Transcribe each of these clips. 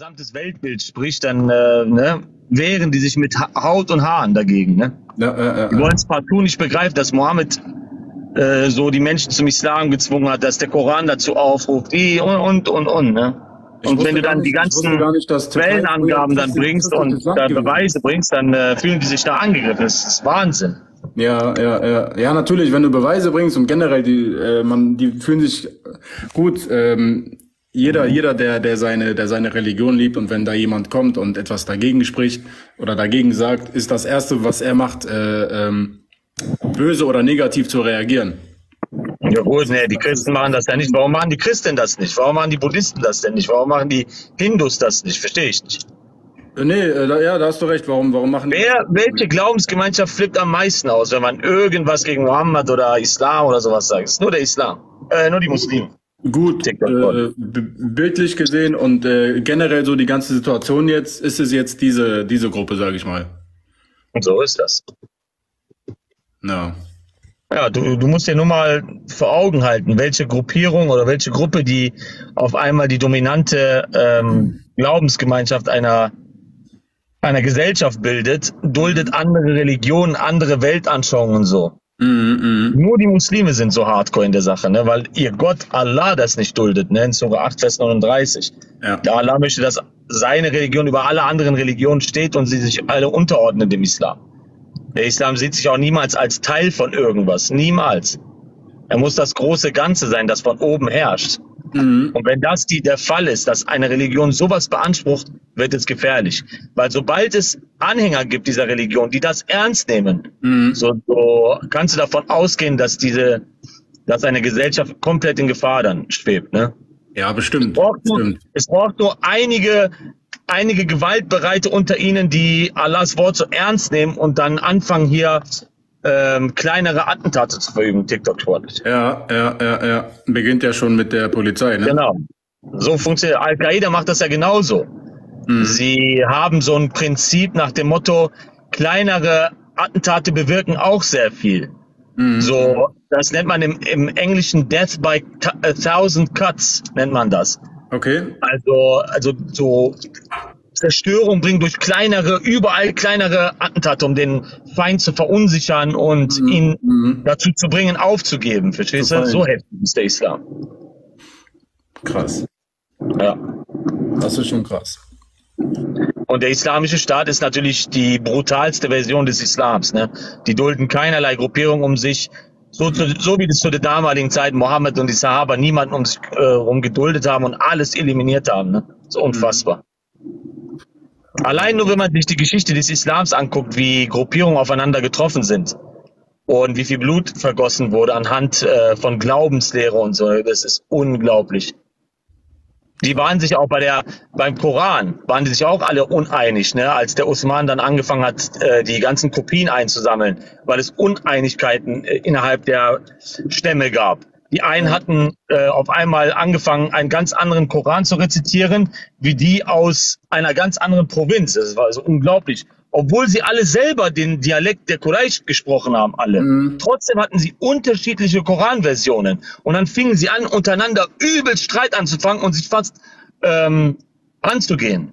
gesamtes Weltbild spricht, dann äh, ne, wehren die sich mit ha Haut und Haaren dagegen. Ne? Ja, äh, äh, die wollen es partout nicht begreifen, dass Mohammed äh, so die Menschen zum Islam gezwungen hat, dass der Koran dazu aufruft, die und und und und. Ne? Und wenn du dann nicht, die ganzen nicht, Quellenangaben dann bringst und äh, Beweise bringst, dann äh, fühlen die sich da angegriffen. Das ist Wahnsinn. Ja, ja, ja, ja, natürlich. Wenn du Beweise bringst und generell die, äh, man, die fühlen sich gut. Ähm, jeder, jeder, der, der seine, der seine Religion liebt und wenn da jemand kommt und etwas dagegen spricht oder dagegen sagt, ist das erste, was er macht, äh, ähm, böse oder negativ zu reagieren. Ja gut, nee, die Christen machen das ja nicht. Warum machen die Christen das nicht? Warum machen die Buddhisten das denn nicht? Warum machen die Hindus das nicht? Verstehe ich nicht. Äh, nee, äh, ja, da hast du recht. Warum, warum machen Wer, die? Welche Glaubensgemeinschaft flippt am meisten aus, wenn man irgendwas gegen Mohammed oder Islam oder sowas sagt? Nur der Islam. Äh, nur die Muslime. Gut, äh, bildlich gesehen und äh, generell so die ganze Situation jetzt, ist es jetzt diese, diese Gruppe, sage ich mal. Und so ist das. Ja. Ja, du, du musst dir nur mal vor Augen halten, welche Gruppierung oder welche Gruppe, die auf einmal die dominante ähm, Glaubensgemeinschaft einer, einer Gesellschaft bildet, duldet andere Religionen, andere Weltanschauungen und so. Mm, Nur die Muslime sind so hardcore in der Sache, ne? weil ihr Gott Allah das nicht duldet, ne? in Surah 8, Vers 39. Ja. Der Allah möchte, dass seine Religion über alle anderen Religionen steht und sie sich alle unterordnen dem Islam. Der Islam sieht sich auch niemals als Teil von irgendwas, niemals. Er muss das große Ganze sein, das von oben herrscht. Mhm. Und wenn das die, der Fall ist, dass eine Religion sowas beansprucht, wird es gefährlich. Weil sobald es Anhänger gibt dieser Religion, die das ernst nehmen, mhm. so, so kannst du davon ausgehen, dass diese, dass eine Gesellschaft komplett in Gefahr dann schwebt. Ne? Ja, bestimmt. Es braucht, nur, bestimmt. es braucht nur einige, einige Gewaltbereite unter ihnen, die Allahs Wort so ernst nehmen und dann anfangen hier ähm, kleinere Attentate zu verüben, TikTok-sportlich. Ja, ja, ja, ja. Beginnt ja schon mit der Polizei, ne? Genau. So funktioniert. Al-Qaida macht das ja genauso. Mhm. Sie haben so ein Prinzip nach dem Motto, kleinere Attentate bewirken auch sehr viel. Mhm. So, das nennt man im, im Englischen Death by a Thousand Cuts, nennt man das. Okay. Also, also so Zerstörung bringen durch kleinere, überall kleinere Attentate, um den Feind zu verunsichern und mhm. ihn mhm. dazu zu bringen, aufzugeben. Verstehst du? So heftig ist der Islam. Krass. Ja. Das ist schon krass. Und der islamische Staat ist natürlich die brutalste Version des Islams. Ne? Die dulden keinerlei Gruppierung um sich. So, so wie das zu der damaligen Zeit Mohammed und die Sahaba niemanden um sich äh, herum geduldet haben und alles eliminiert haben. Ne? So unfassbar. Allein nur, wenn man sich die Geschichte des Islams anguckt, wie Gruppierungen aufeinander getroffen sind und wie viel Blut vergossen wurde anhand äh, von Glaubenslehre und so, das ist unglaublich. Die waren sich auch bei der, beim Koran, waren die sich auch alle uneinig, ne? als der Osman dann angefangen hat, äh, die ganzen Kopien einzusammeln, weil es Uneinigkeiten äh, innerhalb der Stämme gab. Die einen hatten äh, auf einmal angefangen, einen ganz anderen Koran zu rezitieren, wie die aus einer ganz anderen Provinz. Das war also unglaublich. Obwohl sie alle selber den Dialekt der Quraysh gesprochen haben, alle. Mhm. Trotzdem hatten sie unterschiedliche Koranversionen. Und dann fingen sie an, untereinander übel Streit anzufangen und sich fast ähm, anzugehen.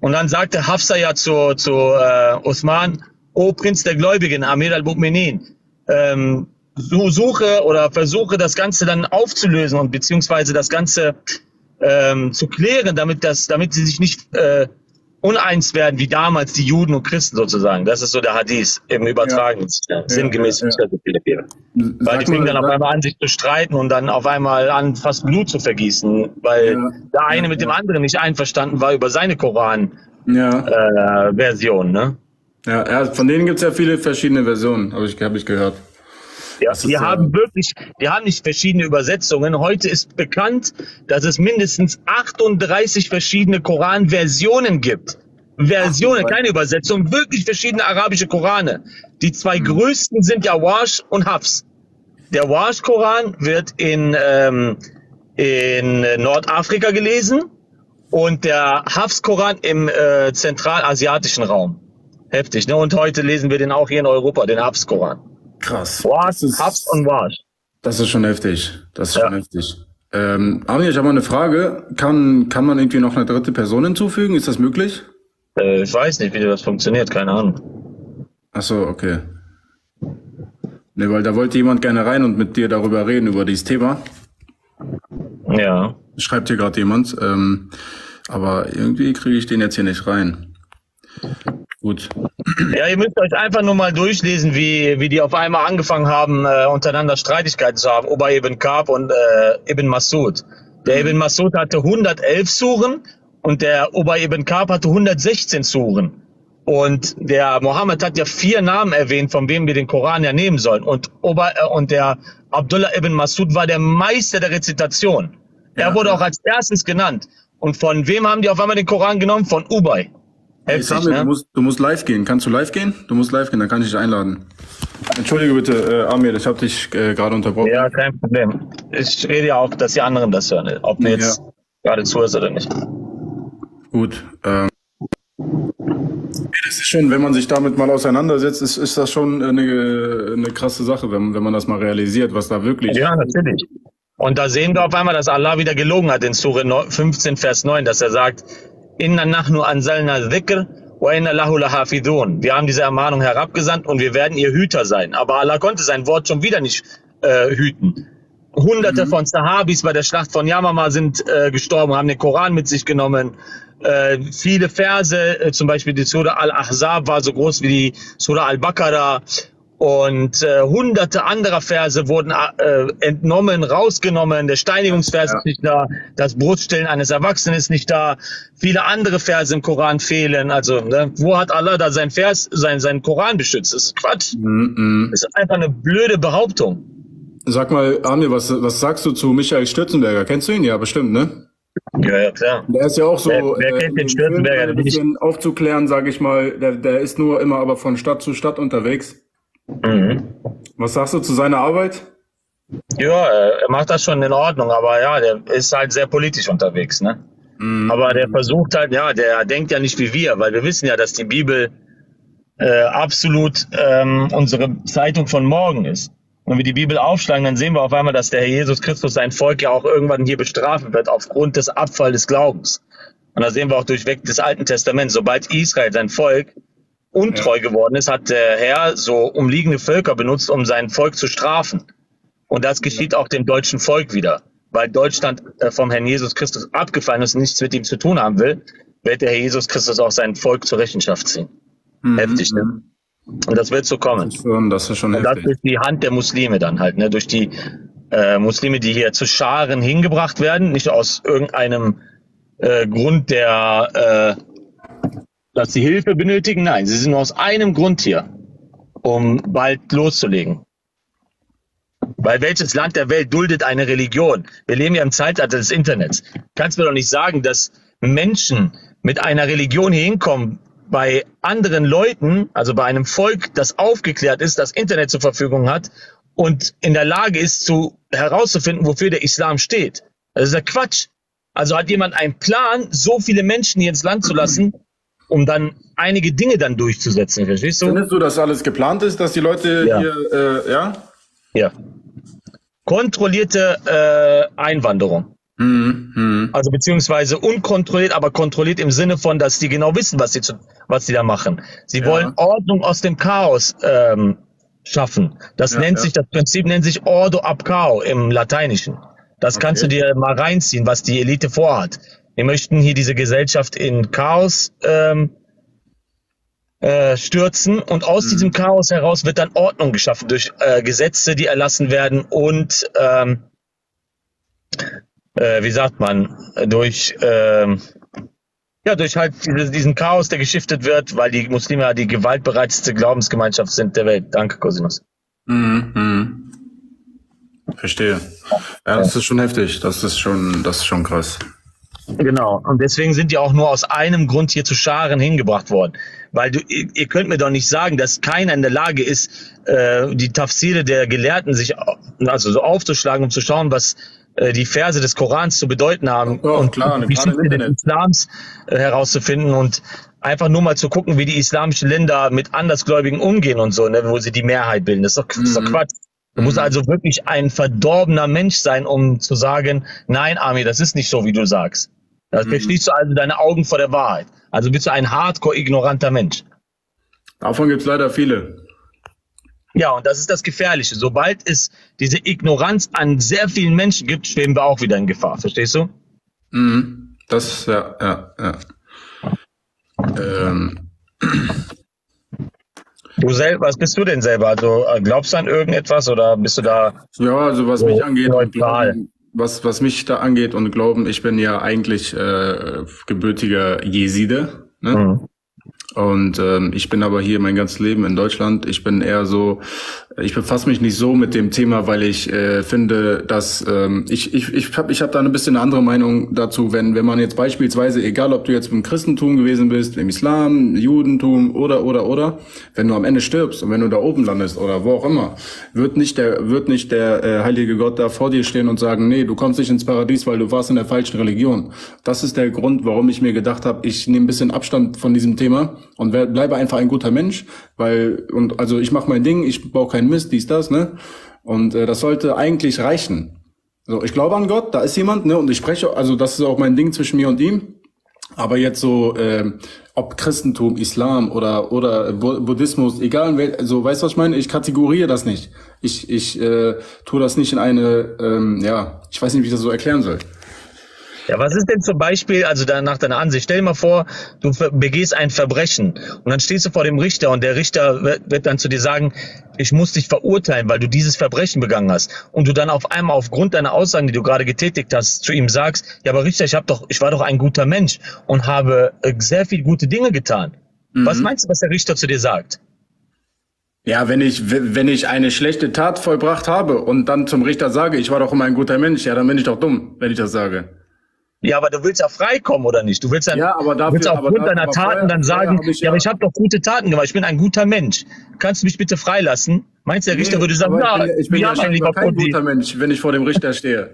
Und dann sagte Hafsa ja zu, zu äh, Osman, O Prinz der Gläubigen, Amir al-Mu'minin, ähm, suche oder versuche das Ganze dann aufzulösen und beziehungsweise das Ganze ähm, zu klären, damit das, damit sie sich nicht äh, uneins werden wie damals die Juden und Christen sozusagen. Das ist so der Hadith im übertragenen ja. sinngemäß ja, ja. Weil die fingen dann auf einmal an, sich zu streiten und dann auf einmal an, fast Blut zu vergießen, weil ja. der eine mit dem anderen nicht einverstanden war über seine Koran-Version. Äh, ne? Ja, ja, von denen gibt es ja viele verschiedene Versionen, habe ich, hab ich gehört. Ja, die haben wirklich, die haben nicht verschiedene Übersetzungen. Heute ist bekannt, dass es mindestens 38 verschiedene Koranversionen gibt. Versionen, keine Übersetzung, wirklich verschiedene arabische Korane. Die zwei mhm. größten sind ja Wash und Hafs. Der Wash-Koran wird in, ähm, in Nordafrika gelesen und der Hafs-Koran im äh, zentralasiatischen Raum. Heftig, ne? Und heute lesen wir den auch hier in Europa, den Hafs-Koran. Krass. Was, Hafs und Wash. Das ist schon heftig. Das ist ja. schon heftig. Ähm, Armin, ich habe mal eine Frage. Kann, kann man irgendwie noch eine dritte Person hinzufügen? Ist das möglich? Äh, ich weiß nicht, wie das funktioniert, keine Ahnung. Ach so, okay. Ne, weil da wollte jemand gerne rein und mit dir darüber reden, über dieses Thema. Ja. Schreibt hier gerade jemand. Ähm, aber irgendwie kriege ich den jetzt hier nicht rein. Gut. Ja, ihr müsst euch einfach nur mal durchlesen, wie, wie die auf einmal angefangen haben, äh, untereinander Streitigkeiten zu haben. Ubay ibn Kab und äh, Ibn Masud. Der Ibn Masud hatte 111 Suren und der Ubay ibn Kab hatte 116 Suren. Und der Mohammed hat ja vier Namen erwähnt, von wem wir den Koran ja nehmen sollen. Und, Ubay, äh, und der Abdullah ibn Masud war der Meister der Rezitation. Er Ja, wurde ja. auch als erstes genannt. Und von wem haben die auf einmal den Koran genommen? Von Ubay. Heftig, du, ne? musst, du musst live gehen. Kannst du live gehen? Du musst live gehen, dann kann ich dich einladen. Entschuldige bitte, äh, Amir, ich habe dich äh, gerade unterbrochen. Ja, kein Problem. Ich rede ja auch, dass die anderen das hören, ob mir jetzt gerade zuhörst oder nicht. Gut. Ähm, das ist schon, wenn man sich damit mal auseinandersetzt, ist, ist das schon eine, eine krasse Sache, wenn, wenn man das mal realisiert, was da wirklich. Ja, natürlich. Und da sehen wir auf einmal, dass Allah wieder gelogen hat in Surah 9 15, Vers 9, dass er sagt, Inna nahnu anzalna dhikr wa inna lahu lahafidhun. Wir haben diese Ermahnung herabgesandt und wir werden ihr Hüter sein. Aber Allah konnte sein Wort schon wieder nicht äh, hüten. Hunderte von Sahabis bei der Schlacht von Yamama sind äh, gestorben, haben den Koran mit sich genommen. Äh, viele Verse, äh, zum Beispiel die Surah Al-Ahzab war so groß wie die Surah Al-Baqarah. Und äh, hunderte anderer Verse wurden äh, entnommen, rausgenommen. Der Steinigungsvers Ja. ist nicht da, das Bruststillen eines Erwachsenen ist nicht da. Viele andere Verse im Koran fehlen. Also, ne, wo hat Allah da sein Vers, sein, seinen Koran beschützt? Das ist Quatsch. Mm, mm. Das ist einfach eine blöde Behauptung. Sag mal, Amir, was, was sagst du zu Michael Stürzenberger? Kennst du ihn? Ja, bestimmt, ne? Ja, ja, klar. Der ist ja auch so, Wer- wer kennt den im Stürzenberger ein bisschen aufzuklären, sage ich mal. Der, der ist nur immer aber von Stadt zu Stadt unterwegs. Mhm. Was sagst du zu seiner Arbeit? Ja, er macht das schon in Ordnung, aber ja, der ist halt sehr politisch unterwegs, ne? Mm, Aber der versucht halt, ja, der denkt ja nicht wie wir, weil wir wissen ja, dass die Bibel äh, absolut ähm, unsere Zeitung von morgen ist. Wenn wir die Bibel aufschlagen, dann sehen wir auf einmal, dass der Herr Jesus Christus sein Volk ja auch irgendwann hier bestrafen wird aufgrund des Abfall des Glaubens. Und da sehen wir auch durchweg des Alten Testaments. Sobald Israel, sein Volk, untreu geworden ist, hat der Herr so umliegende Völker benutzt, um sein Volk zu strafen. Und das geschieht auch dem deutschen Volk wieder. Weil Deutschland äh, vom Herrn Jesus Christus abgefallen ist und nichts mit ihm zu tun haben will, wird der Herr Jesus Christus auch sein Volk zur Rechenschaft ziehen. mm, Heftig, ne? Und das wird so kommen. Das ist schon, das ist schon Und das heftig. ist die Hand der Muslime dann halt, ne? Durch die äh, Muslime, die hier zu Scharen hingebracht werden, nicht aus irgendeinem äh, Grund der, äh, dass sie Hilfe benötigen. Nein, sie sind nur aus einem Grund hier, um bald loszulegen. Weil welches Land der Welt duldet eine Religion? Wir leben ja im Zeitalter des Internets. Kannst mir doch nicht sagen, dass Menschen mit einer Religion hier hinkommen, bei anderen Leuten, also bei einem Volk, das aufgeklärt ist, das Internet zur Verfügung hat und in der Lage ist, zu, herauszufinden, wofür der Islam steht. Das ist ja Quatsch. Also hat jemand einen Plan, so viele Menschen hier ins Land zu lassen, um dann einige Dinge dann durchzusetzen. Verstehst du? Findest du, dass alles geplant ist, dass die Leute Ja. hier, äh, ja? Ja. Kontrollierte äh, Einwanderung. Mhm, mhm. Also beziehungsweise unkontrolliert, aber kontrolliert im Sinne von, dass die genau wissen, was sie, zu, was sie da machen. Sie Ja. wollen Ordnung aus dem Chaos ähm, schaffen. Das Ja, nennt sich, das Prinzip nennt sich Ordo ab Chao im Lateinischen. Das kannst du Okay. dir mal reinziehen, was die Elite vorhat. Wir möchten hier diese Gesellschaft in Chaos ähm, äh, stürzen und aus diesem Chaos heraus wird dann Ordnung geschaffen durch äh, Gesetze, die erlassen werden und ähm, äh, wie sagt man, durch ähm, ja, durch halt diese, diesen Chaos, der geschiftet wird, weil die Muslime ja die gewaltbereiteste Glaubensgemeinschaft sind der Welt. Danke, Cosinus. Mhm, mhm. Verstehe. Ja, das ist schon heftig. Das ist schon, das ist schon krass. Genau. Und deswegen sind die auch nur aus einem Grund hier zu Scharen hingebracht worden. Weil du, ihr, ihr könnt mir doch nicht sagen, dass keiner in der Lage ist, äh, die Tafsire der Gelehrten sich also so aufzuschlagen, um zu schauen, was äh, die Verse des Korans zu bedeuten haben Ja, und klar, die Geschichte des. Islams äh, herauszufinden und einfach nur mal zu gucken, wie die islamischen Länder mit Andersgläubigen umgehen und so, ne, wo sie die Mehrheit bilden. Das ist doch, das ist doch Mhm. Quatsch. Du musst also wirklich ein verdorbener Mensch sein, um zu sagen, nein, Ami, das ist nicht so, wie du sagst. Da verschließt du also deine Augen vor der Wahrheit. Also bist du ein hardcore ignoranter Mensch. Davon gibt's leider viele. Ja, und das ist das Gefährliche. Sobald es diese Ignoranz an sehr vielen Menschen gibt, schweben wir auch wieder in Gefahr. Verstehst du? Mhm. Das, ja, ja, ja. Ähm. Du selber, was bist du denn selber? Also äh, glaubst du an irgendetwas oder bist du da? Ja, also was So, mich angeht, neutral. Glauben, was, was mich da angeht und Glauben, ich bin ja eigentlich äh, gebürtiger Jeside. Ne? Mhm. Und ähm, ich bin aber hier mein ganzes Leben in Deutschland. Ich bin eher so, ich befasse mich nicht so mit dem Thema, weil ich äh, finde, dass ähm, ich ich ich habe ich hab da ein bisschen eine andere Meinung dazu, wenn wenn man jetzt beispielsweise, egal ob du jetzt im Christentum gewesen bist, im Islam, Judentum oder oder oder, wenn du am Ende stirbst und wenn du da oben landest oder wo auch immer, wird nicht der wird nicht der äh, heilige Gott da vor dir stehen und sagen, nee, du kommst nicht ins Paradies, weil du warst in der falschen Religion. Das ist der Grund, warum ich mir gedacht habe, ich nehme ein bisschen Abstand von diesem Thema und bleibe einfach ein guter Mensch, weil und also ich mache mein Ding, ich baue keinen Mist, dies das, ne? Und äh, das sollte eigentlich reichen. So, ich glaube an Gott, da ist jemand, ne? Und ich spreche, also das ist auch mein Ding zwischen mir und ihm. Aber jetzt so, ähm, ob Christentum, Islam oder oder Bu- Buddhismus, egal, also weißt du, was ich meine? Ich kategoriere das nicht. Ich ich äh, tue das nicht in eine, ähm, ja, ich weiß nicht, wie ich das so erklären soll. Ja, was ist denn zum Beispiel, also da, nach deiner Ansicht, stell dir mal vor, du begehst ein Verbrechen und dann stehst du vor dem Richter und der Richter wird, wird dann zu dir sagen, ich muss dich verurteilen, weil du dieses Verbrechen begangen hast. Und du dann auf einmal aufgrund deiner Aussagen, die du gerade getätigt hast, zu ihm sagst, ja, aber Richter, ich hab doch, ich war doch ein guter Mensch und habe äh, sehr viel gute Dinge getan. Was meinst du, was der Richter zu dir sagt? Ja, wenn ich, wenn ich eine schlechte Tat vollbracht habe und dann zum Richter sage, ich war doch immer ein guter Mensch, ja, dann bin ich doch dumm, wenn ich das sage. Ja, aber du willst ja freikommen, oder nicht? Du willst dann, Ja, aber du dafür- willst aber aufgrund da- deiner aber Taten vorher- dann sagen, ich ja, ja- aber ich habe doch gute Taten gemacht, ich bin ein guter Mensch. Kannst du mich bitte freilassen? Meinst du, der Richter würde sagen, aber ja, ich bin, ich bin ja scheinbar kein guter Mensch, wenn ich vor dem Richter stehe.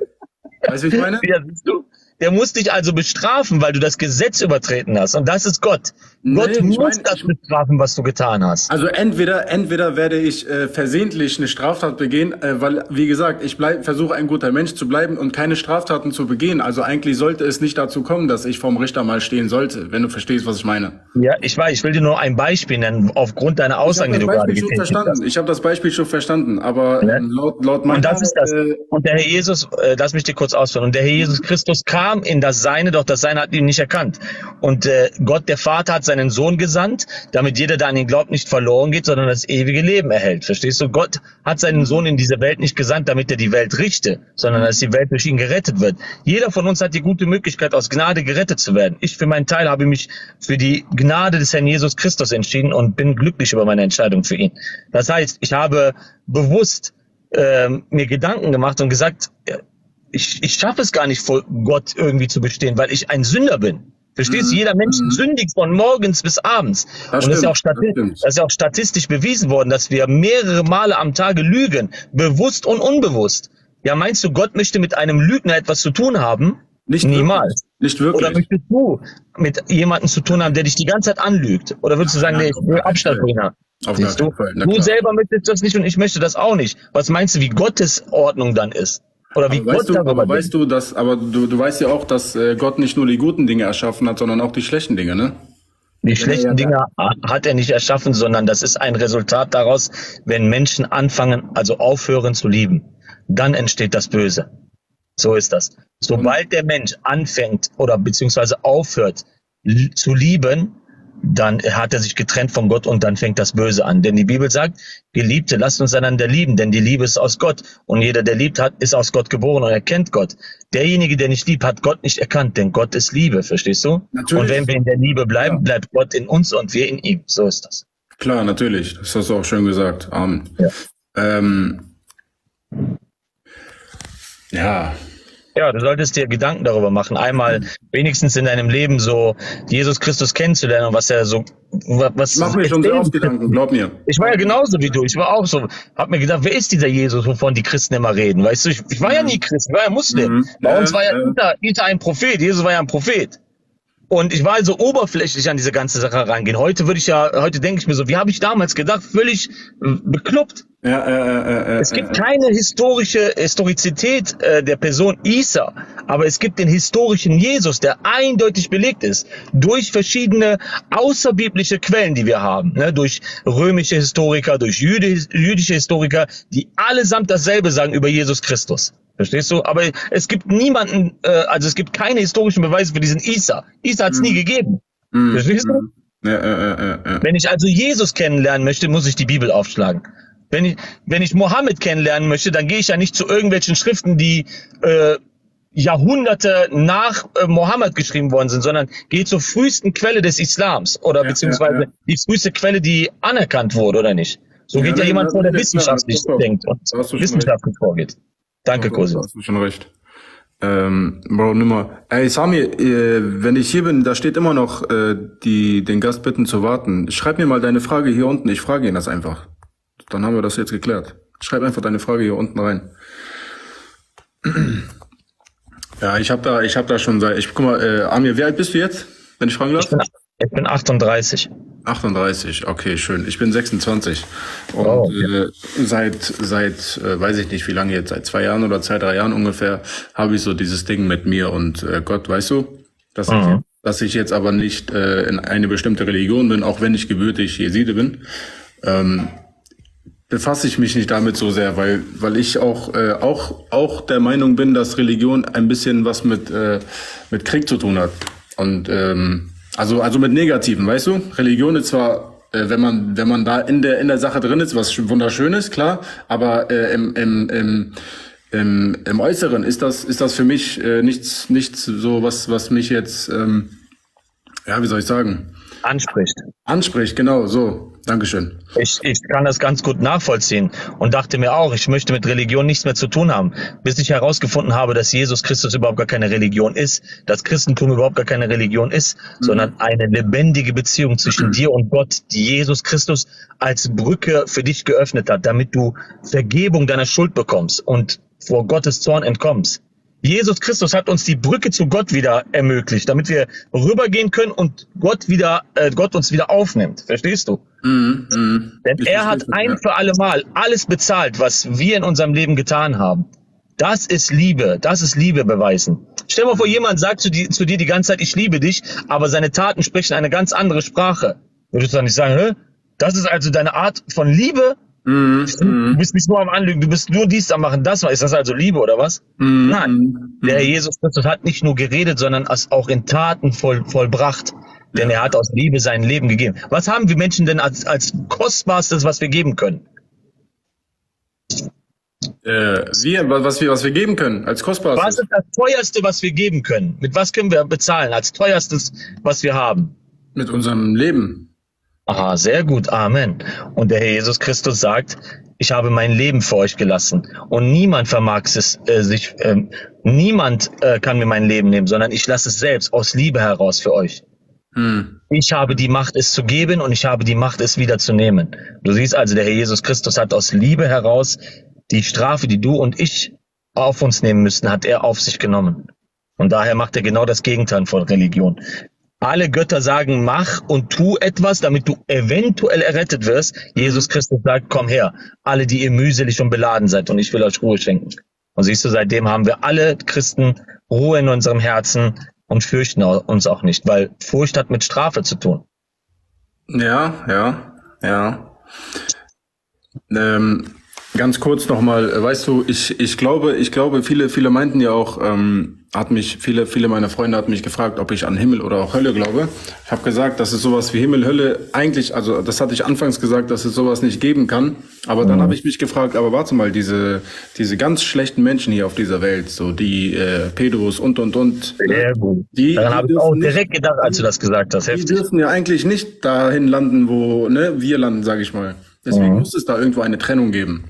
Weißt du, wie ich meine? Ja, siehst du? Der muss dich also bestrafen, weil du das Gesetz übertreten hast. Und das ist Gott. Gott ich muss meine, das bestrafen, was du getan hast. Also entweder, entweder werde ich äh, versehentlich eine Straftat begehen, äh, weil, wie gesagt, ich versuche ein guter Mensch zu bleiben und keine Straftaten zu begehen. Also eigentlich sollte es nicht dazu kommen, dass ich vorm Richter mal stehen sollte, wenn du verstehst, was ich meine. Ja, ich weiß, ich will dir nur ein Beispiel nennen, aufgrund deiner Aussagen, die du gerade Beispiel schon getätigt hast. verstanden. Ich habe das Beispiel schon verstanden, aber Ja. ähm, laut, laut meiner, Und das ist das. Äh, Und der Herr Jesus, äh, lass mich dir kurz ausführen. Und der Herr Jesus Christus kam in das Seine, doch das Seine hat ihn nicht erkannt. Und äh, Gott, der Vater, hat seinen Sohn gesandt, damit jeder, der an ihn glaubt, nicht verloren geht, sondern das ewige Leben erhält. Verstehst du? Gott hat seinen Sohn in diese Welt nicht gesandt, damit er die Welt richte, sondern dass die Welt durch ihn gerettet wird. Jeder von uns hat die gute Möglichkeit, aus Gnade gerettet zu werden. Ich für meinen Teil habe mich für die Gnade des Herrn Jesus Christus entschieden und bin glücklich über meine Entscheidung für ihn. Das heißt, ich habe bewusst ähm, mir Gedanken gemacht und gesagt, äh, ich, ich schaffe es gar nicht vor Gott irgendwie zu bestehen, weil ich ein Sünder bin. Verstehst du? Jeder Mensch sündigt von morgens bis abends. Mhm. Das und das ist, ja das das ist ja auch statistisch bewiesen worden, dass wir mehrere Male am Tage lügen, bewusst und unbewusst. Ja, meinst du, Gott möchte mit einem Lügner etwas zu tun haben? nicht Niemals. Wirklich, nicht Oder wirklich. möchtest du mit jemandem zu tun haben, der dich die ganze Zeit anlügt? Oder würdest du sagen, Ja, nee, ich will Abstand bringen? Auf Siehst du? Fall, du selber möchtest das nicht und ich möchte das auch nicht. Was meinst du, wie Gottes Ordnung dann ist? Oder wie Aber weißt Gott du, darüber aber denkt? weißt du, dass, aber du, du weißt ja auch, dass äh, Gott nicht nur die guten Dinge erschaffen hat, sondern auch die schlechten Dinge, ne? Die schlechten Dinge hat er nicht erschaffen, sondern das ist ein Resultat daraus, wenn Menschen anfangen, also aufhören zu lieben. Dann entsteht das Böse. So ist das. Sobald der Mensch anfängt oder beziehungsweise aufhört zu lieben, dann hat er sich getrennt von Gott und dann fängt das Böse an. Denn die Bibel sagt, Geliebte, lasst uns einander lieben, denn die Liebe ist aus Gott. Und jeder, der liebt hat, ist aus Gott geboren und erkennt Gott. Derjenige, der nicht liebt, hat Gott nicht erkannt, denn Gott ist Liebe, verstehst du? Natürlich. Und wenn wir in der Liebe bleiben, Ja. bleibt Gott in uns und wir in ihm. So ist das. Klar, natürlich. Das hast du auch schön gesagt. Amen. Ja. Ähm, ja. Ja, du solltest dir Gedanken darüber machen, einmal wenigstens in deinem Leben so Jesus Christus kennenzulernen und was er so, was. Ich mach mir schon oft Gedanken, glaub mir. Ich war ja genauso wie du. Ich war auch so, hab mir gedacht, wer ist dieser Jesus, wovon die Christen immer reden? Weißt du, ich, ich war ja nie Christ, ich war ja Muslim. Mhm. Bei uns war ja. Isa, Isa ein Prophet, Jesus war ja ein Prophet. Und ich war also oberflächlich an diese ganze Sache rangehen. Heute würde ich ja, heute denke ich mir so, wie habe ich damals gedacht, völlig äh, bekloppt. Ja, äh, äh, äh, es gibt keine historische Historizität äh, der Person Isa, aber es gibt den historischen Jesus, der eindeutig belegt ist durch verschiedene außerbiblische Quellen, die wir haben, ne? durch römische Historiker, durch jüdische, jüdische Historiker, die allesamt dasselbe sagen über Jesus Christus. Verstehst du? Aber es gibt niemanden, äh, also es gibt keine historischen Beweise für diesen Isa. Isa hat es mhm. nie gegeben. Mhm. Verstehst du? Mhm. Ja, ja, ja, ja. Wenn ich also Jesus kennenlernen möchte, muss ich die Bibel aufschlagen. Wenn ich, wenn ich Mohammed kennenlernen möchte, dann gehe ich ja nicht zu irgendwelchen Schriften, die äh, Jahrhunderte nach äh, Mohammed geschrieben worden sind, sondern gehe zur frühesten Quelle des Islams oder ja, beziehungsweise ja, ja. die früheste Quelle, die anerkannt wurde oder nicht. So geht ja, jemand vor, der wissenschaftlich denkt und wissenschaftlich vorgeht. Danke, Kosi. Hast du schon recht. Ähm, Bro, nimmer. Ey, Sami, äh, wenn ich hier bin, da steht immer noch, äh, die, den Gast bitten zu warten. Schreib mir mal deine Frage hier unten, ich frage ihn das einfach. Dann haben wir das jetzt geklärt. Schreib einfach deine Frage hier unten rein. Ja, ich habe da, ich habe da schon seit, ich guck mal, äh, Amir, wie alt bist du jetzt, wenn ich fragen darf? Ich bin, ich bin 38. 38, okay, schön. Ich bin 26 und oh, okay. äh, seit seit äh, weiß ich nicht wie lange jetzt, seit zwei Jahren oder zwei drei Jahren ungefähr, habe ich so dieses Ding mit mir und äh, Gott, weißt du, dass mhm. ich dass ich jetzt aber nicht äh, in eine bestimmte Religion bin, auch wenn ich gebürtig Jeside bin. Ähm, befasse ich mich nicht damit so sehr, weil weil ich auch äh, auch auch der Meinung bin, dass Religion ein bisschen was mit äh, mit Krieg zu tun hat und ähm, also also mit Negativen, weißt du? Religion ist zwar äh, wenn man wenn man da in der in der Sache drin ist, was wunderschönes, klar, aber äh, im, im, im im, im Äußeren ist das ist das für mich äh, nichts nichts so was was mich jetzt ähm, ja wie soll ich sagen anspricht. Anspricht, genau, so. Dankeschön. Ich, ich kann das ganz gut nachvollziehen und dachte mir auch, ich möchte mit Religion nichts mehr zu tun haben, bis ich herausgefunden habe, dass Jesus Christus überhaupt gar keine Religion ist, dass Christentum überhaupt gar keine Religion ist, mhm. sondern eine lebendige Beziehung zwischen dir und Gott, die Jesus Christus als Brücke für dich geöffnet hat, damit du Vergebung deiner Schuld bekommst und vor Gottes Zorn entkommst. Jesus Christus hat uns die Brücke zu Gott wieder ermöglicht, damit wir rübergehen können und Gott wieder, äh, Gott uns wieder aufnimmt. Verstehst du? Mm, mm. Denn ich er hat ein ja. für alle Mal alles bezahlt, was wir in unserem Leben getan haben. Das ist Liebe. Das ist Liebe beweisen. Stell dir mal vor, jemand sagt zu, die, zu dir die ganze Zeit, ich liebe dich, aber seine Taten sprechen eine ganz andere Sprache. Würdest du dann nicht sagen, Hä? das ist also deine Art von Liebe? Mm, du bist nicht nur am Anlügen, du bist nur dies am machen, das. Ist das also Liebe oder was? Mm, Nein. Mm. Der Jesus Christus hat nicht nur geredet, sondern es auch in Taten voll, vollbracht. Denn er hat aus Liebe sein Leben gegeben. Was haben wir Menschen denn als, als kostbarstes, was wir geben können? Äh, wir, was wir, was wir geben können, als kostbarstes. Was ist das teuerste, was wir geben können? Mit was können wir bezahlen, als teuerstes, was wir haben? Mit unserem Leben. Aha, sehr gut. Amen. Und der Herr Jesus Christus sagt, ich habe mein Leben für euch gelassen und niemand vermag es äh, sich, äh, niemand äh, kann mir mein Leben nehmen, sondern ich lasse es selbst aus Liebe heraus für euch. Hm. Ich habe die Macht, es zu geben und ich habe die Macht, es wieder zu nehmen. Du siehst also, der Herr Jesus Christus hat aus Liebe heraus die Strafe, die du und ich auf uns nehmen müssten, hat er auf sich genommen. Und daher macht er genau das Gegenteil von Religion. Alle Götter sagen, mach und tu etwas, damit du eventuell errettet wirst. Jesus Christus sagt, komm her, alle, die ihr mühselig und beladen seid, und ich will euch Ruhe schenken. Und siehst du, seitdem haben wir alle Christen Ruhe in unserem Herzen und fürchten uns auch nicht, weil Furcht hat mit Strafe zu tun. Ja, ja, ja. Ähm, ganz kurz nochmal, weißt du, ich, ich glaube, ich glaube, viele, viele meinten ja auch, ähm, hat mich, viele, viele meiner Freunde hatten mich gefragt, ob ich an Himmel oder auch Hölle glaube. Ich habe gesagt, dass es sowas wie Himmel, Hölle eigentlich, also das hatte ich anfangs gesagt, dass es sowas nicht geben kann. Aber dann mhm. habe ich mich gefragt, aber warte mal, diese, diese ganz schlechten Menschen hier auf dieser Welt, so die äh, Pedos und und und. Sehr gut. Die, Daran habe ich auch direkt gedacht, als du das gesagt hast. Heftig. Die dürfen ja eigentlich nicht dahin landen, wo ne, wir landen, sage ich mal. Deswegen mhm. muss es da irgendwo eine Trennung geben.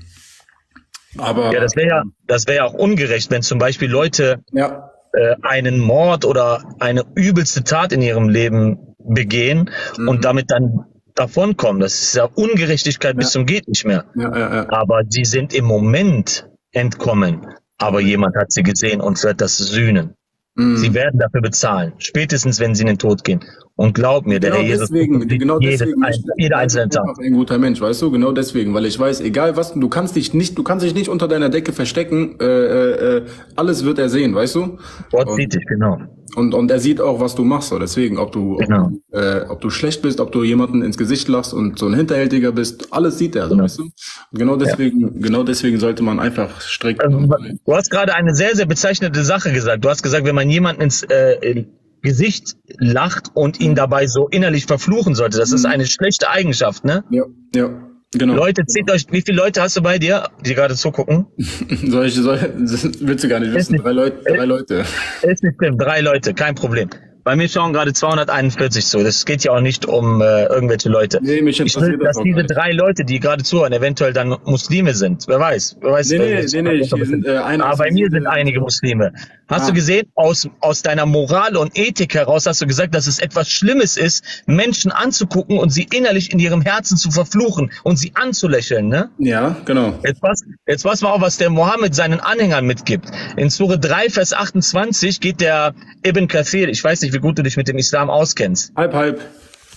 Aber ja, das wäre ja, das wäre ja auch ungerecht, wenn zum Beispiel Leute ja. äh, einen Mord oder eine übelste Tat in ihrem Leben begehen mhm. und damit dann davonkommen. Das ist ja Ungerechtigkeit ja. bis zum geht nicht mehr. Ja. Aber sie sind im Moment entkommen. Aber jemand hat sie gesehen und wird das sühnen. Mhm. Sie werden dafür bezahlen, spätestens wenn sie in den Tod gehen. Und glaub mir, der Genau Herr Jesus deswegen, genau jedes deswegen. jeder einzelne Tag. ein guter Mensch, weißt du? Genau deswegen, weil ich weiß, egal was, du kannst dich nicht, du kannst dich nicht unter deiner Decke verstecken. Äh, äh, äh, alles wird er sehen, weißt du? Gott sieht dich, genau. Und, und er sieht auch, was du machst. So. Deswegen, ob du, Genau. ob, du, äh, ob du schlecht bist, ob du jemanden ins Gesicht lachst und so ein Hinterhältiger bist, alles sieht er, so, Genau. weißt du? Und genau deswegen, genau deswegen sollte man einfach strikt. Ähm, Du hast gerade eine sehr, sehr bezeichnete Sache gesagt. Du hast gesagt, wenn man jemanden ins äh, Gesicht lacht und ihn dabei so innerlich verfluchen sollte, das ist eine schlechte Eigenschaft, ne? ja, ja, genau. Leute, zählt euch, wie viele Leute hast du bei dir, die gerade zugucken? Soll ich, soll, willst du gar nicht wissen. nicht- Drei Leute, drei Leute. Ist nicht schlimm, drei Leute, kein Problem. Bei mir schauen gerade 241 zu. Das geht ja auch nicht um äh, irgendwelche Leute. Nee, mich ich will, dass diese nicht. drei Leute, die gerade zuhören, eventuell dann Muslime sind. Wer weiß? Wer weiß Nee, nee, wer- nee, nee, hier sind, äh, Aber bei mir sind einige Muslime. Hast Ah. du gesehen, aus, aus deiner Moral und Ethik heraus hast du gesagt, dass es etwas Schlimmes ist, Menschen anzugucken und sie innerlich in ihrem Herzen zu verfluchen und sie anzulächeln, ne? Ja, genau. Jetzt pass, jetzt pass mal auf, was der Mohammed seinen Anhängern mitgibt. In Sure 3, Vers 28 geht der Ibn Kathir, ich weiß nicht, wie gut du dich mit dem Islam auskennst. Halb, halb.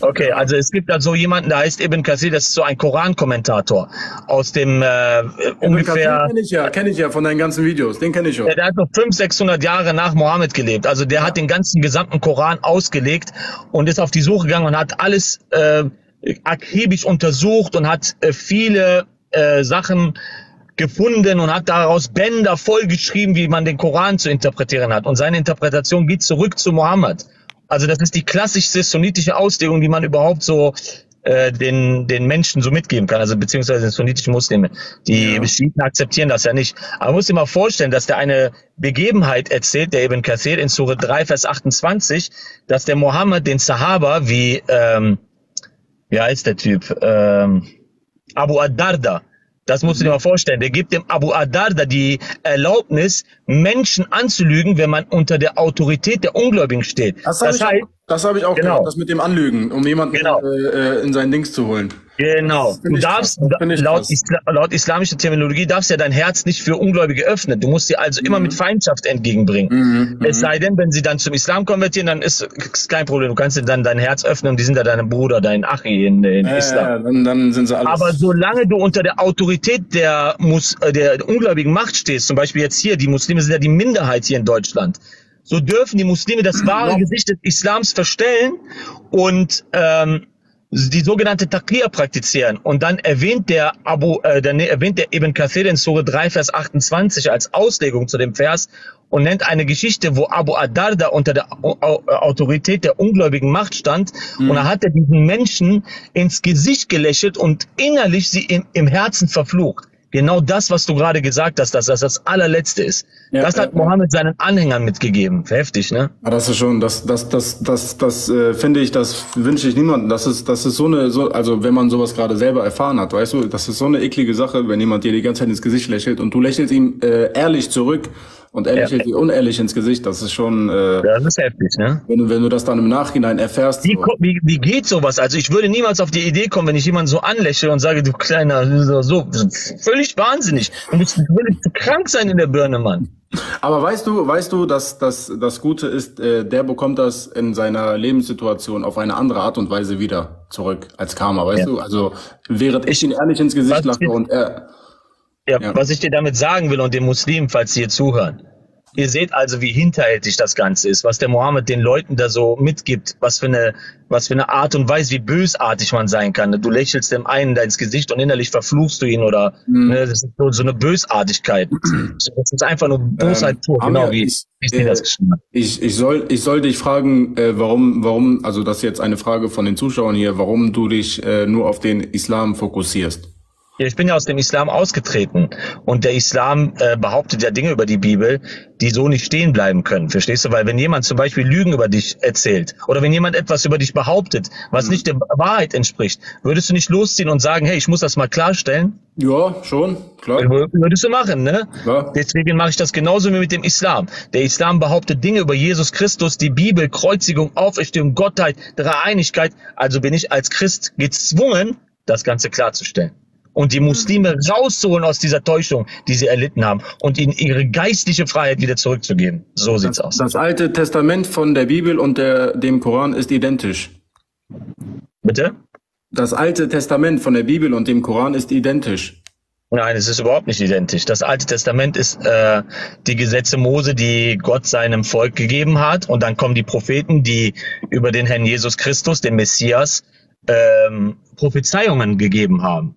Okay, also es gibt da so jemanden, der heißt Ibn Kathir, das ist so ein Koran-Kommentator aus dem äh, ungefähr... Kenne ich ja, kenne ich ja von deinen ganzen Videos. Den kenne ich schon. Der, der hat noch 500, 600 Jahre nach Mohammed gelebt. Also der hat den ganzen gesamten Koran ausgelegt und ist auf die Suche gegangen und hat alles äh, akribisch untersucht und hat äh, viele äh, Sachen gefunden und hat daraus Bänder vollgeschrieben, wie man den Koran zu interpretieren hat. Und seine Interpretation geht zurück zu Mohammed. Also das ist die klassischste sunnitische Auslegung, die man überhaupt so äh, den, den Menschen so mitgeben kann, also beziehungsweise den sunnitischen Muslime. Die Ja. Schiiten akzeptieren das ja nicht. Aber man muss sich mal vorstellen, dass der eine Begebenheit erzählt, der Ibn Kathir in Surah 3, Vers 28, dass der Mohammed den Sahaba wie, ähm, wie heißt der Typ, ähm, Abu Ad-Darda, das musst du dir mal vorstellen. Der gibt dem Abu Ad-Darda die Erlaubnis, Menschen anzulügen, wenn man unter der Autorität der Ungläubigen steht. Das habe ich, auch- das hab ich auch Genau. gehört, das mit dem Anlügen, um jemanden Genau. äh, äh, in sein Dings zu holen. Genau. Du darfst, laut. Isla laut islamischer Terminologie darfst ja dein Herz nicht für Ungläubige öffnen. Du musst sie also immer Mhm. mit Feindschaft entgegenbringen. Es sei denn, wenn sie dann zum Islam konvertieren, dann ist, ist kein Problem. Du kannst dir dann dein Herz öffnen und die sind ja dein Bruder, dein Achi in, in Äh, Islam. dann, dann sind sie alles. Aber solange du unter der Autorität der, Mus äh, der ungläubigen Macht stehst, zum Beispiel jetzt hier, die Muslime sind ja die Minderheit hier in Deutschland, so dürfen die Muslime das wahre. Gesicht des Islams verstellen und ähm, die sogenannte Taqiyya praktizieren. Und dann erwähnt der Abu, äh, dann erwähnt der Ibn Kathir in Surah 3, Vers 28 als Auslegung zu dem Vers und nennt eine Geschichte, wo Abu Ad-Darda unter der Au Au Autorität der ungläubigen Macht stand und da hat er diesen Menschen ins Gesicht gelächelt und innerlich sie im, im Herzen verflucht. Genau das, was du gerade gesagt hast, dass das das allerletzte ist. Ja, das hat ja. Mohammed seinen Anhängern mitgegeben. Heftig, ne? Ja, das ist schon, das, das, das, das, das äh, finde ich, das wünsche ich niemandem. Das ist, das ist so eine, so, also wenn man sowas gerade selber erfahren hat, weißt du, das ist so eine eklige Sache, wenn jemand dir die ganze Zeit ins Gesicht lächelt und du lächelst ihm äh, ehrlich zurück und er Ja. lächelt dir unehrlich ins Gesicht. Das ist schon, äh, Ja, das ist heftig, ne? wenn du, wenn du das dann im Nachhinein erfährst. Wie, so. wie, wie geht sowas? Also ich würde niemals auf die Idee kommen, wenn ich jemanden so anlächle und sage, du kleiner, so, so völlig wahnsinnig. Du musst völlig krank sein in der Birne, Mann. Aber weißt du, weißt du, dass dass das Gute ist, äh, der bekommt das in seiner Lebenssituation auf eine andere Art und Weise wieder zurück als Karma, weißt Ja. du? Also während ich ihn ehrlich ins Gesicht lache und er Ja, Ja. was ich dir damit sagen will und den Muslimen, falls sie hier zuhören. Ihr seht also, wie hinterhältig das Ganze ist, was der Mohammed den Leuten da so mitgibt, was für eine, was für eine Art und Weise, wie bösartig man sein kann. Du lächelst dem einen da ins Gesicht und innerlich verfluchst du ihn oder Mhm. ne, das ist so, so eine Bösartigkeit. Das ist einfach nur Bosheit pur, Amir, genau wie ich- ich äh, das geschrieben habe. Ich, ich soll, ich soll dich fragen, äh, warum, warum, also das ist jetzt eine Frage von den Zuschauern hier, warum du dich äh, nur auf den Islam fokussierst. Ja, ich bin ja aus dem Islam ausgetreten und der Islam äh, behauptet ja Dinge über die Bibel, die so nicht stehen bleiben können. Verstehst du? Weil wenn jemand zum Beispiel Lügen über dich erzählt oder wenn jemand etwas über dich behauptet, was nicht der Wahrheit entspricht, würdest du nicht losziehen und sagen, hey, ich muss das mal klarstellen? Ja, schon, klar. Wür- Würdest du machen, ne? Klar. Deswegen mache ich das genauso wie mit dem Islam. Der Islam behauptet Dinge über Jesus Christus, die Bibel, Kreuzigung, Auferstehung, Gottheit, Dreieinigkeit. Also bin ich als Christ gezwungen, das Ganze klarzustellen. Und die Muslime rauszuholen aus dieser Täuschung, die sie erlitten haben und ihnen ihre geistliche Freiheit wieder zurückzugeben. So sieht's das, aus. Das Alte Testament von der Bibel und der, dem Koran ist identisch. Bitte? Das Alte Testament von der Bibel und dem Koran ist identisch. Nein, es ist überhaupt nicht identisch. Das Alte Testament ist äh, die Gesetze Mose, die Gott seinem Volk gegeben hat. Und dann kommen die Propheten, die über den Herrn Jesus Christus, den Messias, ähm, Prophezeiungen gegeben haben.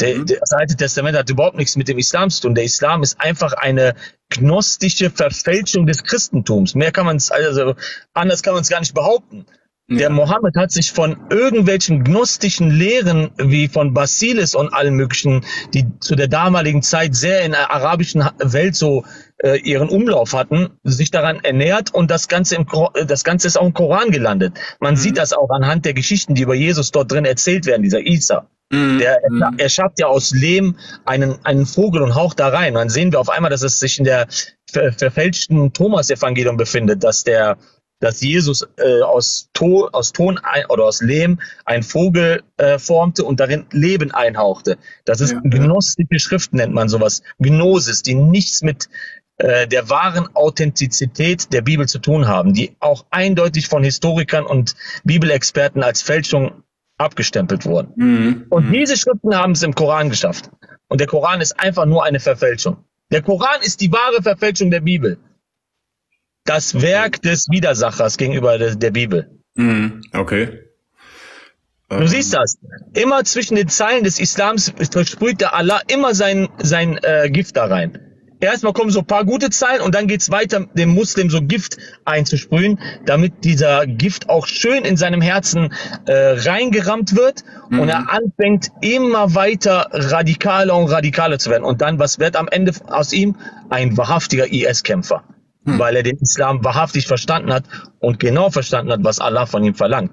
Der, Mhm. das Alte Testament hat überhaupt nichts mit dem Islam zu tun. Der Islam ist einfach eine gnostische Verfälschung des Christentums. Mehr kann man es, also anders kann man es gar nicht behaupten. Der Mohammed hat sich von irgendwelchen gnostischen Lehren wie von Basilis und allen möglichen, die zu der damaligen Zeit sehr in der arabischen Welt so äh, ihren Umlauf hatten, sich daran ernährt und das Ganze im äh, das Ganze ist auch im Koran gelandet. Man sieht das auch anhand der Geschichten, die über Jesus dort drin erzählt werden, dieser Isa. Mhm. Der, er, er schafft ja aus Lehm einen, einen Vogel und haucht da rein. Und dann sehen wir auf einmal, dass es sich in der ver verfälschten Thomas-Evangelium befindet, dass der, dass Jesus äh, aus, to aus Ton ein, oder aus Lehm einen Vogel äh, formte und darin Leben einhauchte. Das ist Ja, gnostische Schrift, nennt man sowas. Gnosis, die nichts mit äh, der wahren Authentizität der Bibel zu tun haben, die auch eindeutig von Historikern und Bibelexperten als Fälschung abgestempelt wurden. Mhm. Und diese Schriften haben es im Koran geschafft. Und der Koran ist einfach nur eine Verfälschung. Der Koran ist die wahre Verfälschung der Bibel. Das Werk des Widersachers gegenüber der, der Bibel. Mhm. Okay. Du siehst das. Immer zwischen den Zeilen des Islams versprüht der Allah immer sein, sein äh, Gift da rein. Erstmal kommen so ein paar gute Zeilen und dann geht's weiter, dem Muslim so Gift einzusprühen, damit dieser Gift auch schön in seinem Herzen äh, reingerammt wird und er anfängt immer weiter radikaler und radikaler zu werden. Und dann, was wird am Ende aus ihm? Ein wahrhaftiger IS-Kämpfer. Weil er den Islam wahrhaftig verstanden hat und genau verstanden hat, was Allah von ihm verlangt.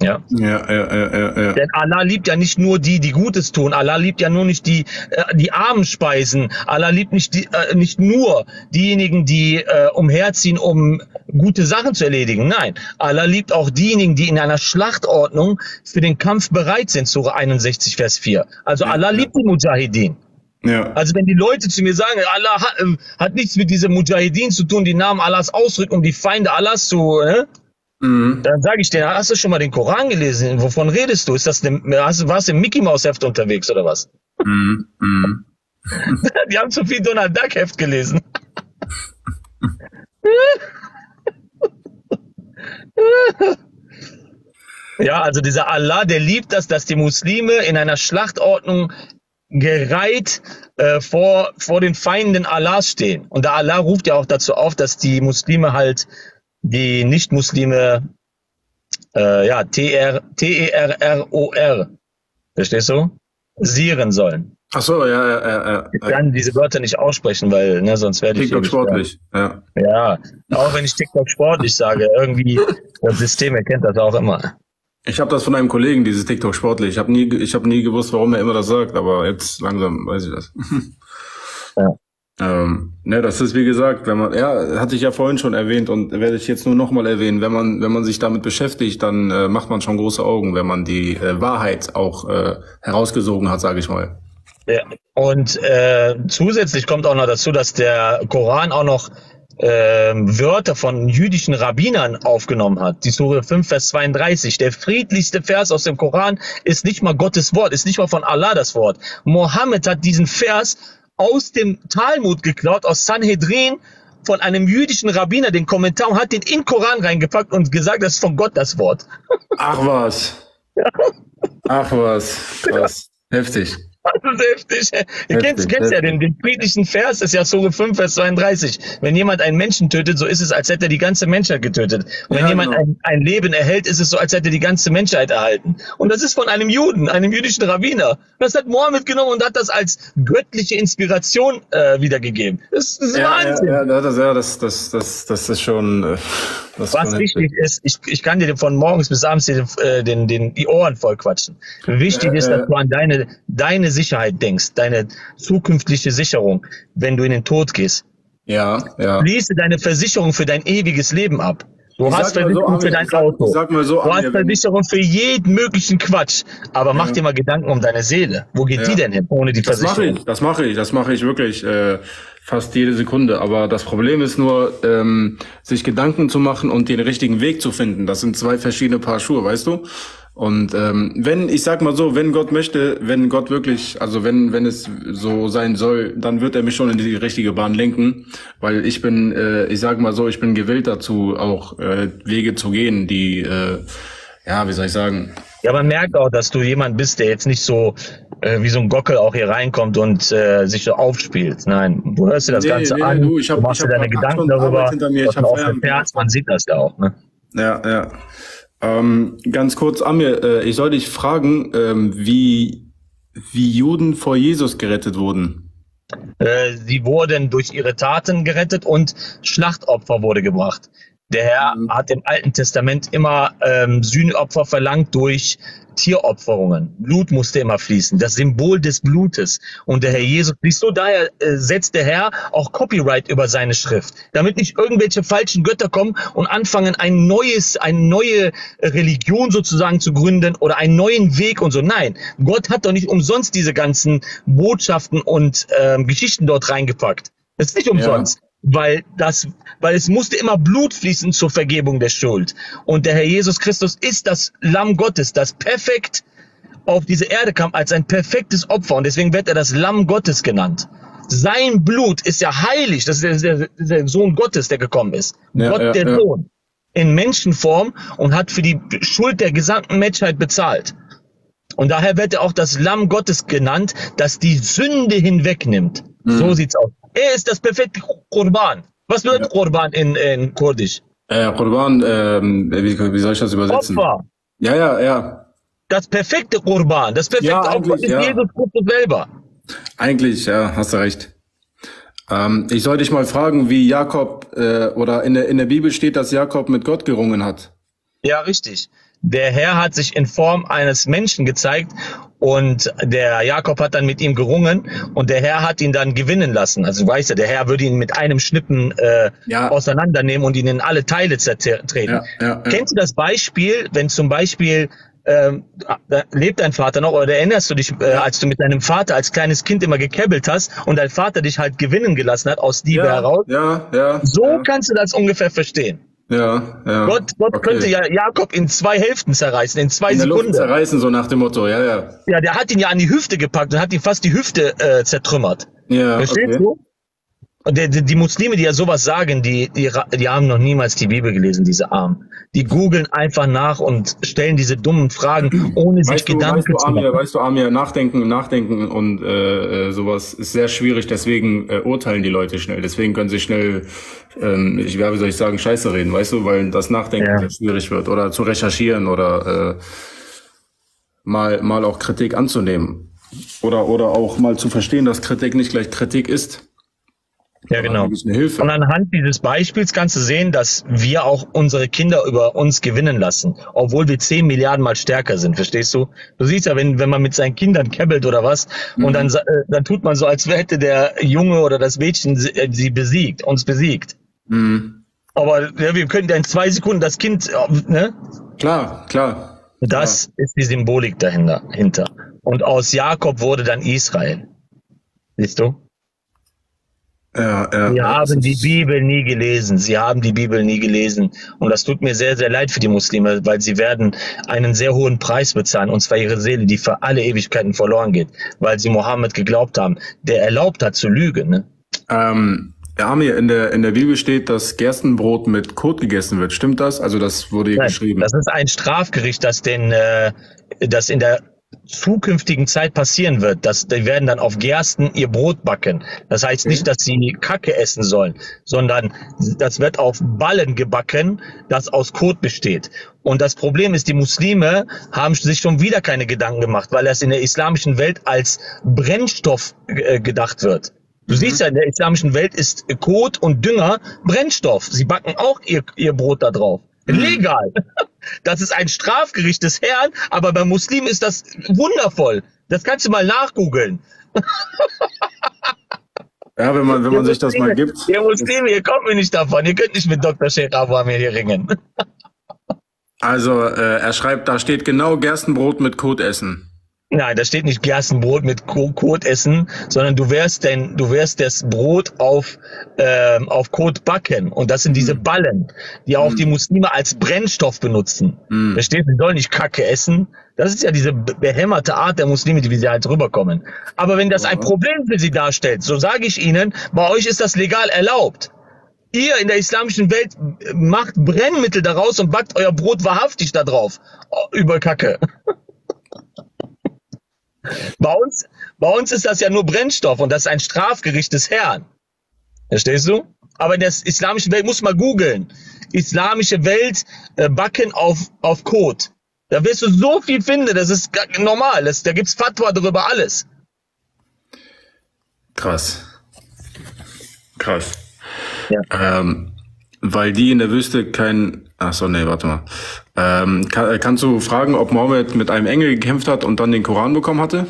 Ja. Ja, ja, ja, ja, ja. Denn Allah liebt ja nicht nur die, die Gutes tun. Allah liebt ja nur nicht die, äh, die armen Speisen. Allah liebt nicht, die, äh, nicht nur diejenigen, die äh, umherziehen, um gute Sachen zu erledigen. Nein, Allah liebt auch diejenigen, die in einer Schlachtordnung für den Kampf bereit sind. Surah 61, Vers 4. Also Allah liebt die Mujahideen. Ja. Also wenn die Leute zu mir sagen, Allah hat, ähm, hat nichts mit diesen Mujahideen zu tun, die Namen Allahs ausdrücken, um die Feinde Allahs zu, ne? Mhm. Dann sage ich denen, hast du schon mal den Koran gelesen? Wovon redest du? Ist das eine, hast, warst du im Mickey Mouse Heft unterwegs oder was? Mhm. Mhm. Die haben zu viel Donald Duck Heft gelesen. ja, also dieser Allah, der liebt das, dass die Muslime in einer Schlachtordnung gereiht äh, vor, vor den Feinden Allahs stehen. Und der Allah ruft ja auch dazu auf, dass die Muslime halt die Nicht-Muslime äh, ja, T-E-R-R-O-R, verstehst du? Sieren sollen. Ach so, ja, ja, ja, ja. Ich kann diese Wörter nicht aussprechen, weil ne, sonst werde ich TikTok sportlich. Ja. Ja, auch wenn ich TikTok sportlich sage, irgendwie das System erkennt das auch immer. Ich habe das von einem Kollegen, dieses TikTok sportlich. Ich habe nie, ich habe nie gewusst, warum er immer das sagt, aber jetzt langsam weiß ich das. Ja. Ähm, ne, das ist wie gesagt, wenn man, ja, hatte ich ja vorhin schon erwähnt und werde ich jetzt nur nochmal erwähnen, wenn man, wenn man sich damit beschäftigt, dann äh, macht man schon große Augen, wenn man die äh, Wahrheit auch äh, herausgesogen hat, sage ich mal. Ja. Und äh, zusätzlich kommt auch noch dazu, dass der Koran auch noch ähm, Wörter von jüdischen Rabbinern aufgenommen hat. Die Sure 5, Vers 32. Der friedlichste Vers aus dem Koran ist nicht mal Gottes Wort, ist nicht mal von Allah das Wort. Mohammed hat diesen Vers aus dem Talmud geklaut, aus Sanhedrin, von einem jüdischen Rabbiner, den Kommentar, und hat den in den Koran reingepackt und gesagt, das ist von Gott das Wort. Ach was. Ach was. Was. Heftig. Das ist heftig. Heftig, kennt, kennst ja den, den friedlichen Vers, ist ja Sure 5, Vers 32. Wenn jemand einen Menschen tötet, so ist es, als hätte er die ganze Menschheit getötet. Und wenn Ja, jemand genau. ein, ein Leben erhält, ist es so, als hätte er die ganze Menschheit erhalten. Und das ist von einem Juden, einem jüdischen Rabbiner. Das hat Mohammed genommen und hat das als göttliche Inspiration äh, wiedergegeben. Das ist Ja, Wahnsinn. ja, ja, das, ja, das, das, das, das ist schon. Äh, das Was schon wichtig heftig. ist, ich, ich kann dir von morgens bis abends den, äh, den, den, die Ohren voll quatschen. Wichtig Äh, ist, dass du an deine, deine Sicherheit denkst, deine zukünftige Sicherung, wenn du in den Tod gehst. Ja, ja. Schließe deine Versicherung für dein ewiges Leben ab. Du Ich hast mal so, Versicherung für dein sag- Auto. so, du hast Versicherung für jeden möglichen Quatsch. Aber mach dir mal Gedanken um deine Seele. Wo geht Ja. die denn hin ohne die Das Versicherung? ich, das mache ich, das mache ich wirklich äh, fast jede Sekunde. Aber das Problem ist nur, ähm, sich Gedanken zu machen und den richtigen Weg zu finden. Das sind zwei verschiedene Paar Schuhe, weißt du? Und ähm, wenn, ich sag mal so, wenn Gott möchte, wenn Gott wirklich, also wenn, wenn es so sein soll, dann wird er mich schon in die richtige Bahn lenken, weil ich bin, äh, ich sag mal so, ich bin gewillt dazu, auch äh, Wege zu gehen, die, äh, ja, wie soll ich sagen, Ja, man merkt auch, dass du jemand bist, der jetzt nicht so äh, wie so ein Gockel auch hier reinkommt und äh, sich so aufspielt. Nein, du hörst dir das Nee, Ganze nee, an, du, ich hab- du machst ich dir deine Gedanken darüber, hinter mir, ich hab Feierabend Herz, man sieht das ja auch. Ne? Ja, ja. Ähm, ganz kurz, Amir, äh, ich soll dich fragen, ähm, wie, wie Juden vor Jesus gerettet wurden. Äh, sie wurden durch ihre Taten gerettet und Schlachtopfer wurde gebracht. Der Herr Mhm. hat im Alten Testament immer ähm, Sühnopfer verlangt durch Tieropferungen. Blut musste immer fließen, das Symbol des Blutes. Und der Herr Jesus, siehst du, daher äh, setzt der Herr auch Copyright über seine Schrift, damit nicht irgendwelche falschen Götter kommen und anfangen, ein neues, eine neue Religion sozusagen zu gründen oder einen neuen Weg und so. Nein, Gott hat doch nicht umsonst diese ganzen Botschaften und ähm, Geschichten dort reingepackt. Das ist nicht umsonst. Weil das, weil es musste immer Blut fließen zur Vergebung der Schuld. Und der Herr Jesus Christus ist das Lamm Gottes, das perfekt auf diese Erde kam als ein perfektes Opfer. Und deswegen wird er das Lamm Gottes genannt. Sein Blut ist ja heilig. Das ist der, der, Sohn Gottes, der gekommen ist. Ja, Gott, ja, der ja. Sohn. In Menschenform und hat für die Schuld der gesamten Menschheit bezahlt. Und daher wird er auch das Lamm Gottes genannt, das die Sünde hinwegnimmt. Mhm. So sieht's aus. Er ist das perfekte Qurban. Was bedeutet Qurban in, in Kurdisch? Äh, Qurban, ähm, wie, wie soll ich das übersetzen? Opfer. Ja, ja, ja. Das perfekte Qurban. Das perfekte Ja, Opfer ist ja. Jesus Christus selber. Eigentlich, ja, hast du recht. Ähm, ich soll dich mal fragen, wie Jakob, äh, oder in der, in der Bibel steht, dass Jakob mit Gott gerungen hat. Ja, richtig. Der Herr hat sich in Form eines Menschen gezeigt und der Jakob hat dann mit ihm gerungen und der Herr hat ihn dann gewinnen lassen. Also du weißt ja, der Herr würde ihn mit einem Schnippen äh, Ja. auseinandernehmen und ihn in alle Teile zertreten. Ja, ja. Kennst du das Beispiel, wenn zum Beispiel ähm, lebt dein Vater noch oder erinnerst du dich, äh, als du mit deinem Vater als kleines Kind immer gekebbelt hast und dein Vater dich halt gewinnen gelassen hat aus Diebe Ja, heraus? ja, ja. So kannst du das ungefähr verstehen. Ja, ja. Gott, Gott Okay. könnte ja Jakob in zwei Hälften zerreißen, in zwei in der Luft Sekunden. zerreißen, so nach dem Motto, ja, ja. Ja, der hat ihn ja an die Hüfte gepackt und hat ihm fast die Hüfte äh, zertrümmert. Ja, Verstehst okay. du? Und die, die, die Muslime, die ja sowas sagen, die, die, die haben noch niemals die Bibel gelesen, diese Armen. Die googeln einfach nach und stellen diese dummen Fragen, ohne sich Weißt du, Gedanken weißt du, zu Amir, machen. weißt du, Amir, nachdenken, nachdenken und äh, äh, sowas ist sehr schwierig, deswegen äh, urteilen die Leute schnell. Deswegen können sie schnell, ähm, ich, wie soll ich sagen, Scheiße reden, weißt du, weil das Nachdenken Ja. sehr schwierig wird. Oder zu recherchieren oder äh, mal, mal auch Kritik anzunehmen. Oder, oder auch mal zu verstehen, dass Kritik nicht gleich Kritik ist. Ja, genau. Und anhand dieses Beispiels kannst du sehen, dass wir auch unsere Kinder über uns gewinnen lassen, obwohl wir 10 Milliarden mal stärker sind, verstehst du? Du siehst ja, wenn, wenn man mit seinen Kindern kebbelt oder was, und dann, äh, dann tut man so, als hätte der Junge oder das Mädchen sie, äh, sie besiegt, uns besiegt. Mhm. Aber ja, wir können ja in zwei Sekunden das Kind, äh, ne? Klar, klar. Das ist die Symbolik dahinter. Hinter. Und aus Jakob wurde dann Israel. Siehst du? Ja, ja. Sie haben die Bibel nie gelesen. Sie haben die Bibel nie gelesen. Und das tut mir sehr, sehr leid für die Muslime, weil sie werden einen sehr hohen Preis bezahlen, und zwar ihre Seele, die für alle Ewigkeiten verloren geht, weil sie Mohammed geglaubt haben, der erlaubt hat zu lügen. Ne? Ähm, ja, Amir, in der, in der Bibel steht, dass Gerstenbrot mit Kot gegessen wird. Stimmt das? Also das wurde hier Nein, geschrieben. Das ist ein Strafgericht, das den, äh, das in der zukünftigen Zeit passieren wird, dass die werden dann auf Gersten ihr Brot backen. Das heißt nicht, dass sie Kacke essen sollen, sondern das wird auf Ballen gebacken, das aus Kot besteht. Und das Problem ist, die Muslime haben sich schon wieder keine Gedanken gemacht, weil das in der islamischen Welt als Brennstoff äh, gedacht wird. Du siehst ja, in der islamischen Welt ist Kot und Dünger Brennstoff. Sie backen auch ihr, ihr Brot da drauf. Legal. Das ist ein Strafgericht des Herrn, aber bei Muslimen ist das wundervoll. Das kannst du mal nachgoogeln. Ja, wenn man, wenn man sich das mal gibt. Ihr Muslime, ihr kommt mir nicht davon. Ihr könnt nicht mit Dr. Sheikh Abraham hier ringen. Also, äh, er schreibt, da steht genau Gerstenbrot mit Kot essen. Nein, da steht nicht Gerstenbrot mit Kot essen, sondern du wirst denn, du wirst das Brot auf, ähm, auf Kot backen. Und das sind diese hm. Ballen, die auch mm. die Muslime als Brennstoff benutzen. Mm. Verstehst du? Die sollen nicht Kacke essen. Das ist ja diese behämmerte Art der Muslime, die wie sie halt rüberkommen. Aber wenn das ein Problem für sie darstellt, so sage ich ihnen, bei euch ist das legal erlaubt. Ihr in der islamischen Welt macht Brennmittel daraus und backt euer Brot wahrhaftig da drauf. Oh, über Kacke. Bei uns, bei uns ist das ja nur Brennstoff und das ist ein Strafgericht des Herrn. Verstehst du? Aber in der islamischen Welt muss man googeln. Islamische Welt äh, backen auf, auf Code. Da wirst du so viel finden, das ist normal. Das, da gibt's Fatwa darüber alles. Krass. Krass. Ja. Ähm, weil die in der Wüste kein. Ach so, nee, warte mal. Ähm, kann, kannst du fragen, ob Mohammed mit einem Engel gekämpft hat und dann den Koran bekommen hatte?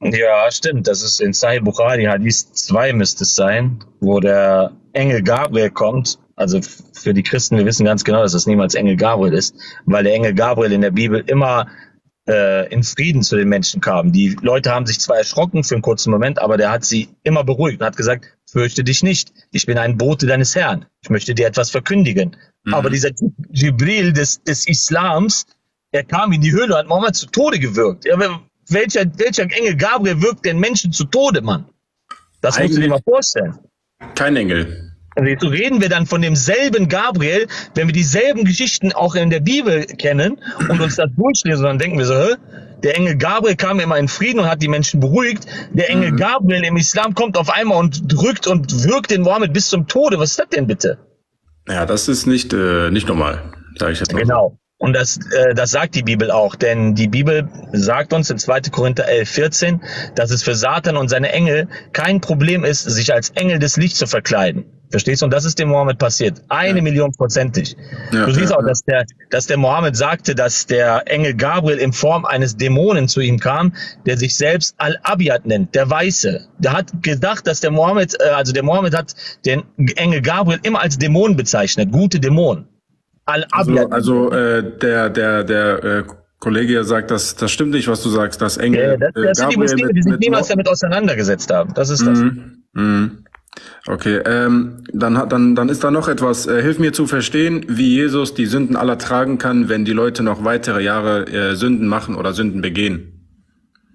Ja, stimmt. Das ist in Sahih Bukhari, Hadith 2 müsste es sein, wo der Engel Gabriel kommt. Also für die Christen, wir wissen ganz genau, dass das niemals Engel Gabriel ist, weil der Engel Gabriel in der Bibel immer äh, in Frieden zu den Menschen kam. Die Leute haben sich zwar erschrocken für einen kurzen Moment, aber der hat sie immer beruhigt und hat gesagt, fürchte dich nicht, ich bin ein Bote deines Herrn, ich möchte dir etwas verkündigen. Mhm. Aber dieser Jibril des, des Islams, er kam in die Höhle und hat Mohammed zu Tode gewirkt. Ja, welcher, welcher Engel Gabriel wirkt den Menschen zu Tode, Mann? Das Eigentlich musst du dir mal vorstellen. Kein Engel. So reden wir dann von demselben Gabriel, wenn wir dieselben Geschichten auch in der Bibel kennen und uns das durchlesen, dann denken wir so, hä? Der Engel Gabriel kam immer in Frieden und hat die Menschen beruhigt. Der Engel mhm. Gabriel im Islam kommt auf einmal und drückt und wirkt den Mohammed bis zum Tode. Was ist das denn bitte? Ja, das ist nicht, äh, nicht normal, sage ich jetzt mal. Genau. Und das, äh, das sagt die Bibel auch, denn die Bibel sagt uns in 2. Korinther 11, 14, dass es für Satan und seine Engel kein Problem ist, sich als Engel des Lichts zu verkleiden. Verstehst du? Und das ist dem Mohammed passiert. Eine ja. Million prozentig. Ja, du siehst ja, auch, dass der, dass der Mohammed sagte, dass der Engel Gabriel in Form eines Dämonen zu ihm kam, der sich selbst Al-Abiyad nennt, der Weiße. Der hat gedacht, dass der Mohammed, äh, also der Mohammed hat den Engel Gabriel immer als Dämon bezeichnet, gute Dämon. Al-Abiyad. Also, also äh, der, der, der äh, Kollege sagt, das, das stimmt nicht, was du sagst, dass Engel. Ja, das, das sind die Muslime, die sich niemals damit auseinandergesetzt haben. Das ist das. Mhm. Mhm. Okay, ähm, dann, dann, dann ist da noch etwas. Äh, hilf mir zu verstehen, wie Jesus die Sünden aller tragen kann, wenn die Leute noch weitere Jahre äh, Sünden machen oder Sünden begehen.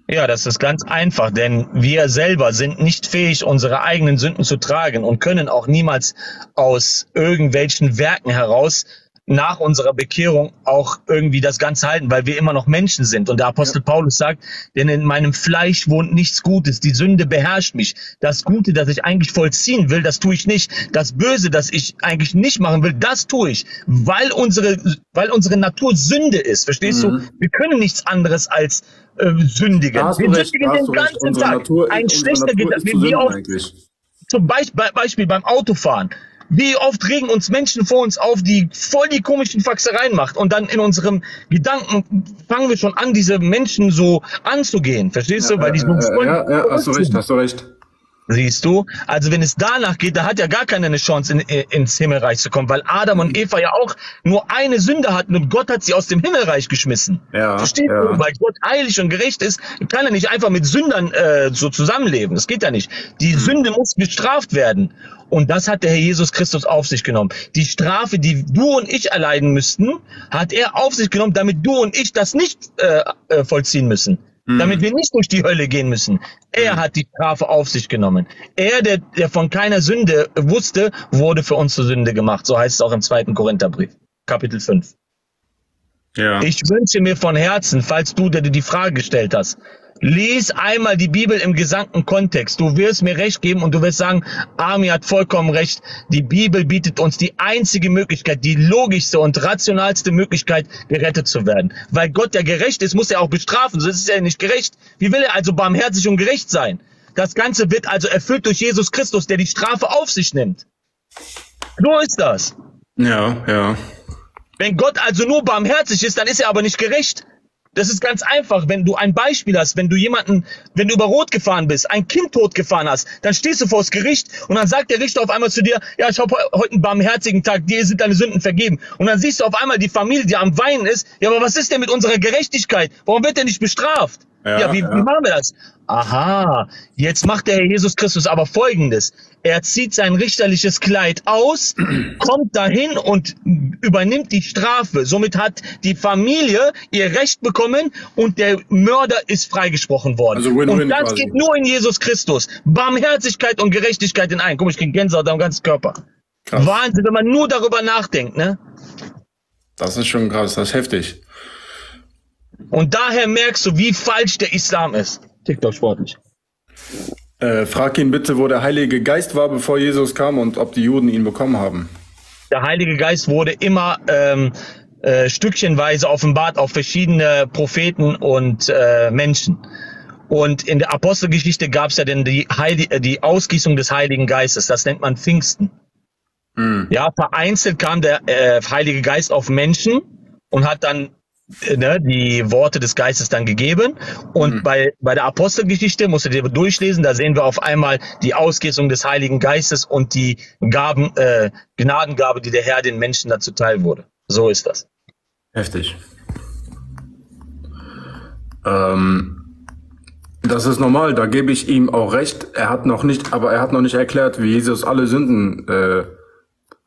Ja, das ist ganz einfach, denn wir selber sind nicht fähig, unsere eigenen Sünden zu tragen und können auch niemals aus irgendwelchen Werken heraus nach unserer Bekehrung auch irgendwie das Ganze halten, weil wir immer noch Menschen sind. Und der Apostel ja. Paulus sagt, denn in meinem Fleisch wohnt nichts Gutes, die Sünde beherrscht mich. Das Gute, das ich eigentlich vollziehen will, das tue ich nicht. Das Böse, das ich eigentlich nicht machen will, das tue ich, weil unsere, weil unsere Natur Sünde ist. Verstehst mhm. du? Wir können nichts anderes als äh, sündigen. Wir sündigen den ganzen Tag. Natur, Ein schlechter Gedanke, wie oft, zum Beispiel, Beispiel beim Autofahren. Wie oft regen uns Menschen vor uns auf, die voll die komischen Faxereien macht und dann in unserem Gedanken fangen wir schon an, diese Menschen so anzugehen. Verstehst ja, du? Weil die so äh, ja, ja, hast du recht, hast du recht. Siehst du? Also wenn es danach geht, da hat ja gar keiner eine Chance, in, in, ins Himmelreich zu kommen, weil Adam und Eva ja auch nur eine Sünde hatten und Gott hat sie aus dem Himmelreich geschmissen. Ja, Verstehst ja. du? Weil Gott heilig und gerecht ist, kann er nicht einfach mit Sündern äh, so zusammenleben. Das geht ja nicht. Die hm. Sünde muss bestraft werden. Und das hat der Herr Jesus Christus auf sich genommen. Die Strafe, die du und ich erleiden müssten, hat er auf sich genommen, damit du und ich das nicht äh, äh, vollziehen müssen. Mhm. Damit wir nicht durch die Hölle gehen müssen. Er mhm. hat die Strafe auf sich genommen. Er, der, der von keiner Sünde wusste, wurde für uns zur Sünde gemacht. So heißt es auch im zweiten Korintherbrief, Kapitel 5. Ja. Ich wünsche mir von Herzen, falls du dir die Frage gestellt hast, Lies einmal die Bibel im gesamten Kontext. Du wirst mir recht geben und du wirst sagen, Ami hat vollkommen recht. Die Bibel bietet uns die einzige Möglichkeit, die logischste und rationalste Möglichkeit, gerettet zu werden. Weil Gott ja gerecht ist, muss er auch bestrafen. So ist ja nicht gerecht. Wie will er also barmherzig und gerecht sein? Das Ganze wird also erfüllt durch Jesus Christus, der die Strafe auf sich nimmt. So ist das. Ja, ja. Wenn Gott also nur barmherzig ist, dann ist er aber nicht gerecht. Das ist ganz einfach. Wenn du ein Beispiel hast, wenn du jemanden, wenn du über Rot gefahren bist, ein Kind tot gefahren hast, dann stehst du vor das Gericht und dann sagt der Richter auf einmal zu dir, ja, ich habe heute einen barmherzigen Tag, dir sind deine Sünden vergeben. Und dann siehst du auf einmal die Familie, die am Weinen ist. Ja, aber was ist denn mit unserer Gerechtigkeit? Warum wird der nicht bestraft? Ja, ja, wie, ja. wie machen wir das? Aha, jetzt macht der Herr Jesus Christus aber Folgendes. Er zieht sein richterliches Kleid aus, kommt dahin und übernimmt die Strafe. Somit hat die Familie ihr Recht bekommen und der Mörder ist freigesprochen worden. Also win -win und das quasi. geht nur in Jesus Christus. Barmherzigkeit und Gerechtigkeit in einen. Guck, ich krieg Gänsehaut am ganzen Körper. Krass. Wahnsinn, wenn man nur darüber nachdenkt, ne? Das ist schon krass, das ist heftig. Und daher merkst du, wie falsch der Islam ist. TikTok sportlich. Äh, frag ihn bitte, wo der Heilige Geist war, bevor Jesus kam und ob die Juden ihn bekommen haben. Der Heilige Geist wurde immer ähm, äh, stückchenweise offenbart auf verschiedene Propheten und äh, Menschen. Und in der Apostelgeschichte gab es ja denn die, Heil äh, die Ausgießung des Heiligen Geistes. Das nennt man Pfingsten. Hm. Ja, vereinzelt kam der äh, Heilige Geist auf Menschen und hat dann ne, die Worte des Geistes dann gegeben. Und mhm. bei, bei der Apostelgeschichte, musst du dir durchlesen, da sehen wir auf einmal die Ausgießung des Heiligen Geistes und die Gaben, äh, Gnadengabe, die der Herr den Menschen dazu teil wurde. So ist das. Heftig. Ähm, das ist normal, da gebe ich ihm auch recht. Er hat noch nicht, aber er hat noch nicht erklärt, wie Jesus alle Sünden äh,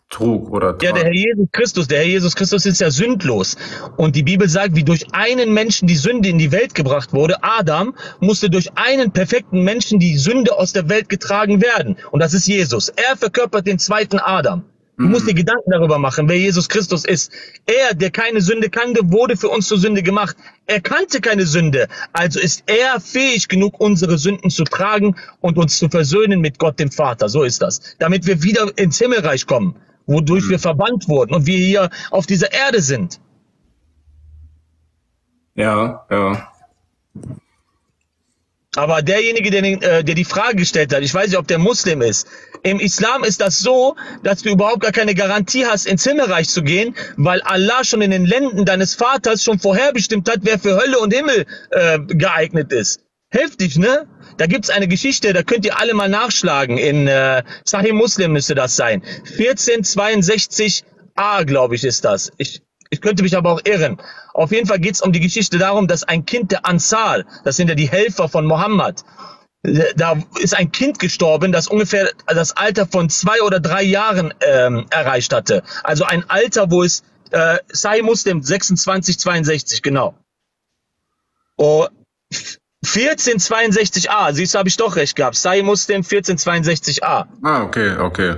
trug oder trug. Ja, der Herr Jesus Christus, der Herr Jesus Christus ist ja sündlos. Und die Bibel sagt, wie durch einen Menschen die Sünde in die Welt gebracht wurde, Adam, musste durch einen perfekten Menschen die Sünde aus der Welt getragen werden. Und das ist Jesus. Er verkörpert den zweiten Adam. Du musst dir mhm. Gedanken darüber machen, wer Jesus Christus ist. Er, der keine Sünde kannte, wurde für uns zur Sünde gemacht. Er kannte keine Sünde. Also ist er fähig genug, unsere Sünden zu tragen und uns zu versöhnen mit Gott, dem Vater. So ist das. Damit wir wieder ins Himmelreich kommen wodurch mhm. wir verbannt wurden und wir hier auf dieser Erde sind. Ja, ja. Aber derjenige, der, äh, der die Frage gestellt hat, ich weiß nicht, ob der Muslim ist. Im Islam ist das so, dass du überhaupt gar keine Garantie hast, ins Himmelreich zu gehen, weil Allah schon in den Lenden deines Vaters schon vorherbestimmt hat, wer für Hölle und Himmel äh, geeignet ist. Heftig, ne? Da gibt's eine Geschichte, da könnt ihr alle mal nachschlagen. In äh, Sahih Muslim müsste das sein. 1462a, glaube ich, ist das. Ich, ich könnte mich aber auch irren. Auf jeden Fall geht's um die Geschichte darum, dass ein Kind der Ansar, das sind ja die Helfer von Mohammed, da ist ein Kind gestorben, das ungefähr das Alter von zwei oder drei Jahren ähm, erreicht hatte. Also ein Alter, wo es äh, Sahih Muslim 26, 62, genau. Oh, 1462a, siehst du, habe ich doch recht gehabt. Sai Muslim 1462a. Ah, okay, okay.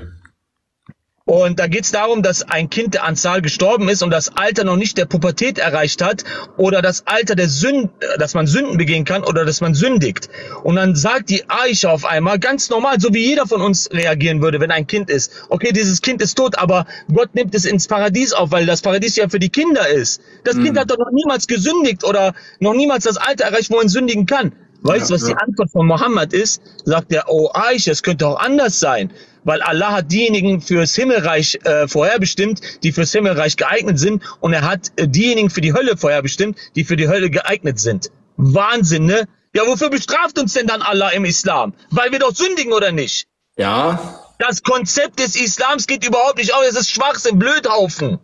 Und da geht es darum, dass ein Kind der Anzahl gestorben ist und das Alter noch nicht der Pubertät erreicht hat oder das Alter der Sünden, dass man Sünden begehen kann oder dass man sündigt. Und dann sagt die Aisha auf einmal ganz normal, so wie jeder von uns reagieren würde, wenn ein Kind ist. Okay, dieses Kind ist tot, aber Gott nimmt es ins Paradies auf, weil das Paradies ja für die Kinder ist. Das mhm. Kind hat doch noch niemals gesündigt oder noch niemals das Alter erreicht, wo man sündigen kann. Weißt du, ja, was ja. die Antwort von Mohammed ist? Sagt er, oh Aisha, es könnte auch anders sein weil Allah hat diejenigen fürs Himmelreich äh, vorherbestimmt, die fürs Himmelreich geeignet sind und er hat äh, diejenigen für die Hölle vorherbestimmt, die für die Hölle geeignet sind. Wahnsinn, ne? Ja, wofür bestraft uns denn dann Allah im Islam? Weil wir doch sündigen oder nicht? Ja. Das Konzept des Islams geht überhaupt nicht auf. Es ist Schwachsinn, Blödhaufen.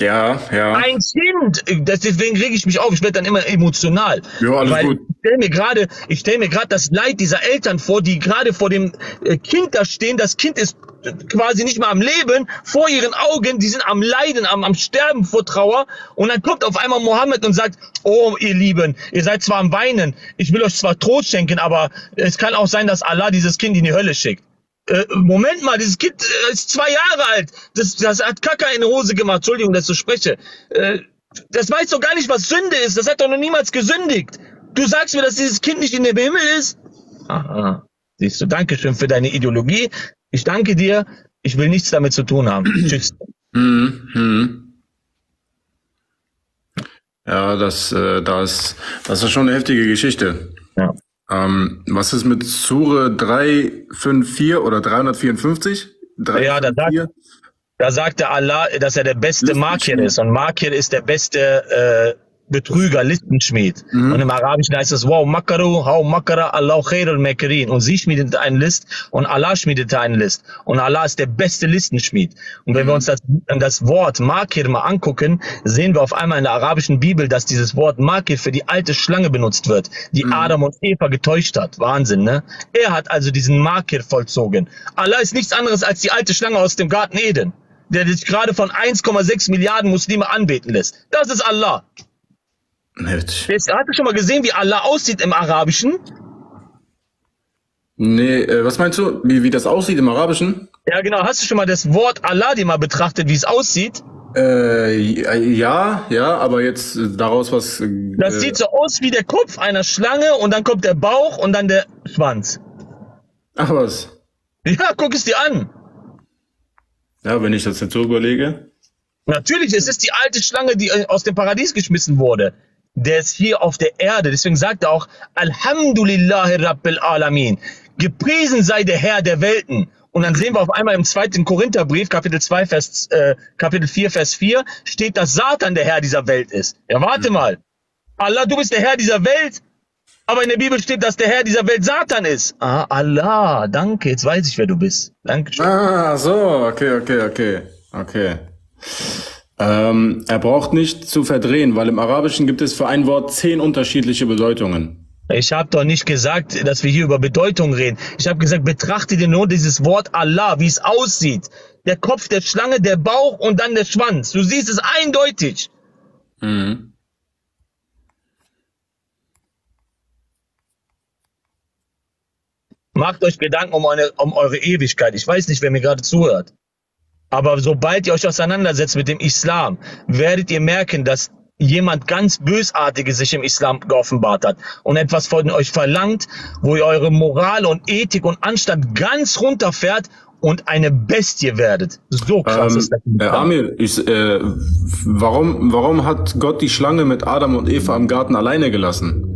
Ja, ja. Ein Kind, deswegen rege ich mich auf, ich werde dann immer emotional. Ja, alles weil gut. Ich stelle mir gerade, ich stelle mir gerade das Leid dieser Eltern vor, die gerade vor dem äh, Kind da stehen. Das Kind ist quasi nicht mehr am Leben, vor ihren Augen, die sind am Leiden, am, am Sterben vor Trauer. Und dann kommt auf einmal Mohammed und sagt, oh ihr Lieben, ihr seid zwar am Weinen, ich will euch zwar Trost schenken, aber es kann auch sein, dass Allah dieses Kind in die Hölle schickt äh, Moment mal, dieses Kind äh, ist zwei Jahre alt. Das, das hat Kaka in die Hose gemacht. Entschuldigung, dass ich so spreche. Äh, das weiß doch gar nicht, was Sünde ist. Das hat doch noch niemals gesündigt. Du sagst mir, dass dieses Kind nicht in dem Himmel ist? Aha. Siehst du, danke schön für deine Ideologie. Ich danke dir. Ich will nichts damit zu tun haben. Tschüss. Hm, hm. Ja, das, äh, das, das ist schon eine heftige Geschichte. Ja. Ähm, was ist mit Sure 354 oder 354? 354? Ja, da sagt, da sagt der Allah, dass er der beste Makir ist. Und Makir ist der beste, äh, Betrüger, Listenschmied. Mhm. Und im Arabischen heißt es, wow, makaru, hau makara, Allah khairul makirin. Und sie schmiedet einen List und Allah schmiedet einen List. Und Allah ist der beste Listenschmied. Und wenn mhm. wir uns das, das Wort Makir mal angucken, sehen wir auf einmal in der arabischen Bibel, dass dieses Wort Makir für die alte Schlange benutzt wird, die mhm. Adam und Eva getäuscht hat. Wahnsinn, ne? Er hat also diesen Makir vollzogen. Allah ist nichts anderes als die alte Schlange aus dem Garten Eden der sich gerade von 1,6 Milliarden Muslime anbeten lässt. Das ist Allah. Nicht. Jetzt, hast du schon mal gesehen, wie Allah aussieht im Arabischen? Nee, äh, was meinst du? Wie, wie das aussieht im Arabischen? Ja, genau. Hast du schon mal das Wort Allah dir mal betrachtet, wie es aussieht? Äh, ja, ja, aber jetzt äh, daraus was. Äh, das sieht so aus wie der Kopf einer Schlange und dann kommt der Bauch und dann der Schwanz. Ach was. Ja, guck es dir an. Ja, wenn ich das jetzt so überlege. Natürlich, es ist die alte Schlange, die äh, aus dem Paradies geschmissen wurde. Der ist hier auf der Erde. Deswegen sagt er auch, Alhamdulillahi Rabbil Alamin. Gepriesen sei der Herr der Welten. Und dann sehen wir auf einmal im zweiten Korintherbrief, Kapitel 2, Vers, äh, Kapitel 4, Vers 4, steht, dass Satan der Herr dieser Welt ist. Ja, warte mhm. mal. Allah, du bist der Herr dieser Welt. Aber in der Bibel steht, dass der Herr dieser Welt Satan ist. Ah, Allah, danke. Jetzt weiß ich, wer du bist. Danke. Ah, so, okay, okay, okay, okay. Ähm, er braucht nicht zu verdrehen, weil im Arabischen gibt es für ein Wort zehn unterschiedliche Bedeutungen. Ich habe doch nicht gesagt, dass wir hier über Bedeutung reden. Ich habe gesagt, betrachte dir nur dieses Wort Allah, wie es aussieht. Der Kopf der Schlange, der Bauch und dann der Schwanz. Du siehst es eindeutig. Mhm. Macht euch Gedanken um, eine, um eure Ewigkeit. Ich weiß nicht, wer mir gerade zuhört. Aber sobald ihr euch auseinandersetzt mit dem Islam, werdet ihr merken, dass jemand ganz Bösartiges sich im Islam geoffenbart hat und etwas von euch verlangt, wo ihr eure Moral und Ethik und Anstand ganz runterfährt und eine Bestie werdet. So krass ähm, ist das. Äh, Amir, ich, äh, warum, warum hat Gott die Schlange mit Adam und Eva im Garten alleine gelassen?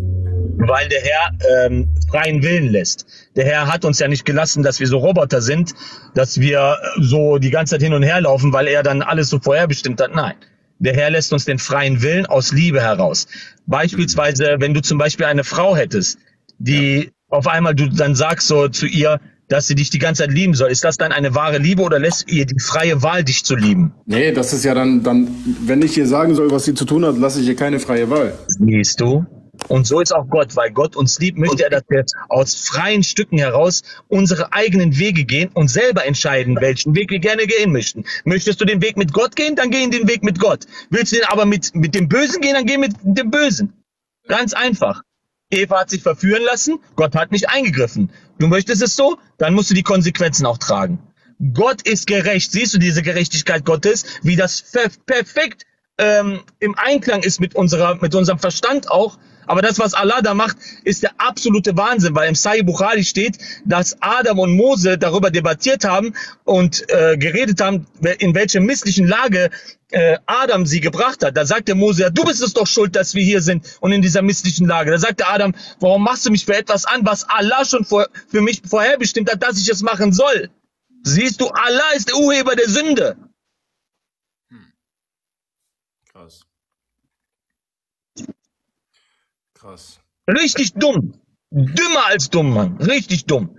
Weil der Herr ähm, freien Willen lässt. Der Herr hat uns ja nicht gelassen, dass wir so Roboter sind, dass wir so die ganze Zeit hin und her laufen, weil er dann alles so vorherbestimmt hat. Nein. Der Herr lässt uns den freien Willen aus Liebe heraus. Beispielsweise, wenn du zum Beispiel eine Frau hättest, die ja. auf einmal du dann sagst so zu ihr, dass sie dich die ganze Zeit lieben soll. Ist das dann eine wahre Liebe oder lässt ihr die freie Wahl, dich zu lieben? Nee, das ist ja dann, dann, wenn ich ihr sagen soll, was sie zu tun hat, lasse ich ihr keine freie Wahl. Siehst du? Und so ist auch Gott, weil Gott uns liebt, möchte er, dass wir aus freien Stücken heraus unsere eigenen Wege gehen und selber entscheiden, welchen Weg wir gerne gehen möchten. Möchtest du den Weg mit Gott gehen, dann geh in den Weg mit Gott. Willst du den aber mit, mit dem Bösen gehen, dann geh mit dem Bösen. Ganz einfach. Eva hat sich verführen lassen, Gott hat nicht eingegriffen. Du möchtest es so, dann musst du die Konsequenzen auch tragen. Gott ist gerecht. Siehst du diese Gerechtigkeit Gottes, wie das perfekt ähm, im Einklang ist mit unserer, mit unserem Verstand auch, aber das, was Allah da macht, ist der absolute Wahnsinn, weil im Sahih Bukhari steht, dass Adam und Mose darüber debattiert haben und äh, geredet haben, in welche misslichen Lage äh, Adam sie gebracht hat. Da sagt der Mose, ja, du bist es doch schuld, dass wir hier sind und in dieser misslichen Lage. Da sagt der Adam, warum machst du mich für etwas an, was Allah schon vor, für mich vorherbestimmt hat, dass ich es machen soll? Siehst du, Allah ist der Urheber der Sünde. Krass. Richtig dumm. Dümmer als dumm, Mann. Richtig dumm.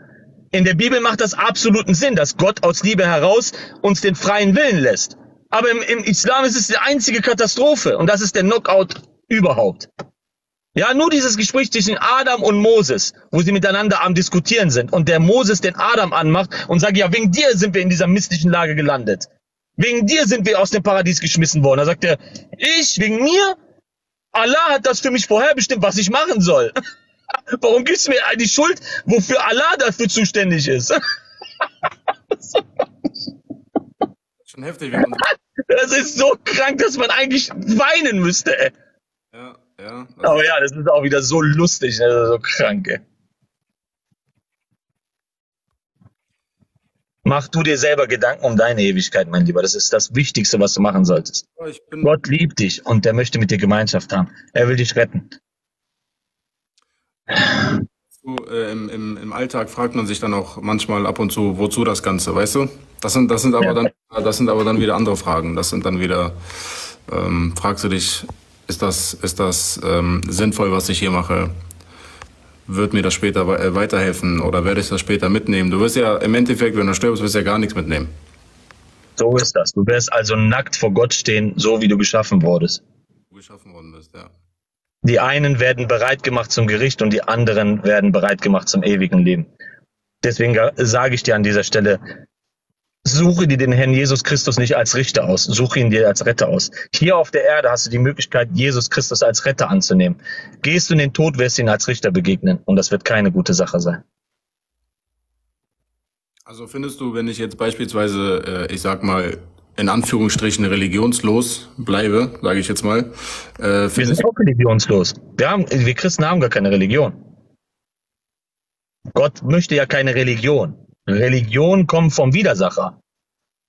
In der Bibel macht das absoluten Sinn, dass Gott aus Liebe heraus uns den freien Willen lässt. Aber im, im Islam ist es die einzige Katastrophe und das ist der Knockout überhaupt. Ja, nur dieses Gespräch zwischen Adam und Moses, wo sie miteinander am Diskutieren sind und der Moses den Adam anmacht und sagt, ja, wegen dir sind wir in dieser mystischen Lage gelandet. Wegen dir sind wir aus dem Paradies geschmissen worden. Da sagt er, ich, wegen mir? Allah hat das für mich vorherbestimmt, was ich machen soll. Warum gibst du mir die Schuld, wofür Allah dafür zuständig ist? Schon heftig. Das ist so krank, dass man eigentlich weinen müsste. Ey. Ja, ja. Aber ja, das ist auch wieder so lustig, ne? so krank. Ey. Mach du dir selber Gedanken um deine Ewigkeit, mein Lieber. Das ist das Wichtigste, was du machen solltest. Gott liebt dich und er möchte mit dir Gemeinschaft haben. Er will dich retten. So, äh, im, im, Im Alltag fragt man sich dann auch manchmal ab und zu, wozu das Ganze, weißt du? Das sind, das sind aber ja. dann, das sind aber dann wieder andere Fragen. Das sind dann wieder, ähm, fragst du dich, ist das, ist das ähm, sinnvoll, was ich hier mache? Wird mir das später äh, weiterhelfen oder werde ich das später mitnehmen? Du wirst ja im Endeffekt, wenn du stirbst, wirst du ja gar nichts mitnehmen. So ist das. Du wirst also nackt vor Gott stehen, so wie du geschaffen wurdest. Du geschaffen worden bist, ja. Die einen werden bereit gemacht zum Gericht und die anderen werden bereit gemacht zum ewigen Leben. Deswegen sage ich dir an dieser Stelle, suche dir den Herrn Jesus Christus nicht als Richter aus, suche ihn dir als Retter aus. Hier auf der Erde hast du die Möglichkeit, Jesus Christus als Retter anzunehmen. Gehst du in den Tod, wirst du ihn als Richter begegnen und das wird keine gute Sache sein. Also findest du, wenn ich jetzt beispielsweise, äh, ich sag mal, in Anführungsstrichen religionslos bleibe, sage ich jetzt mal. Äh, wir sind auch religionslos. Wir, haben, wir Christen haben gar keine Religion. Gott möchte ja keine Religion. Religion kommt vom Widersacher.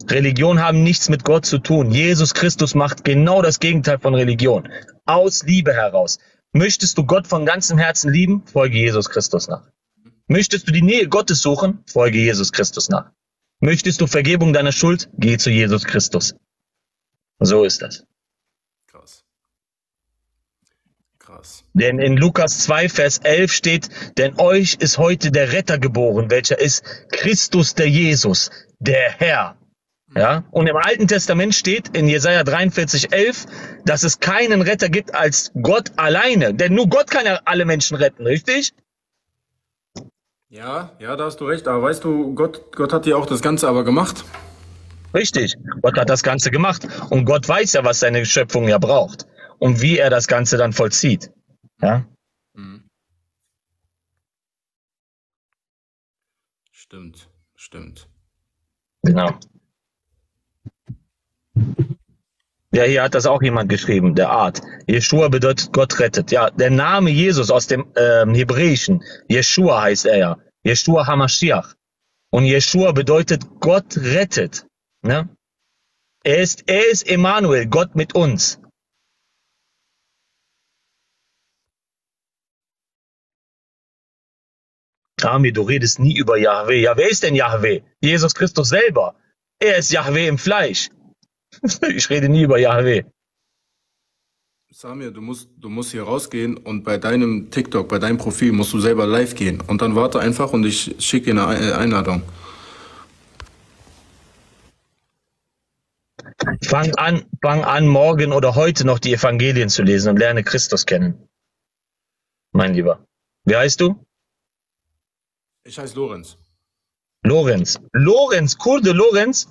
Religion haben nichts mit Gott zu tun. Jesus Christus macht genau das Gegenteil von Religion. Aus Liebe heraus. Möchtest du Gott von ganzem Herzen lieben? Folge Jesus Christus nach. Möchtest du die Nähe Gottes suchen? Folge Jesus Christus nach. Möchtest du Vergebung deiner Schuld? Geh zu Jesus Christus. So ist das. Krass. Krass. Denn in Lukas 2, Vers 11 steht, denn euch ist heute der Retter geboren, welcher ist Christus der Jesus, der Herr. Ja, und im Alten Testament steht in Jesaja 43, 11, dass es keinen Retter gibt als Gott alleine. Denn nur Gott kann ja alle Menschen retten, richtig? Ja, ja, da hast du recht. Aber weißt du, Gott, Gott hat ja auch das Ganze aber gemacht. Richtig. Gott hat das Ganze gemacht. Und Gott weiß ja, was seine Schöpfung ja braucht. Und wie er das Ganze dann vollzieht. Ja? Mhm. Stimmt, stimmt. Genau. Ja, hier hat das auch jemand geschrieben, der Art. Jeshua bedeutet Gott rettet. Ja, der Name Jesus aus dem ähm, Hebräischen, Jeshua heißt er ja. Jeshua Hamashiach. Und Jeshua bedeutet Gott rettet. Ne? Er ist, er ist Emmanuel, Gott mit uns. Rami, du redest nie über Yahweh. Ja, wer ist denn Yahweh? Jesus Christus selber. Er ist Yahweh im Fleisch. ich rede nie über Yahweh. Samir, du musst, du musst hier rausgehen und bei deinem TikTok, bei deinem Profil musst du selber live gehen. Und dann warte einfach und ich schicke dir eine Einladung. Fang an, fang an, morgen oder heute noch die Evangelien zu lesen und lerne Christus kennen. Mein Lieber. Wie heißt du? Ich heiße Lorenz. Lorenz. Lorenz, Kurde Lorenz?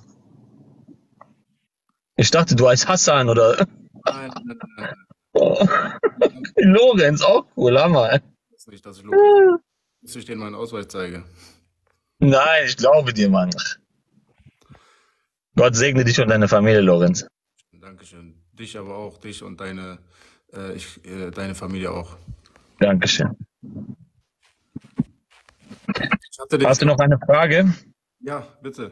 Ich dachte, du heißt Hassan oder. Nein, nein, nein. Oh. Lorenz, auch cool, Hammer. Das ist nicht, dass ich Lorenz, dass ich dir meinen Ausweis zeige. Nein, ich glaube dir, Mann. Gott segne dich und deine Familie, Lorenz. Dankeschön. Dich aber auch, dich und deine, äh, ich, äh, deine Familie auch. Dankeschön. Hast du noch eine Frage? Ja, bitte.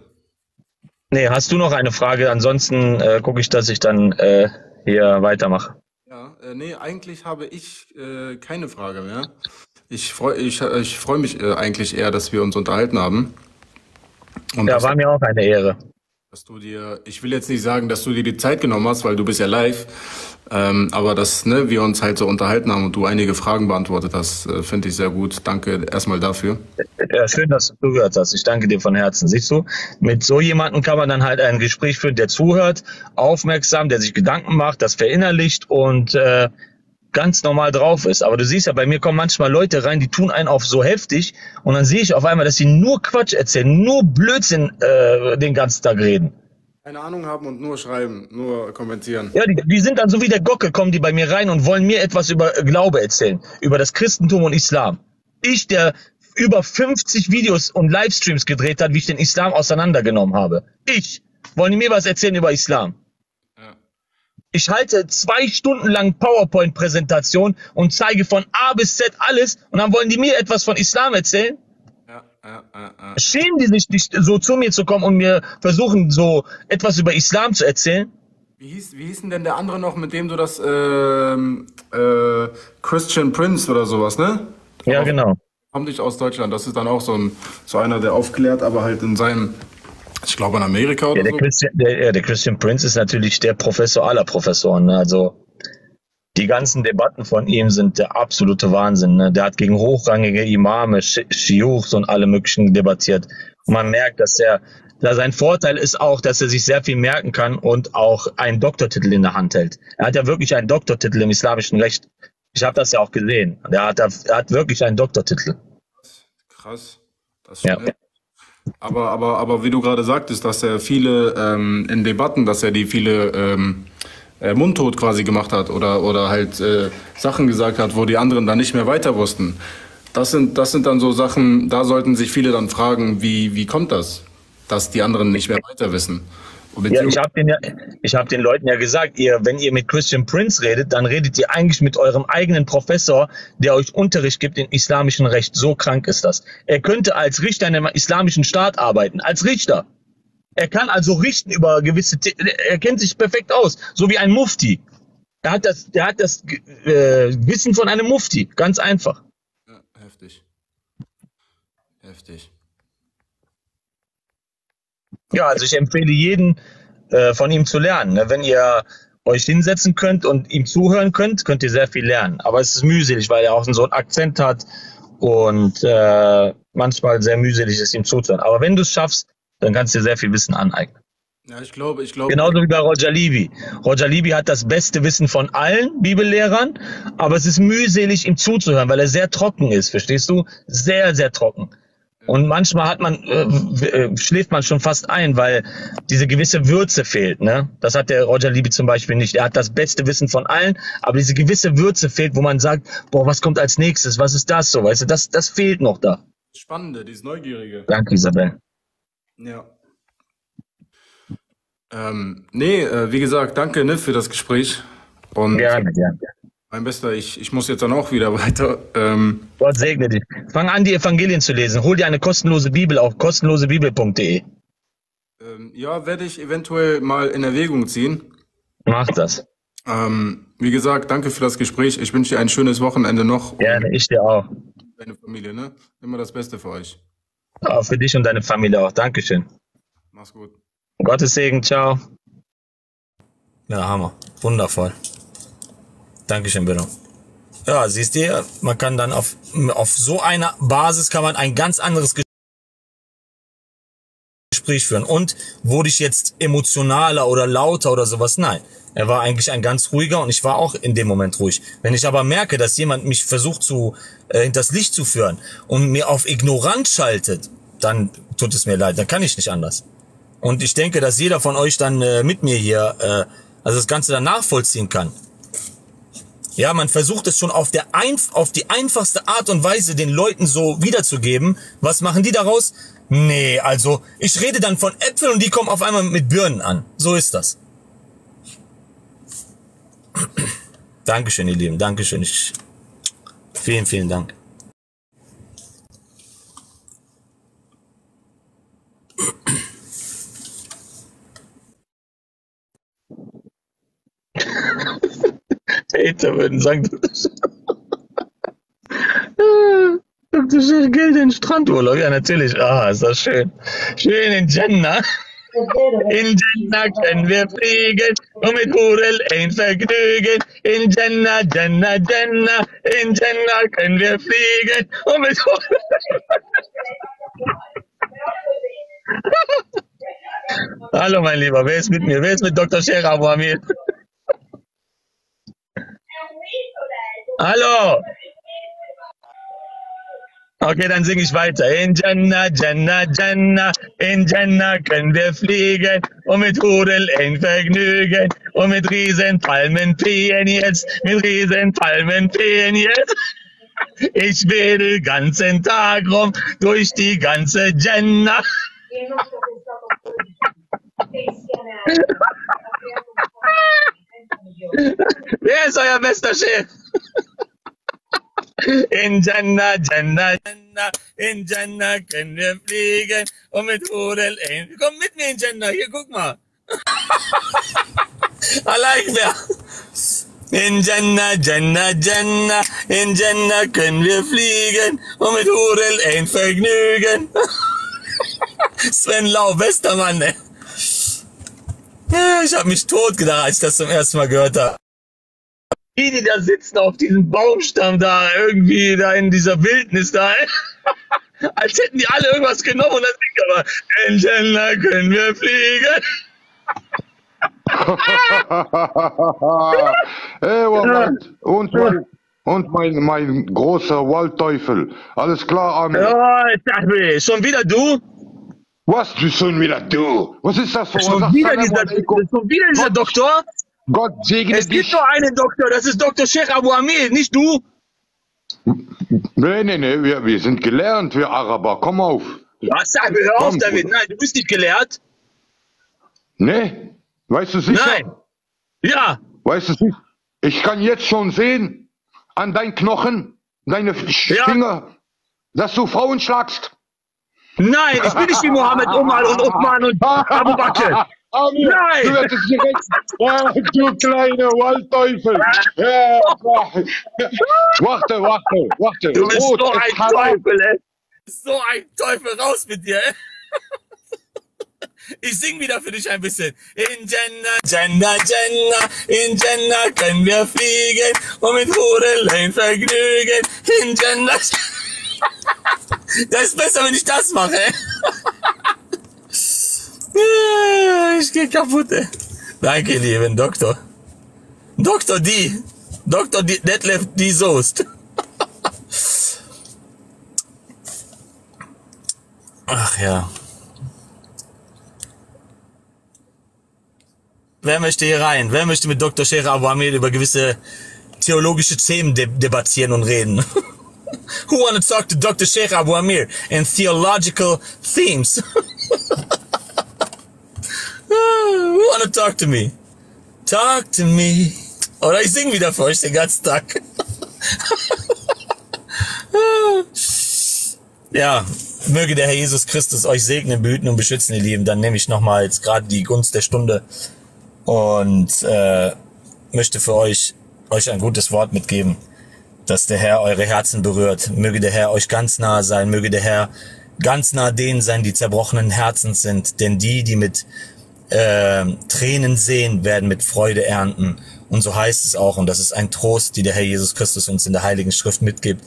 Nee, hast du noch eine Frage? Ansonsten äh, gucke ich, dass ich dann äh, hier weitermache. Ja, äh, nee, eigentlich habe ich äh, keine Frage mehr. Ich freue ich, ich freu mich äh, eigentlich eher, dass wir uns unterhalten haben. Und ja, war mir auch eine Ehre dass du dir, ich will jetzt nicht sagen, dass du dir die Zeit genommen hast, weil du bist ja live, ähm, aber dass ne, wir uns halt so unterhalten haben und du einige Fragen beantwortet hast, äh, finde ich sehr gut. Danke erstmal dafür. Ja, schön, dass du zugehört hast. Ich danke dir von Herzen. Siehst du, mit so jemandem kann man dann halt ein Gespräch führen, der zuhört, aufmerksam, der sich Gedanken macht, das verinnerlicht und äh, ganz normal drauf ist. Aber du siehst ja, bei mir kommen manchmal Leute rein, die tun einen auf so heftig und dann sehe ich auf einmal, dass sie nur Quatsch erzählen, nur Blödsinn äh, den ganzen Tag reden. Keine Ahnung haben und nur schreiben, nur kommentieren. Ja, die, die sind dann so wie der Gocke, kommen die bei mir rein und wollen mir etwas über Glaube erzählen, über das Christentum und Islam. Ich, der über 50 Videos und Livestreams gedreht hat, wie ich den Islam auseinandergenommen habe. Ich. Wollen die mir was erzählen über Islam? Ich halte zwei Stunden lang PowerPoint-Präsentation und zeige von A bis Z alles und dann wollen die mir etwas von Islam erzählen? Ja, ja, ja, ja. Schämen die sich nicht, so zu mir zu kommen und mir versuchen, so etwas über Islam zu erzählen? Wie hieß, wie hieß denn der andere noch, mit dem du das, ähm, äh, Christian Prince oder sowas, ne? Ja, genau. Kommt nicht aus Deutschland. Das ist dann auch so, ein, so einer, der aufklärt, aber halt in seinem ich glaube in Amerika oder ja, der so. Christian, der, der Christian Prince ist natürlich der Professor aller Professoren. Ne? Also die ganzen Debatten von ihm sind der absolute Wahnsinn. Ne? Der hat gegen hochrangige Imame, Shiuchs und alle möglichen debattiert. Und man merkt, dass er, da sein Vorteil ist auch, dass er sich sehr viel merken kann und auch einen Doktortitel in der Hand hält. Er hat ja wirklich einen Doktortitel im islamischen Recht. Ich habe das ja auch gesehen. Er hat, er hat wirklich einen Doktortitel. Krass. Das ja. Aber, aber, aber wie du gerade sagtest, dass er viele ähm, in Debatten, dass er die viele ähm, äh, mundtot quasi gemacht hat oder, oder halt äh, Sachen gesagt hat, wo die anderen dann nicht mehr weiter wussten. Das sind, das sind dann so Sachen, da sollten sich viele dann fragen, wie, wie kommt das, dass die anderen nicht mehr weiter wissen. Ja, ich habe den, ja, hab den Leuten ja gesagt, ihr, wenn ihr mit Christian Prince redet, dann redet ihr eigentlich mit eurem eigenen Professor, der euch Unterricht gibt im islamischen Recht. So krank ist das. Er könnte als Richter in einem islamischen Staat arbeiten. Als Richter. Er kann also richten über gewisse, er kennt sich perfekt aus, so wie ein Mufti. Er hat das, der hat das äh, Wissen von einem Mufti, ganz einfach. Ja, heftig. Heftig. Ja, also ich empfehle jeden, äh, von ihm zu lernen. Ne? Wenn ihr euch hinsetzen könnt und ihm zuhören könnt, könnt ihr sehr viel lernen. Aber es ist mühselig, weil er auch so einen Akzent hat und äh, manchmal sehr mühselig ist, ihm zuzuhören. Aber wenn du es schaffst, dann kannst du dir sehr viel Wissen aneignen. Ja, ich glaube, ich glaube. Genauso wie bei Roger Libby. Roger Libby hat das beste Wissen von allen Bibellehrern, aber es ist mühselig, ihm zuzuhören, weil er sehr trocken ist, verstehst du? Sehr, sehr trocken. Und manchmal hat man, äh, äh, schläft man schon fast ein, weil diese gewisse Würze fehlt. Ne? Das hat der Roger Libby zum Beispiel nicht. Er hat das beste Wissen von allen, aber diese gewisse Würze fehlt, wo man sagt, boah, was kommt als nächstes? Was ist das so? Weißt du, das, das fehlt noch da. Spannende, dieses Neugierige. Danke, Isabel. Ja. Ähm, nee, äh, wie gesagt, danke ne, für das Gespräch. Und gerne, gerne. Mein Bester, ich, ich muss jetzt dann auch wieder weiter. Ähm, Gott segne dich. Fang an, die Evangelien zu lesen. Hol dir eine kostenlose Bibel auf kostenlosebibel.de. Ähm, ja, werde ich eventuell mal in Erwägung ziehen. Mach das. Ähm, wie gesagt, danke für das Gespräch. Ich wünsche dir ein schönes Wochenende noch. Gerne, ich dir auch. Deine Familie, ne? Immer das Beste für euch. Ja, für dich und deine Familie auch. Dankeschön. Mach's gut. Gottes Segen, ciao. Ja, Hammer. Wundervoll. Dankeschön, Bruno. Ja, siehst du, man kann dann auf, auf so einer Basis kann man ein ganz anderes Gespräch führen. Und wurde ich jetzt emotionaler oder lauter oder sowas? Nein. Er war eigentlich ein ganz ruhiger und ich war auch in dem Moment ruhig. Wenn ich aber merke, dass jemand mich versucht zu äh, hinters Licht zu führen und mir auf ignorant schaltet, dann tut es mir leid, dann kann ich nicht anders. Und ich denke, dass jeder von euch dann äh, mit mir hier äh, also das Ganze dann nachvollziehen kann. Ja, man versucht es schon auf der einf auf die einfachste Art und Weise den Leuten so wiederzugeben. Was machen die daraus? Nee, also ich rede dann von Äpfeln und die kommen auf einmal mit Birnen an. So ist das. Dankeschön, ihr Lieben. Dankeschön. Ich, vielen, vielen Dank. Hater würden sagen, Dr. Sheikh Geld in Strandurlaub. Ja, natürlich. Ah, ist das schön. Schön in Jannah. In Jannah können wir fliegen und mit Hurel ein Vergnügen. In Jannah, Jannah, Jannah. In Jannah können wir fliegen und mit Hurel. Hallo, mein Lieber. Wer ist mit mir? Wer ist mit Dr. Abu Amir? Hallo. Okay, dann singe ich weiter. In Jannah, Jannah, Jannah, in Jannah können wir fliegen und mit Rudel ein Vergnügen und mit Riesenpalmen pehen jetzt, mit Riesenpalmen pehen jetzt. Ich wedel ganzen Tag rum durch die ganze Jannah. Wer ist euer bester Chef? In Jannah, Jannah, Jannah, in Jannah können wir fliegen und mit Rudel ein. Komm mit mir in Jannah, hier guck mal. Allein wer? In Jannah, Jannah, Jannah, in Jannah können wir fliegen und mit Rudel ein Vergnügen. Sven Lau, bester Mann, ey. Ich hab mich tot gedacht, als ich das zum ersten Mal gehört habe. Die, die da sitzen auf diesem Baumstamm da, irgendwie da in dieser Wildnis da, als hätten die alle irgendwas genommen und dann singt aber, Jannah können wir fliegen. hey, Moment. Und mein, und mein, mein großer Waldteufel. Alles klar, Amir? Ja, Sahbi, schon wieder du? Was, du schon wieder du? Was ist das für Schon wieder dieser, alaikum. schon wieder dieser Doktor? Gott segne Es gibt dich. nur einen Doktor, das ist Dr. Sheikh Abu Amir, nicht du. Nee, nee, nee, wir, wir sind gelernt, wir Araber. Komm auf. Ja, Sahbi, hör auf Komm, damit. Nein, du bist nicht gelehrt. Nee? Weißt du sicher? Nein. Ja, Weißt du sicher? Ich kann jetzt schon sehen, an deinen Knochen, deine Ja. Finger, dass du Frauen schlagst. nein, ich bin nicht wie Mohammed Umar und Uthman und Abu Bakr. Amir, Nein. Du wirst es direkt. Ah, du kleine Waldteufel. Ja, warte, warte, warte. Du bist Rot, so ein ein- Teufel, ey. So ein Teufel, raus mit dir, ey. Ich sing wieder für dich ein bisschen. In Jannah, Jannah, Jannah, in Jannah können wir fliegen und mit Hurelein vergnügen. In Jannah. Das ist besser, wenn ich das mache, ey. Ich geh kaputt. Danke, lieben Doktor. Dr. D. Dr. D. Detlef D. Soest. Ach ja. Wer möchte hier rein? Wer möchte mit Dr. Sheikh Abu Amir über gewisse theologische Themen de debattieren und reden? Who want to talk to Dr. Sheikh Abu Amir in theological themes? Want to talk to me? Talk to me. Oder ich sing wieder für euch den ganzen Tag. Ja, möge der Herr Jesus Christus euch segnen, behüten und beschützen, ihr Lieben. Dann nehme ich nochmal jetzt gerade die Gunst der Stunde und äh, möchte für euch euch ein gutes Wort mitgeben, dass der Herr eure Herzen berührt. Möge der Herr euch ganz nahe sein, möge der Herr ganz nah denen sein, die zerbrochenen Herzens sind, denn die, die mit äh, Tränen sehen, werden mit Freude ernten. Und so heißt es auch, und das ist ein Trost, die der Herr Jesus Christus uns in der Heiligen Schrift mitgibt,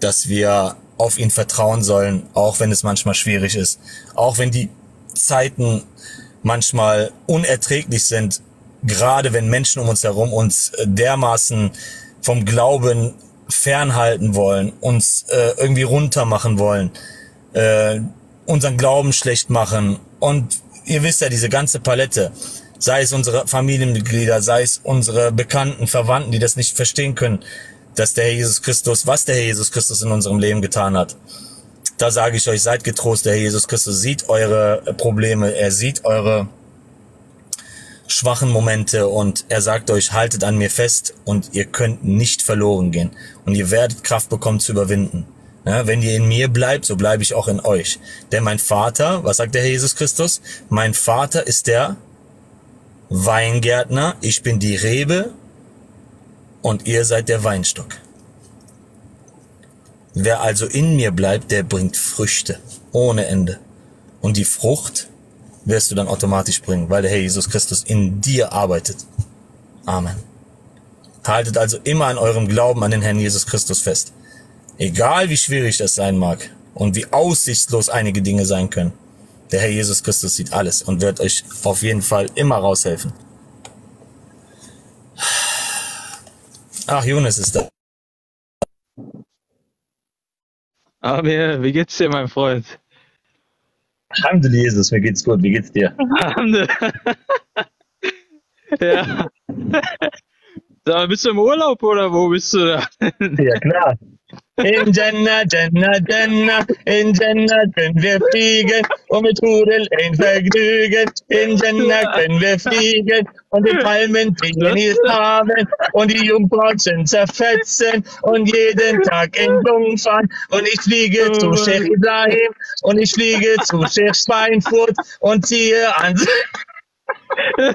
dass wir auf ihn vertrauen sollen, auch wenn es manchmal schwierig ist, auch wenn die Zeiten manchmal unerträglich sind, gerade wenn Menschen um uns herum uns äh, dermaßen vom Glauben fernhalten wollen, uns äh, irgendwie runtermachen wollen, äh, unseren Glauben schlecht machen. Und ihr wisst ja, diese ganze Palette, sei es unsere Familienmitglieder, sei es unsere Bekannten, Verwandten, die das nicht verstehen können, dass der Herr Jesus Christus, was der Herr Jesus Christus in unserem Leben getan hat. Da sage ich euch, seid getrost, der Herr Jesus Christus sieht eure Probleme, er sieht eure schwachen Momente und er sagt euch, haltet an mir fest und ihr könnt nicht verloren gehen und ihr werdet Kraft bekommen zu überwinden. Ja, wenn ihr in mir bleibt, so bleibe ich auch in euch. Denn mein Vater, was sagt der Herr Jesus Christus? Mein Vater ist der Weingärtner, ich bin die Rebe und ihr seid der Weinstock. Wer also in mir bleibt, der bringt Früchte ohne Ende. Und die Frucht wirst du dann automatisch bringen, weil der Herr Jesus Christus in dir arbeitet. Amen. Haltet also immer an eurem Glauben an den Herrn Jesus Christus fest. Egal wie schwierig das sein mag und wie aussichtslos einige Dinge sein können. Der Herr Jesus Christus sieht alles und wird euch auf jeden Fall immer raushelfen. Ach, Jonas ist da. Amir, wie geht's dir, mein Freund? Alhamdulillah, Jesus, mir geht's gut. Wie geht's dir? ja. Mal, bist du im Urlaub oder wo bist du da? Ja, klar. In Jannah, Jannah, Jannah, in Jannah können wir fliegen und mit Rudel ein Vergnügen. In Jannah können wir fliegen und den Palmen Tinis haben und die Jungbrotchen zerfetzen und jeden Tag in fahren. Und ich fliege zu Sheikh Ibrahim und ich fliege zu Sheikh Schweinfurt und ziehe an.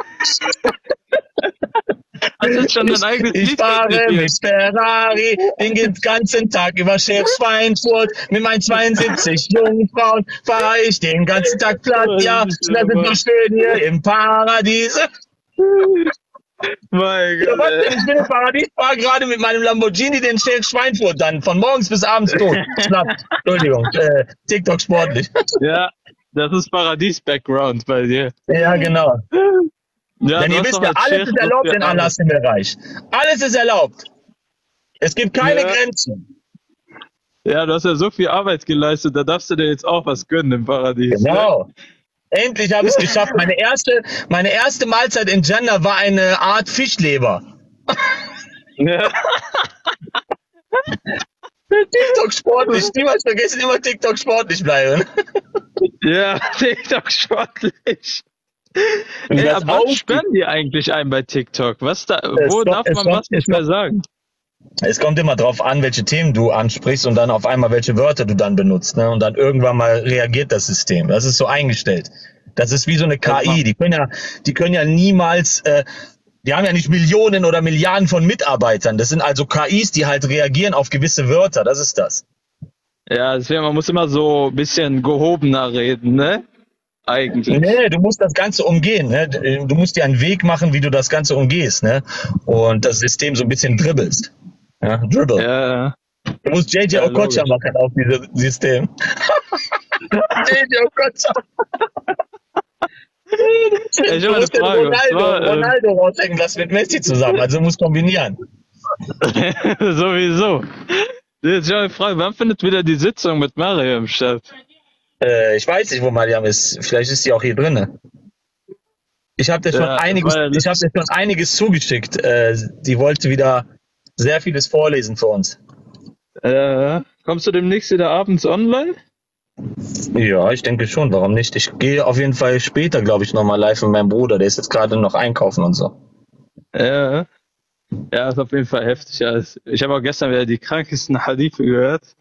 Hast du schon dein eigenes Ich fahre mit Ferrari den ganzen Tag über Chef Schweinfurt. Mit meinen 72 Jungfrauen fahre ich den ganzen Tag platt. Ja, das ist so schön hier im Paradies. Mein Ja, Gott, denn? Ich bin im Paradies, war gerade mit meinem Lamborghini den Sheikh Schweinfurt dann von morgens bis abends tot. Schnapp. Entschuldigung, äh, TikTok sportlich. Ja, das ist Paradies-Background bei dir. Ja, genau. Ja, Denn ihr wisst ja, alles Sheikh ist erlaubt in Allahs Himmelreich. Alles ist erlaubt. Es gibt keine Ja. Grenzen. Ja, du hast ja so viel Arbeit geleistet, da darfst du dir jetzt auch was gönnen im Paradies. ne? Genau. Endlich habe ich es geschafft. Meine erste, meine erste Mahlzeit in Jannah war eine Art Fischleber. Ne? TikTok sportlich. Niemals vergessen, immer TikTok sportlich bleiben. Ja, TikTok sportlich. Ey, ab wann sperren die eigentlich ein bei TikTok? Was da, Es wo kommt- darf man kommt- was nicht mehr sagen? Es kommt immer drauf an, welche Themen du ansprichst und dann auf einmal welche Wörter du dann benutzt. Ne? Und dann irgendwann mal reagiert das System. Das ist so eingestellt. Das ist wie so eine KI. Die können ja, die können ja niemals, äh, die haben ja nicht Millionen oder Milliarden von Mitarbeitern. Das sind also KIs, die halt reagieren auf gewisse Wörter. Das ist das. Ja, deswegen, man muss immer so ein bisschen gehobener reden, ne? Eigentlich. Nee, du musst das Ganze umgehen. Ne? Du musst dir einen Weg machen, wie du das Ganze umgehst. Ne? Und das System so ein bisschen dribbelst. Ja, dribble. Ja, Du musst JJ Ja, Okocha machen auf diesem System. JJ Okocha. Ich du hab eine musst den Frage, Ronaldo, zwar, ähm, Ronaldo raushängen lassen mit Messi zusammen. Also du musst kombinieren. sowieso. Jetzt ich habe eine Frage, wann findet wieder die Sitzung mit Mariam statt? Äh, ich weiß nicht, wo Mariam ist. Vielleicht ist sie auch hier drinne. Ich habe dir schon Ja, einiges, ich habe dir schon einiges zugeschickt. Äh, die wollte wieder sehr vieles vorlesen für uns. Äh, kommst du demnächst wieder abends online? Ja, ich denke schon. Warum nicht? Ich gehe auf jeden Fall später, glaube ich, nochmal live mit meinem Bruder. Der ist jetzt gerade noch einkaufen und so. Ja. Ja, ist auf jeden Fall heftig. Ich habe auch gestern wieder die krankesten Hadithe gehört.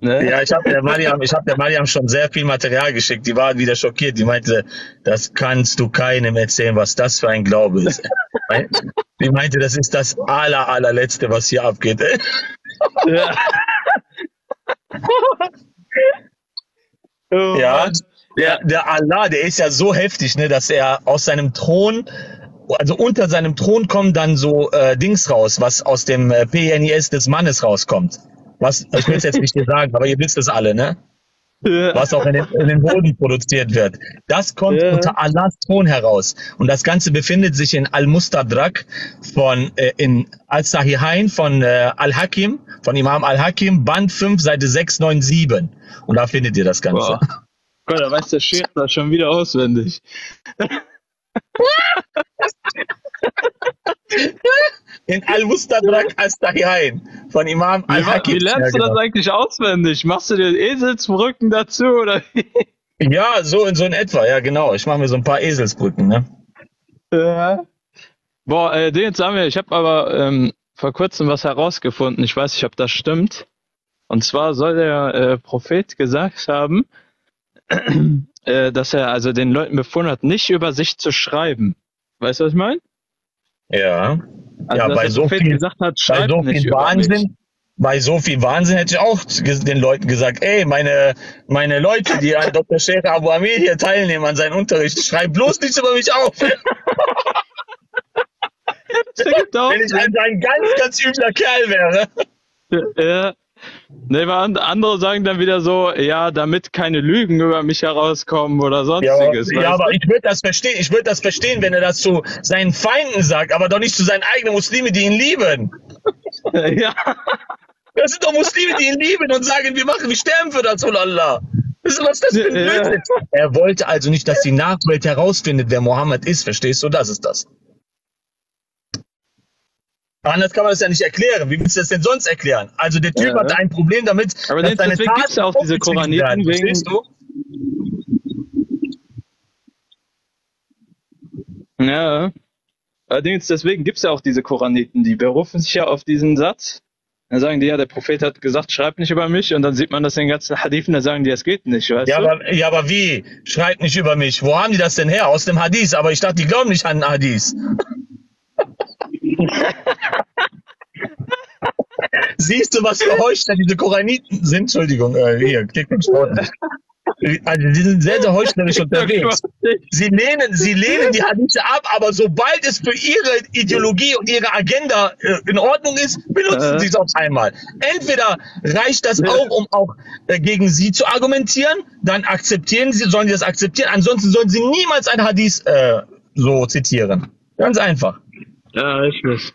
Ne? Ja, ich habe der Mariam, ich habe der Mariam schon sehr viel Material geschickt. Die war wieder schockiert. Die meinte, das kannst du keinem erzählen, was das für ein Glaube ist. Die meinte, das ist das aller, allerletzte, was hier abgeht. Ja. Oh Ja, der, der Allah, der ist ja so heftig, ne, dass er aus seinem Thron, also unter seinem Thron kommen dann so äh, Dings raus, was aus dem äh, PNIS des Mannes rauskommt. Was, ich will es jetzt nicht hier sagen, aber ihr wisst es alle, ne? Ja. was auch in den, in den Boden produziert wird. Das kommt Ja. unter Allahs Thron heraus. Und das Ganze befindet sich in Al-Mustadrak von, äh, in Al-Sahihain von äh, Al-Hakim, von Imam Al-Hakim, Band 5, Seite 697. Und da findet ihr das Ganze. Boah. Gott, da weiß der Sheikh das schon wieder auswendig. In Al-Mustadrak Al-Sahihain von Imam Wie, wa- Al-Hakim. wie lernst du das genau. eigentlich auswendig? Machst du dir Eselsbrücken dazu oder wie? ja, so in so in etwa, ja genau. Ich mache mir so ein paar Eselsbrücken, ne? Ja. Boah, äh, den jetzt haben wir, ich habe aber ähm, vor kurzem was herausgefunden. Ich weiß nicht, ob das stimmt. Und zwar soll der äh, Prophet gesagt haben, äh, dass er also den Leuten befohlen hat, nicht über sich zu schreiben. Weißt du, was ich meine? Ja. Also, Ja, bei so viel- gesagt hat, bei schreibt so viel. Wahnsinn, bei so viel Wahnsinn hätte ich auch den Leuten gesagt, ey, meine, meine Leute, die an Dr. Sheikh Abu Amir hier teilnehmen an seinem Unterricht, schreib bloß nichts über mich auf. Wenn ich ein, ein ganz, ganz übler Kerl wäre. Ja. Nee, andere sagen dann wieder so, ja, damit keine Lügen über mich herauskommen oder Ja, sonstiges. ja, aber ich würde das verstehen, ich würde das verstehen, wenn er das zu seinen Feinden sagt, aber doch nicht zu seinen eigenen Muslime, die ihn lieben. ja. Das sind doch Muslime, die ihn lieben und sagen, wir machen, wir sterben für das, Allah. Wisst ihr, was das für ein Ja. Blödsinn ist? Er wollte also nicht, dass die Nachwelt herausfindet, wer Mohammed ist, verstehst du? Das ist das. Anders kann man das ja nicht erklären. Wie willst du das denn sonst erklären? Also der Typ Ja. hatte ein Problem damit, Aber dass seine deswegen gibt's ja auch diese Koraniten verstehst du? Ja. Allerdings, deswegen gibt's ja auch diese Koraniten, die berufen sich ja auf diesen Satz. Dann sagen die, ja, der Prophet hat gesagt, schreib nicht über mich. Und dann sieht man das in den ganzen Hadithen, da sagen die, es geht nicht, weißt Ja du? aber, ja, aber wie? Schreibt nicht über mich. Wo haben die das denn her? Aus dem Hadith. Aber ich dachte, die glauben nicht an den Hadith. Siehst du, was für Heuchler diese Koraniten sind? Entschuldigung, äh, hier, mich vor. also sie sind sehr, sehr heuchlerisch unterwegs. Sie lehnen, sie lehnen die Hadithe ab, aber sobald es für ihre Ideologie und ihre Agenda äh, in Ordnung ist, benutzen Äh. sie es auf einmal. Entweder reicht das auch, um auch äh, gegen sie zu argumentieren, dann akzeptieren sie, sollen sie das akzeptieren, ansonsten sollen sie niemals ein Hadith äh, so zitieren. Ganz einfach. Ja, ich weiß.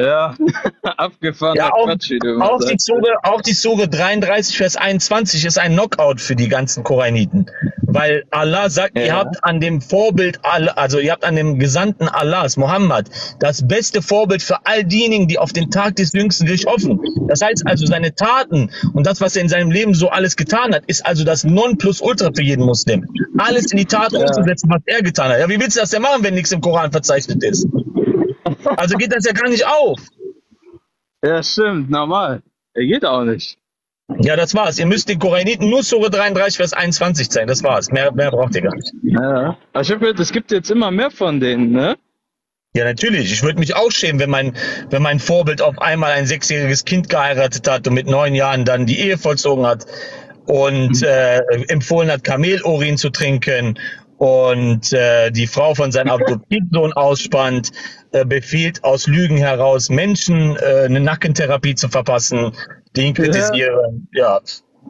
Ja, abgefahrener Ja, auch, Quatsch, auch, die. Sure, auch die Sure 33, Vers 21 ist ein Knockout für die ganzen Koraniten. Weil Allah sagt, ihr Ja. habt an dem Vorbild, Allah, also ihr habt an dem Gesandten Allahs, Mohammed, das beste Vorbild für all diejenigen, die auf den Tag des Jüngsten sich hoffen. Das heißt also, seine Taten und das, was er in seinem Leben so alles getan hat, ist also das Nonplusultra für jeden Muslim. Alles in die Tat umzusetzen, was er getan hat. Ja, wie willst du das denn machen, wenn nichts im Koran verzeichnet ist? Also geht das ja gar nicht auf. Ja, stimmt, normal. Er geht auch nicht. Ja, das war's. Ihr müsst den Koraniten nur Sure 33, Vers 21 zeigen. Das war's. Mehr, mehr braucht ihr gar nicht. Ja. Aber ich habe gehört, es gibt jetzt immer mehr von denen, ne? Ja, natürlich. Ich würde mich auch schämen, wenn mein, wenn mein Vorbild auf einmal ein sechsjähriges Kind geheiratet hat und mit neun Jahren dann die Ehe vollzogen hat und äh, empfohlen hat, Kamelurin zu trinken und äh, die Frau von seinem Adoptivsohn ausspannt, äh, befiehlt aus Lügen heraus Menschen äh, eine Nackentherapie zu verpassen, den kritisieren. Ja,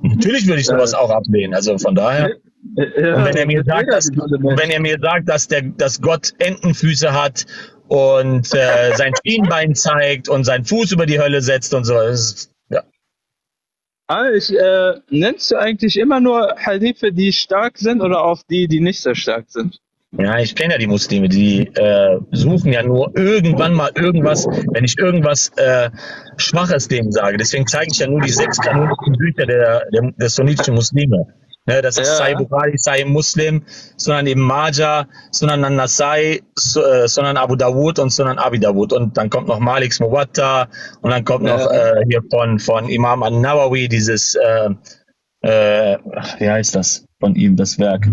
natürlich würde ich sowas auch ablehnen. Also von daher. Und wenn er mir sagt, dass, wenn er mir sagt, dass der, dass Gott Entenfüße hat und äh, sein Schienbein zeigt und seinen Fuß über die Hölle setzt und so, das ist, ja. Ah, ich, äh, nennst du eigentlich immer nur Hadithe, die stark sind oder auch die, die nicht so stark sind? Ja, ich kenne ja die Muslime, die äh, suchen ja nur irgendwann mal irgendwas, wenn ich irgendwas äh, Schwaches denen sage. Deswegen zeige ich ja nur die sechs kanonischen Bücher der, der, der sunnitischen Muslime. Ne, das ist Ja. Sahih Bukhari, Sahih Muslim, sondern eben Majah, sondern An-Nasai, so- äh, sondern Abu Dawud und sondern Abi Dawud. Und dann kommt noch Maliks Muwatta und dann kommt noch Ja. äh, hier von, von Imam An-Nawawi dieses, äh, äh, wie heißt das von ihm, das Werk?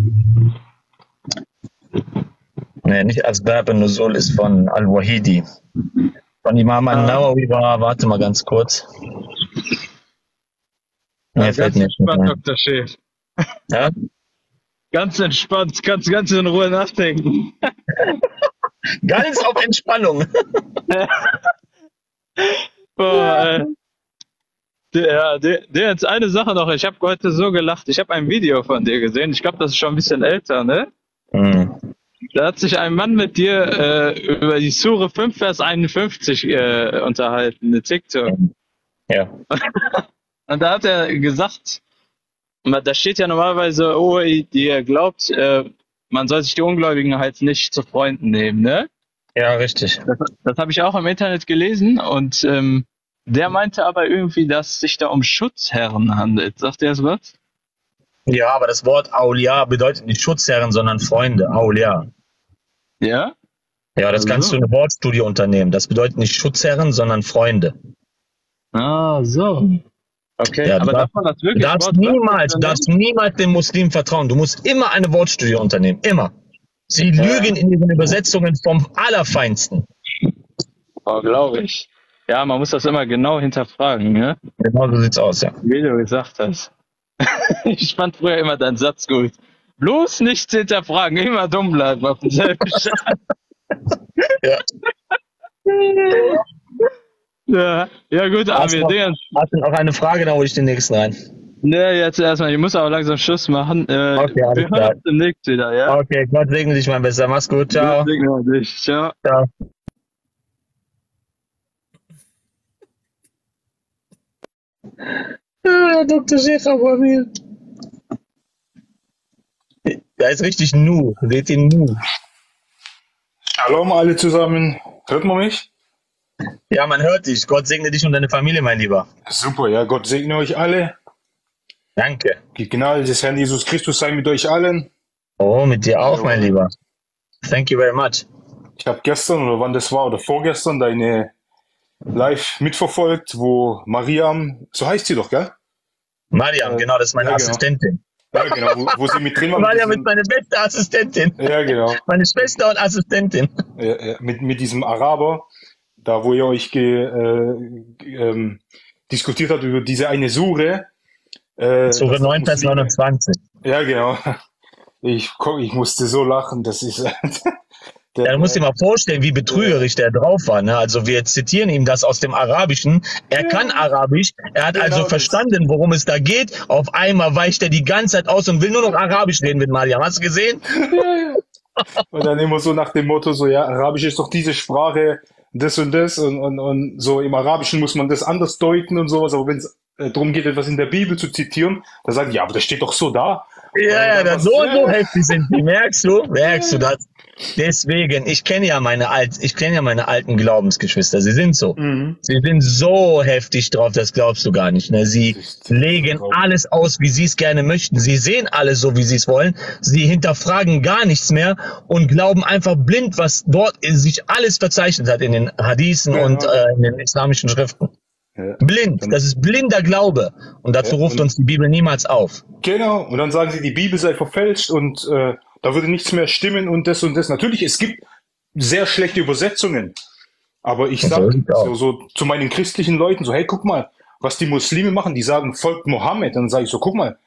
Nee, nicht Asbab Nuzul ist von Al-Wahidi. Von Imam An-Nawawi war, warte mal ganz kurz. Nee, Ja, fällt mir nicht. Dr. Schäf. Ja? Ganz entspannt, kannst ganz in Ruhe nachdenken. Ganz auf Entspannung. Boah, der, ja, der, der jetzt eine Sache noch, ich habe heute so gelacht, ich habe ein Video von dir gesehen, ich glaube, das ist schon ein bisschen älter, ne? Hm. Da hat sich ein Mann mit dir äh, über die Sure 5, Vers 51 äh, unterhalten, eine TikTok. Ja. Und da hat er gesagt, da steht ja normalerweise, oh, die ihr glaubt, äh, man soll sich die Ungläubigen halt nicht zu Freunden nehmen, ne? Ja, richtig. Das, das habe ich auch im Internet gelesen und ähm, der meinte aber irgendwie, dass es sich da um Schutzherren handelt. Sagt er das was? Ja, aber das Wort Aulia bedeutet nicht Schutzherren, sondern Freunde. Aulia. Ja? Ja, das Also. kannst du eine Wortstudie unternehmen. Das bedeutet nicht Schutzherren, sondern Freunde. Ah, so. Okay, Ja, du aber darfst- darf man das Du wirklich darfst wortwörtlich niemals, du darfst niemals den Muslimen vertrauen. Du musst immer eine Wortstudie unternehmen. Immer. Sie Ja. lügen in ihren Übersetzungen vom Allerfeinsten. Oh, glaube ich. Ja, man muss das immer genau hinterfragen, ne? Genau so sieht's aus, ja. Wie du gesagt hast. ich fand früher immer deinen Satz gut. Bloß nichts hinterfragen, immer dumm bleiben auf demselben Stand. Ja. ja, ja gut, Hast Amir, Digga. Hast du noch eine Frage, dann hole ich den nächsten rein. Ne, jetzt erstmal, ich muss aber langsam Schluss machen. Äh, Okay, alles wir klar. hören uns demnächst wieder, ja? Okay, Gott segne dich, mein Bester. Mach's gut. Ciao. Gott segne dich. Ciao. Ciao. Ja, Dr. Sheikh Abamir. Der ist richtig nu. Seht ihn nu. Hallo alle zusammen. Hört man mich? Ja, man hört dich. Gott segne dich und deine Familie, mein Lieber. Super, ja, Gott segne euch alle. Danke. Die Gnade des Herrn Jesus Christus sei mit euch allen. Oh, mit dir auch, mein Lieber. Thank you very much. Ich habe gestern oder wann das war oder vorgestern deine Live mitverfolgt, wo Mariam, so heißt sie doch, gell? Mariam, Äh, genau, das ist meine ja, genau. Assistentin. Ja, genau, wo, wo sie mit drin war. Mariam ist meine beste Assistentin. ja, genau. Meine Schwester und Assistentin. Ja, ja, mit, mit diesem Araber, da wo ihr euch ge, äh, ähm, diskutiert habt über diese eine Sure, Äh, Suche dass 9, Vers Muslime- 29. Ja, genau. Ich, ich musste so lachen, das ist. der, Ja, du musst dir mal vorstellen, wie betrügerisch der drauf war. Ne? Also wir zitieren ihm das aus dem Arabischen. Er kann Arabisch. Er hat Genau also verstanden, worum es da geht. Auf einmal weicht er die ganze Zeit aus und will nur noch Arabisch reden mit Mariam. Hast du gesehen? Und dann immer so nach dem Motto, so, ja, Arabisch ist doch diese Sprache, das und das und, und, und so im Arabischen muss man das anders deuten und sowas, aber wenn es äh, darum geht, etwas in der Bibel zu zitieren, dann sagen die, ja, aber das steht doch so da. Ja, ja, das, so und so heftig sind die. Merkst du? Merkst du das? Deswegen, ich kenne ja meine alt, ich kenne ja meine alten Glaubensgeschwister. Sie sind so. Mhm. Sie sind so heftig drauf, das glaubst du gar nicht. Ne? Sie legen alles aus, wie sie es gerne möchten. Sie sehen alles so, wie sie es wollen. Sie hinterfragen gar nichts mehr und glauben einfach blind, was dort in sich alles verzeichnet hat in den Hadithen Ja. und äh, in den islamischen Schriften. Ja. Blind, das ist blinder Glaube. Und dazu Ja, ruft und- uns die Bibel niemals auf. Genau, und dann sagen sie, die Bibel sei verfälscht und äh, da würde nichts mehr stimmen und das und das. Natürlich, es gibt sehr schlechte Übersetzungen, aber ich Das sag weiß ich auch. so, so zu meinen christlichen Leuten so, hey, guck mal, was die Muslime machen, die sagen, folgt Mohammed, dann sage ich so, guck mal,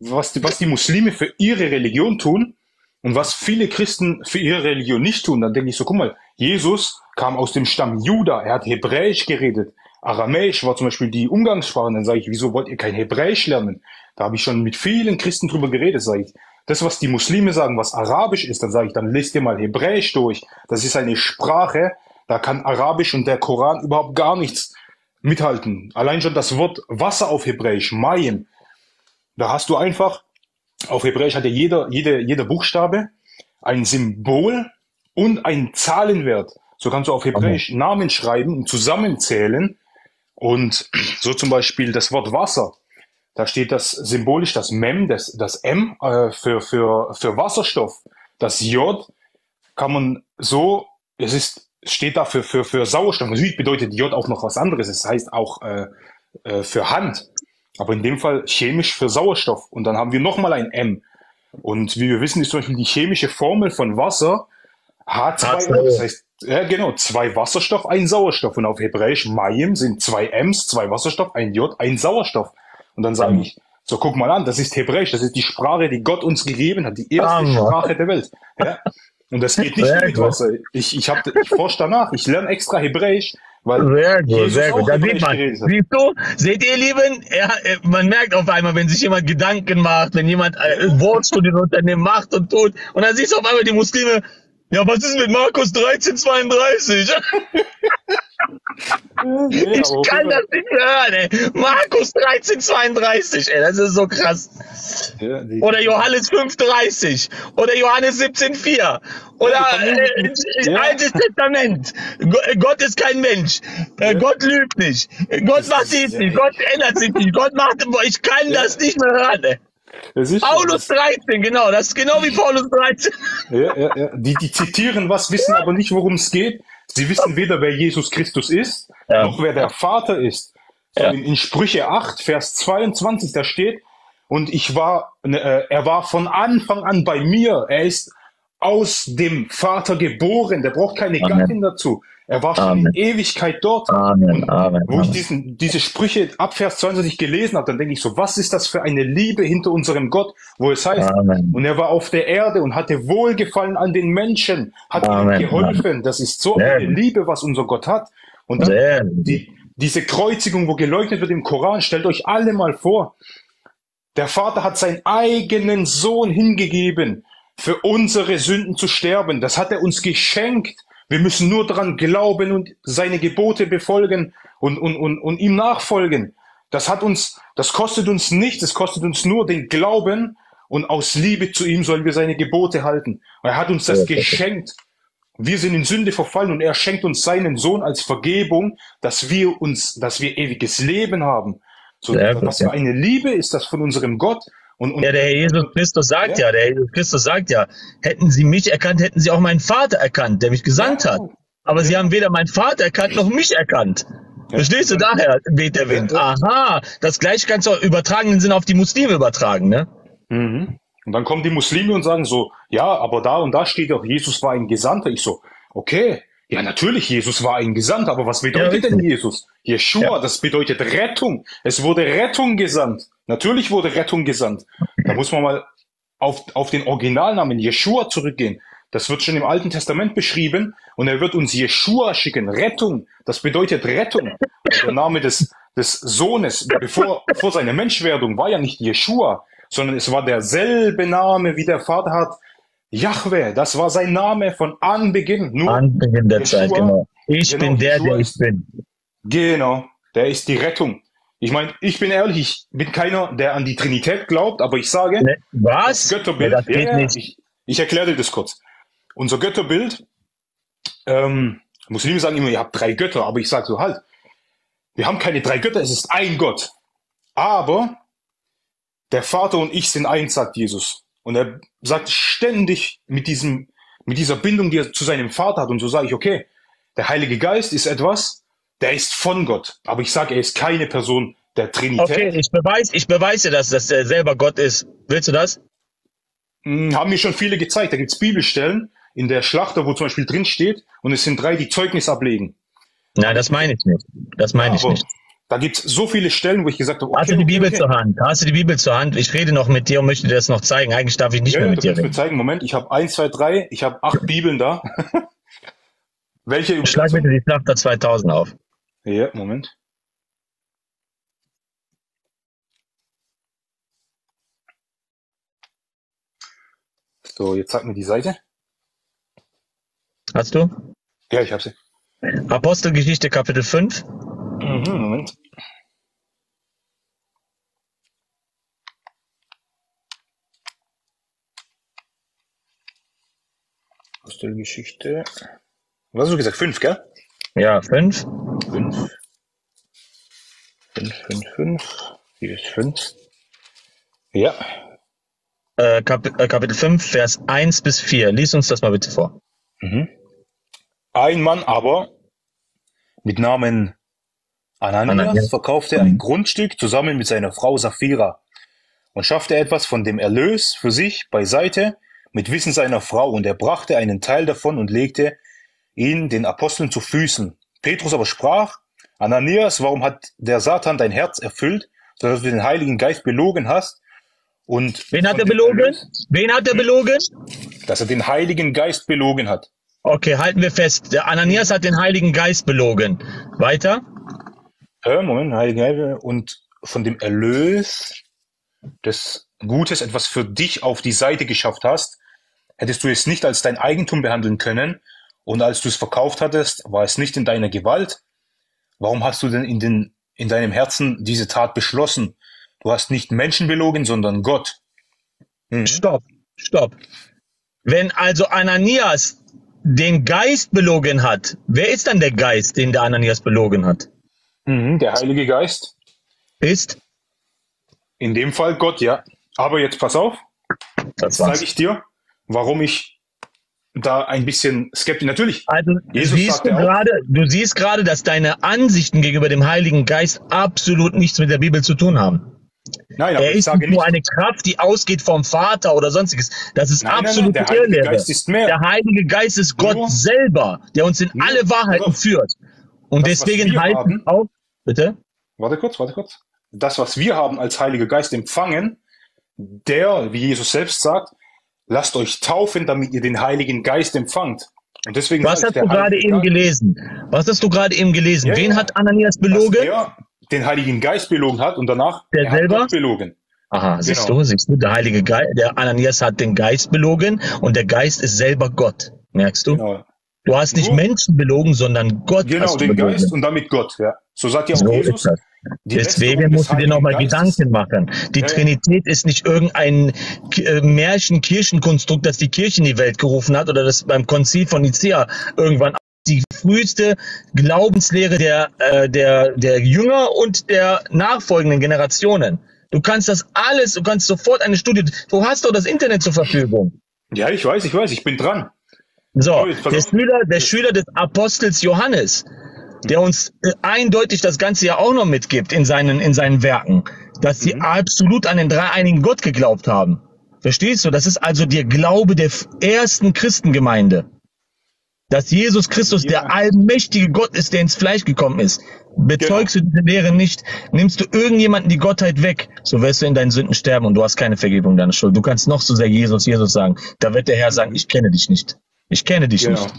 was die, was die Muslime für ihre Religion tun und was viele Christen für ihre Religion nicht tun, dann denke ich so, guck mal, Jesus kam aus dem Stamm Juda, er hat Hebräisch geredet, Aramäisch war zum Beispiel die Umgangssprache, dann sage ich, wieso wollt ihr kein Hebräisch lernen? Da habe ich schon mit vielen Christen drüber geredet, sage ich. Das, was die Muslime sagen, was Arabisch ist, dann sage ich, dann lest ihr mal Hebräisch durch. Das ist eine Sprache, da kann Arabisch und der Koran überhaupt gar nichts mithalten. Allein schon das Wort Wasser auf Hebräisch, Mayim, da hast du einfach, auf Hebräisch hat ja jeder, jede, jeder Buchstabe ein Symbol und ein Zahlenwert. So kannst du auf Hebräisch Namen schreiben und zusammenzählen. Und so zum Beispiel das Wort Wasser. Da steht das symbolisch das Mem, das, das M äh, für, für, für Wasserstoff. Das J kann man so, es ist, steht da für, für, Sauerstoff. Natürlich bedeutet J auch noch was anderes. Es heißt auch äh, äh, für Hand. Aber in dem Fall chemisch für Sauerstoff. Und dann haben wir nochmal ein M. Und wie wir wissen, ist zum Beispiel die chemische Formel von Wasser H2O. Das heißt, ja, genau, zwei Wasserstoff, ein Sauerstoff. Und auf Hebräisch Mayim sind zwei Ms, zwei Wasserstoff, ein J, ein Sauerstoff. Und dann sage ich, so guck mal an, das ist Hebräisch, das ist die Sprache, die Gott uns gegeben hat, die erste Hammer. Sprache der Welt. Ja? Und das geht nicht Sehr mit. Wasser. Ich, ich, hab, ich forsch danach, ich lerne extra Hebräisch, weil Sehr gut, Jesus sehr gut. Da sieht man. Siehst du, seht ihr, Lieben, er, äh, man merkt auf einmal, wenn sich jemand Gedanken macht, wenn jemand äh, Wortstudien unternimmt, macht und tut, und dann siehst du auf einmal die Muslime, ja, was ist mit Markus 13, 32? Nee, Ich aber auf kann das nicht hören, ey. Markus 13, 32, ey, das ist so krass. Ja, Oder Johannes 5,30. Oder Johannes 17,4. Oder Ja, äh, mit- ja. Altes Testament. Äh, Gott ist kein Mensch. Äh, Gott lügt nicht. Äh, Gott macht dies nicht. Gott ändert sich nicht. Gott macht. Ich kann das nicht mehr hören. Ey. Paulus 13, genau. Das ist genau wie Paulus 13. Ja, ja, ja. Die, die zitieren was, wissen aber nicht, worum es geht. Sie wissen weder, wer Jesus Christus ist, noch wer der Vater ist. So in, in Sprüche 8, Vers 22, da steht, und ich war, ne, äh, er war von Anfang an bei mir. Er ist aus dem Vater geboren. Der braucht keine Amen. Gattin dazu. Er war schon Amen. in Ewigkeit dort. Amen, Amen. Wo ich diesen, diese Sprüche ab Vers 22 gelesen habe, dann denke ich so, was ist das für eine Liebe hinter unserem Gott, wo es heißt, Amen. und er war auf der Erde und hatte Wohlgefallen an den Menschen, hat Amen. ihnen geholfen. Das ist so eine. Liebe, was unser Gott hat. Und dann die, diese Kreuzigung, wo geleugnet wird im Koran, stellt euch alle mal vor. Der Vater hat seinen eigenen Sohn hingegeben, für unsere Sünden zu sterben. Das hat er uns geschenkt. Wir müssen nur daran glauben und seine Gebote befolgen und, und, und, und ihm nachfolgen. Das hat uns, das kostet uns nichts, es kostet uns nur den Glauben und aus Liebe zu ihm sollen wir seine Gebote halten. Er hat uns das Ja, geschenkt. Wir sind in Sünde verfallen und er schenkt uns seinen Sohn als Vergebung, dass wir uns, dass wir ewiges Leben haben. So, gut, was für ja. eine Liebe ist das von unserem Gott? Und, und Ja, der Herr Jesus Christus sagt ja. Ja. der Jesus Christus sagt ja, hätten sie mich erkannt, hätten sie auch meinen Vater erkannt, der mich gesandt Ja. hat. Aber sie haben weder meinen Vater erkannt noch mich erkannt. Verstehst du? Daher weht der Wind. Aha, das gleiche kannst du auch übertragenen Sinn auf die Muslime übertragen, ne? Mhm. Und dann kommen die Muslime und sagen so, ja, aber da und da steht doch, Jesus war ein Gesandter. Ich so, okay, ja natürlich, Jesus war ein Gesandter, aber was bedeutet Ja, denn. Jesus? Yeshua, Ja. das bedeutet Rettung. Es wurde Rettung gesandt. Natürlich wurde Rettung gesandt. Da muss man mal auf, auf den Originalnamen Jeshua zurückgehen. Das wird schon im Alten Testament beschrieben und er wird uns Jeshua schicken. Rettung, das bedeutet Rettung. Und der Name des, des Sohnes, bevor, vor seiner Menschwerdung, war ja nicht Jeshua, sondern es war derselbe Name, wie der Vater hat. Yahweh, das war sein Name von Anbeginn. Nur Anbeginn der Jeshua, Zeit, genau. Ich genau, bin der, Jeshua der ich bin. Genau, der ist die Rettung. Ich meine, ich bin ehrlich, ich bin keiner, der an die Trinität glaubt, aber ich sage, Ne? Was? Götterbild, Ja, das ja, geht ja, nicht. Ich, ich erkläre dir das kurz. Unser Götterbild, ähm, Muslime sagen immer, ihr habt drei Götter, aber ich sage so halt, wir haben keine drei Götter, es ist ein Gott. Aber der Vater und ich sind eins, sagt Jesus. Und er sagt ständig mit diesem, mit dieser Bindung, die er zu seinem Vater hat. Und so sage ich, okay, der Heilige Geist ist etwas, der ist von Gott. Aber ich sage, er ist keine Person der Trinität. Okay, ich beweise, ich beweise das, dass er selber Gott ist. Willst du das? Hm, Haben mir schon viele gezeigt. Da gibt's Bibelstellen in der Schlachter, wo zum Beispiel drin steht, und es sind drei, die Zeugnis ablegen. Nein, das meine ich nicht. Das meine ich nicht. da gibt's so viele Stellen, wo ich gesagt habe, okay, Hast du die Bibel okay. zur Hand? Hast du die Bibel zur Hand? Ich rede noch mit dir und möchte dir das noch zeigen. Eigentlich darf ich nicht Ja, mehr mit dir kannst mir reden. zeigen. Moment, ich habe eins, zwei, drei, ich habe acht Bibeln da. Welche Schlag bitte die Schlachter 2000 auf. Ja, Moment. So, jetzt sag mir die Seite. Hast du? Ja, ich habe sie. Apostelgeschichte Kapitel 5. Mhm, Moment. Apostelgeschichte. Was hast du gesagt? Fünf, gell? Ja, 5. Fünf. Fünf, fünf, fünf. Hier ist fünf. Ja. Äh, Kap äh, Kapitel 5, Vers 1 bis 4. Lies uns das mal bitte vor. Mhm. Ein Mann aber mit Namen Ananias, Ananias. verkaufte ein Grundstück zusammen mit seiner Frau Sapphira und schaffte etwas von dem Erlös für sich beiseite mit Wissen seiner Frau und er brachte einen Teil davon und legte ihn den Aposteln zu Füßen. Petrus aber sprach, Ananias, warum hat der Satan dein Herz erfüllt, sodass du den Heiligen Geist belogen hast und Wen hat er belogen? Wen hat er belogen? dass er den Heiligen Geist belogen hat. Okay, halten wir fest. Der Ananias hat den Heiligen Geist belogen. Weiter? Äh, Moment, Heilige Geist und von dem Erlös des Gutes etwas für dich auf die Seite geschafft hast, hättest du es nicht als dein Eigentum behandeln können und als du es verkauft hattest, war es nicht in deiner Gewalt. Warum hast du denn in, den, in deinem Herzen diese Tat beschlossen? Du hast nicht Menschen belogen, sondern Gott. Mhm. Stopp, stopp. Wenn also Ananias den Geist belogen hat, wer ist dann der Geist, den der Ananias belogen hat? Mhm, der Heilige Geist. Ist? In dem Fall Gott, ja. Aber jetzt pass auf, Das zeige ich dir, warum ich da ein bisschen skeptisch. Natürlich, Also Jesus siehst du gerade, du siehst gerade, dass deine Ansichten gegenüber dem Heiligen Geist absolut nichts mit der Bibel zu tun haben. nein, aber er ich ist sage nicht nur eine Kraft, die ausgeht vom Vater oder sonstiges. Das ist Nein, nein, nein, absolut der Heilige Irrlehre. Geist ist mehr. Der Heilige Geist ist Gott Nur- selber, der uns in Nur- alle Wahrheiten auf. führt. Und Das, deswegen halten haben- auch, bitte? Warte kurz, warte kurz. Das, was wir haben als Heiliger Geist empfangen, der, wie Jesus selbst sagt, lasst euch taufen, damit ihr den Heiligen Geist empfangt. Und deswegen Was hast du gerade eben gelesen? Was hast du gerade eben gelesen? Ja, Wen ja. hat Ananias belogen? der den Heiligen Geist belogen hat und danach Der er hat selber? Gott belogen. Aha, siehst Genau. du, siehst du, der Heilige Geist, der Ananias hat den Geist belogen und der Geist ist selber Gott. Merkst du? Genau, Du hast nicht Nur- Menschen belogen, sondern Gott genau den belogen. Geist und damit Gott. Ja. So sagt ja auch So Jesus. Deswegen des musst du dir nochmal Gedanken machen. Die Ja. Trinität ist nicht irgendein äh, Märchen-Kirchenkonstrukt, das die Kirche in die Welt gerufen hat oder das beim Konzil von Nicea irgendwann die früheste Glaubenslehre der, äh, der, der Jünger und der nachfolgenden Generationen. Du kannst das alles, du kannst sofort eine Studie, du hast doch das Internet zur Verfügung. Ja, ich weiß, ich weiß, ich bin dran. So, der. Schüler, der Schüler des Apostels Johannes, der uns äh, eindeutig das Ganze ja auch noch mitgibt in seinen, in seinen Werken, dass sie Mhm. absolut an den dreieinigen Gott geglaubt haben. Verstehst du? Das ist also der Glaube der ersten Christengemeinde. dass Jesus Christus Ja. der allmächtige Gott ist, der ins Fleisch gekommen ist, bezeugst Genau. du diese Lehre nicht, nimmst du irgendjemanden die Gottheit weg, so wirst du in deinen Sünden sterben und du hast keine Vergebung deiner Schuld. Du kannst noch so sehr Jesus, Jesus sagen. Da wird der Herr sagen, ich kenne dich nicht. Ich kenne dich Genau. nicht.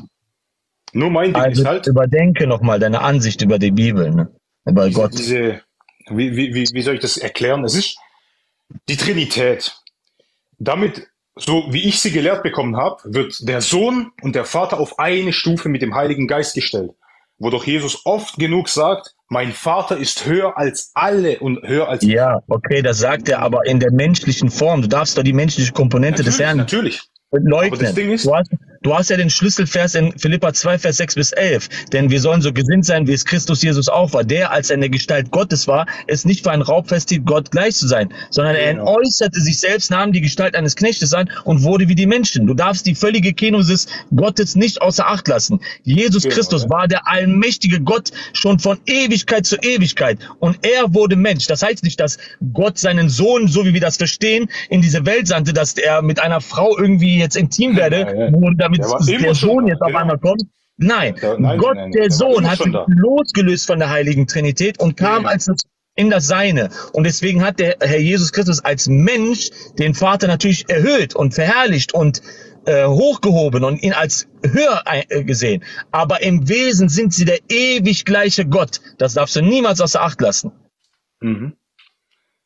Nur mein Ding Also ist halt, überdenke nochmal deine Ansicht über die Bibel, ne? über diese, Gott. diese wie, wie, wie, soll ich das erklären? Es ist die Trinität. Damit, so wie ich sie gelehrt bekommen habe, wird der Sohn und der Vater auf eine Stufe mit dem Heiligen Geist gestellt. Wo doch Jesus oft genug sagt, mein Vater ist höher als alle und höher als Ja, okay, das sagt er aber in der menschlichen Form. Du darfst doch die menschliche Komponente des natürlich, Herrn natürlich. Leugnen. Aber das Ding ist- du, hast, du hast ja den Schlüsselvers in Philippa 2, Vers 6 bis 11. Denn wir sollen so gesinnt sein, wie es Christus Jesus auch war. Der, als er in der Gestalt Gottes war, es nicht für ein Raub festhielt, Gott gleich zu sein, sondern er Genau. äußerte sich selbst, nahm die Gestalt eines Knechtes an und wurde wie die Menschen. Du darfst die völlige Kenosis Gottes nicht außer Acht lassen. Jesus Genau, Christus ja. war der allmächtige Gott schon von Ewigkeit zu Ewigkeit. Und er wurde Mensch. Das heißt nicht, dass Gott seinen Sohn, so wie wir das verstehen, in diese Welt sandte, dass er mit einer Frau irgendwie jetzt intim werde, Ja, ja. wo damit Der Sohn jetzt auf einmal kommt. Nein, nein, Gott, nein, der Sohn, hat sich da. losgelöst von der Heiligen Trinität und kam als das in das Seine. Und deswegen hat der Herr Jesus Christus als Mensch den Vater natürlich erhöht und verherrlicht und äh, hochgehoben und ihn als höher äh, gesehen. Aber im Wesen sind sie der ewig gleiche Gott. Das darfst du niemals außer Acht lassen. Mhm.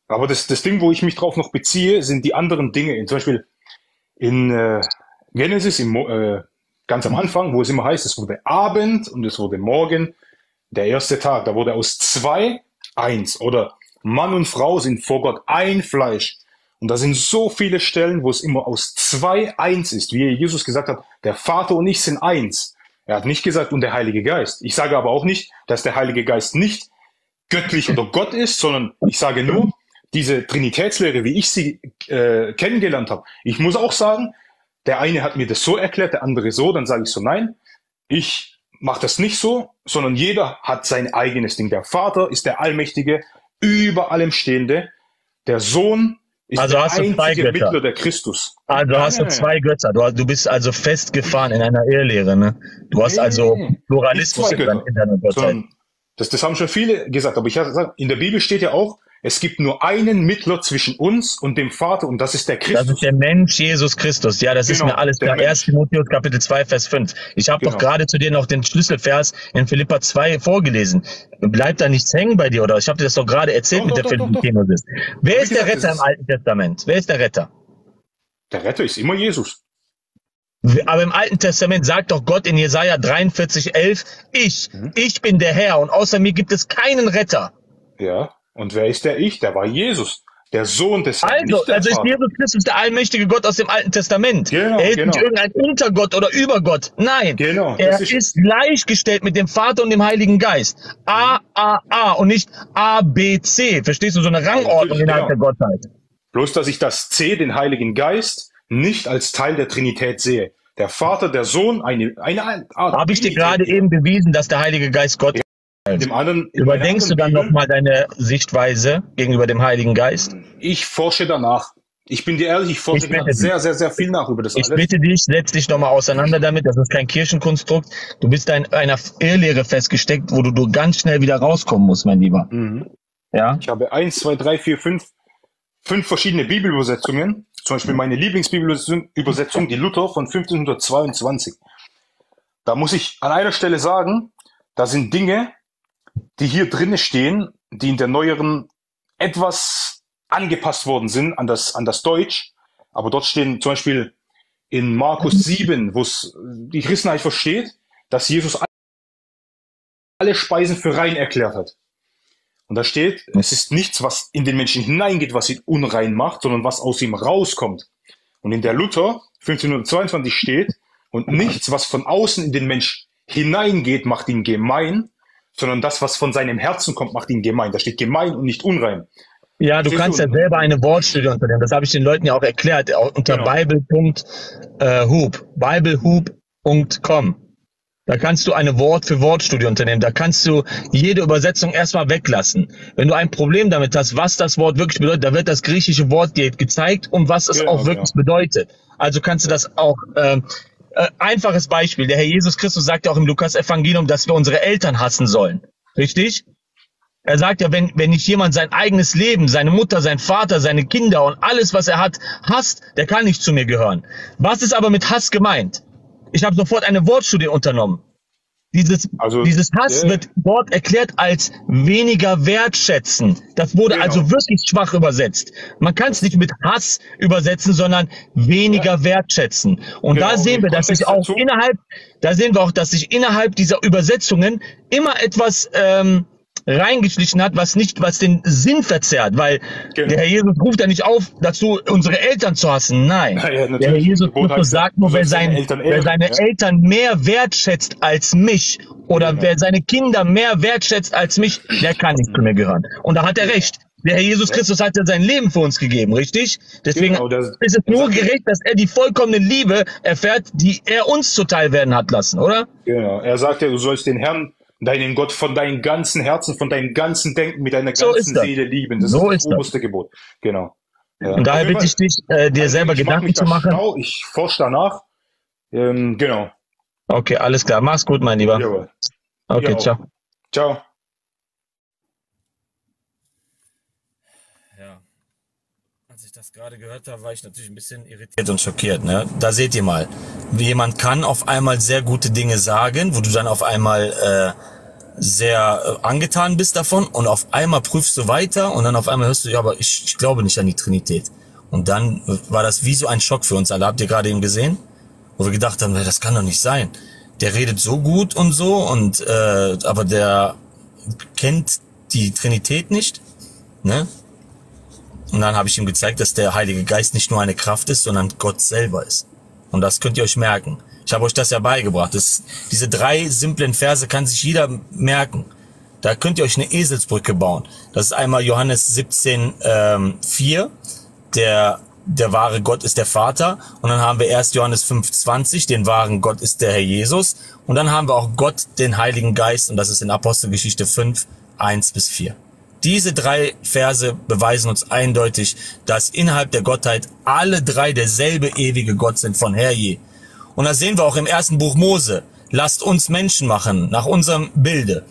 Aber das, das Ding, wo ich mich drauf noch beziehe, sind die anderen Dinge. Zum Beispiel in äh, Genesis, im, äh, ganz am Anfang, wo es immer heißt, es wurde Abend und es wurde Morgen, der erste Tag. Da wurde aus zwei eins. Oder Mann und Frau sind vor Gott ein Fleisch. Und da sind so viele Stellen, wo es immer aus zwei eins ist. Wie Jesus gesagt hat, der Vater und ich sind eins. Er hat nicht gesagt, und der Heilige Geist. Ich sage aber auch nicht, dass der Heilige Geist nicht göttlich oder Gott ist, sondern ich sage nur, diese Trinitätslehre, wie ich sie äh, kennengelernt habe. Ich muss auch sagen, der eine hat mir das so erklärt, der andere so, dann sage ich so, nein, ich mache das nicht so, sondern jeder hat sein eigenes Ding. Der Vater ist der Allmächtige, über allem Stehende. Der Sohn ist Also der hast du zwei einzige Götter. Mittler der Christus. Also hast du zwei Götter. Du, du bist also festgefahren in einer Irrlehre. Ne? Du hast Nee, also. Pluralismus in, deiner-. Sondern das, das haben schon viele gesagt, aber ich habe gesagt, in der Bibel steht ja auch, es gibt nur einen Mittler zwischen uns und dem Vater und das ist der Das Christus. ist der Mensch Jesus Christus. Ja, das ist Genau, mir alles der klar. Mensch. 1. Timotheus Kapitel 2, Vers 5. Ich habe doch Genau. gerade zu dir noch den Schlüsselvers in Philippa 2 vorgelesen. Bleibt da nichts hängen bei dir, oder? Ich habe dir das doch gerade erzählt Doch, mit doch, der doch, doch, doch. Kenosis. Wer Wie ist der gesagt, Retter das im ist- Alten Testament? Wer ist der Retter? Der Retter ist immer Jesus. Aber im Alten Testament sagt doch Gott in Jesaja 43, 11, ich, Mhm. ich bin der Herr und außer mir gibt es keinen Retter. Ja. Und wer ist der Ich? Der war Jesus. Der Sohn des Also, der also ist. Jesus Christus der allmächtige Gott aus dem Alten Testament. Genau, er ist genau. nicht irgendein Untergott oder Übergott. Nein. Genau, Er ist, ist- gleichgestellt mit dem Vater und dem Heiligen Geist. A, A, A und nicht A, B, C. Verstehst du? So eine Rangordnung innerhalb genau. der Gottheit. Bloß, dass ich das C, den Heiligen Geist, nicht als Teil der Trinität sehe. Der Vater, der Sohn, eine, eine Art. Habe ich dir gerade eben bewiesen, dass der Heilige Geist Gott ist. Dem anderen, in Überdenkst du meiner dann anderen nochmal deine Sichtweise gegenüber dem Heiligen Geist? Ich forsche danach. Ich bin dir ehrlich, ich forsche Ich sehr, sehr, sehr viel nach über das Ich alles. bitte dich, setz dich nochmal auseinander damit. Das ist kein Kirchenkonstrukt. Du bist in einer Irrlehre festgesteckt, wo du, du ganz schnell wieder rauskommen musst, mein Lieber. Mhm. Ja? Ich habe eins, zwei, drei, vier, fünf, fünf verschiedene Bibelübersetzungen. Zum Beispiel meine Lieblingsbibelübersetzung, Übersetzung, die Luther von 1522. Da muss ich an einer Stelle sagen, da sind Dinge, die hier drinnen stehen, die in der neueren etwas angepasst worden sind an das, an das Deutsch. Aber dort stehen zum Beispiel in Markus 7, wo es die Christenheit versteht, dass Jesus alle Speisen für rein erklärt hat. Und da steht, es ist nichts, was in den Menschen hineingeht, was ihn unrein macht, sondern was aus ihm rauskommt. Und in der Luther 1522 steht, und nichts, was von außen in den Mensch hineingeht, macht ihn gemein, sondern das, was von seinem Herzen kommt, macht ihn gemein. Da steht gemein und nicht unrein. Ja, du kannst ja selber eine Wortstudie unternehmen. Das habe ich den Leuten ja auch erklärt, auch unter Genau. bible.hub, biblehub.com. Da kannst du eine Wort für Wortstudie unternehmen. Da kannst du jede Übersetzung erstmal weglassen. Wenn du ein Problem damit hast, was das Wort wirklich bedeutet, da wird das griechische Wort dir gezeigt und was es Genau, auch wirklich bedeutet. Also kannst du das auch ähm, äh, einfaches Beispiel. Der Herr Jesus Christus sagt ja auch im Lukas-Evangelium, dass wir unsere Eltern hassen sollen. Richtig? Er sagt ja, wenn, wenn nicht jemand sein eigenes Leben, seine Mutter, sein Vater, seine Kinder und alles, was er hat, hasst, der kann nicht zu mir gehören. Was ist aber mit Hass gemeint? Ich habe sofort eine Wortstudie unternommen. Dieses, Also, dieses Hass ja. wird dort erklärt als weniger wertschätzen. Das wurde Genau. also wirklich schwach übersetzt. Man kann es nicht mit Hass übersetzen, sondern weniger wertschätzen. Und Genau, da sehen wir, dass sich auch dazu. innerhalb, da sehen wir auch, dass sich innerhalb dieser Übersetzungen immer etwas ähm, reingeschlichen hat, was nicht, was den Sinn verzerrt, weil Genau. der Herr Jesus ruft ja nicht auf, dazu unsere Eltern zu hassen. Nein. Ja, ja, der Herr Jesus Christus ja, sagt nur, wer, sein, Eltern wer seine ja. Eltern mehr wertschätzt als mich oder Genau. wer seine Kinder mehr wertschätzt als mich, der kann nicht zu mir gehören. Und da hat er recht. Der Herr Jesus Christus hat ja sein Leben für uns gegeben, richtig? Deswegen Genau, das- ist es nur gerecht, dass er die vollkommene Liebe erfährt, die er uns zuteil werden hat lassen, oder? Genau. Er sagt ja, du sollst den Herrn, deinen Gott von deinem ganzen Herzen, von deinem ganzen Denken, mit deiner So ganzen. Seele lieben. Das So ist das oberste Gebot. Genau. Ja. Und daher bitte ich dich, äh, dir Also selber ich Gedanken zu machen. Schlau, ich forsche danach. Ähm, genau. Okay, alles klar. Mach's gut, mein Lieber. Jawohl. Okay, ciao. Ciao. Ja. Als ich das gerade gehört habe, war ich natürlich ein bisschen irritiert und schockiert. Ne? Da seht ihr mal, wie jemand kann auf einmal sehr gute Dinge sagen, wo du dann auf einmal äh, sehr äh, angetan bist davon und auf einmal prüfst du weiter und dann auf einmal hörst du, ja, aber ich, ich glaube nicht an die Trinität. Und dann äh, war das wie so ein Schock für uns alle. Habt ihr gerade eben gesehen? Wo wir gedacht haben, das kann doch nicht sein. Der redet so gut und so und äh, aber der kennt die Trinität nicht. Ne? Und dann habe ich ihm gezeigt, dass der Heilige Geist nicht nur eine Kraft ist, sondern Gott selber ist. Und das könnt ihr euch merken. Ich habe euch das ja beigebracht. Das, diese drei simplen Verse kann sich jeder merken. Da könnt ihr euch eine Eselsbrücke bauen. Das ist einmal Johannes 17, ähm, 4. Der, der wahre Gott ist der Vater. Und dann haben wir erst Johannes 5, 20. Den wahren Gott ist der Herr Jesus. Und dann haben wir auch Gott, den Heiligen Geist. Und das ist in Apostelgeschichte 5, 1 bis 4. Diese drei Verse beweisen uns eindeutig, dass innerhalb der Gottheit alle drei derselbe ewige Gott sind von her je. Und das sehen wir auch im ersten Buch Mose. Lasst uns Menschen machen, nach unserem Bilde.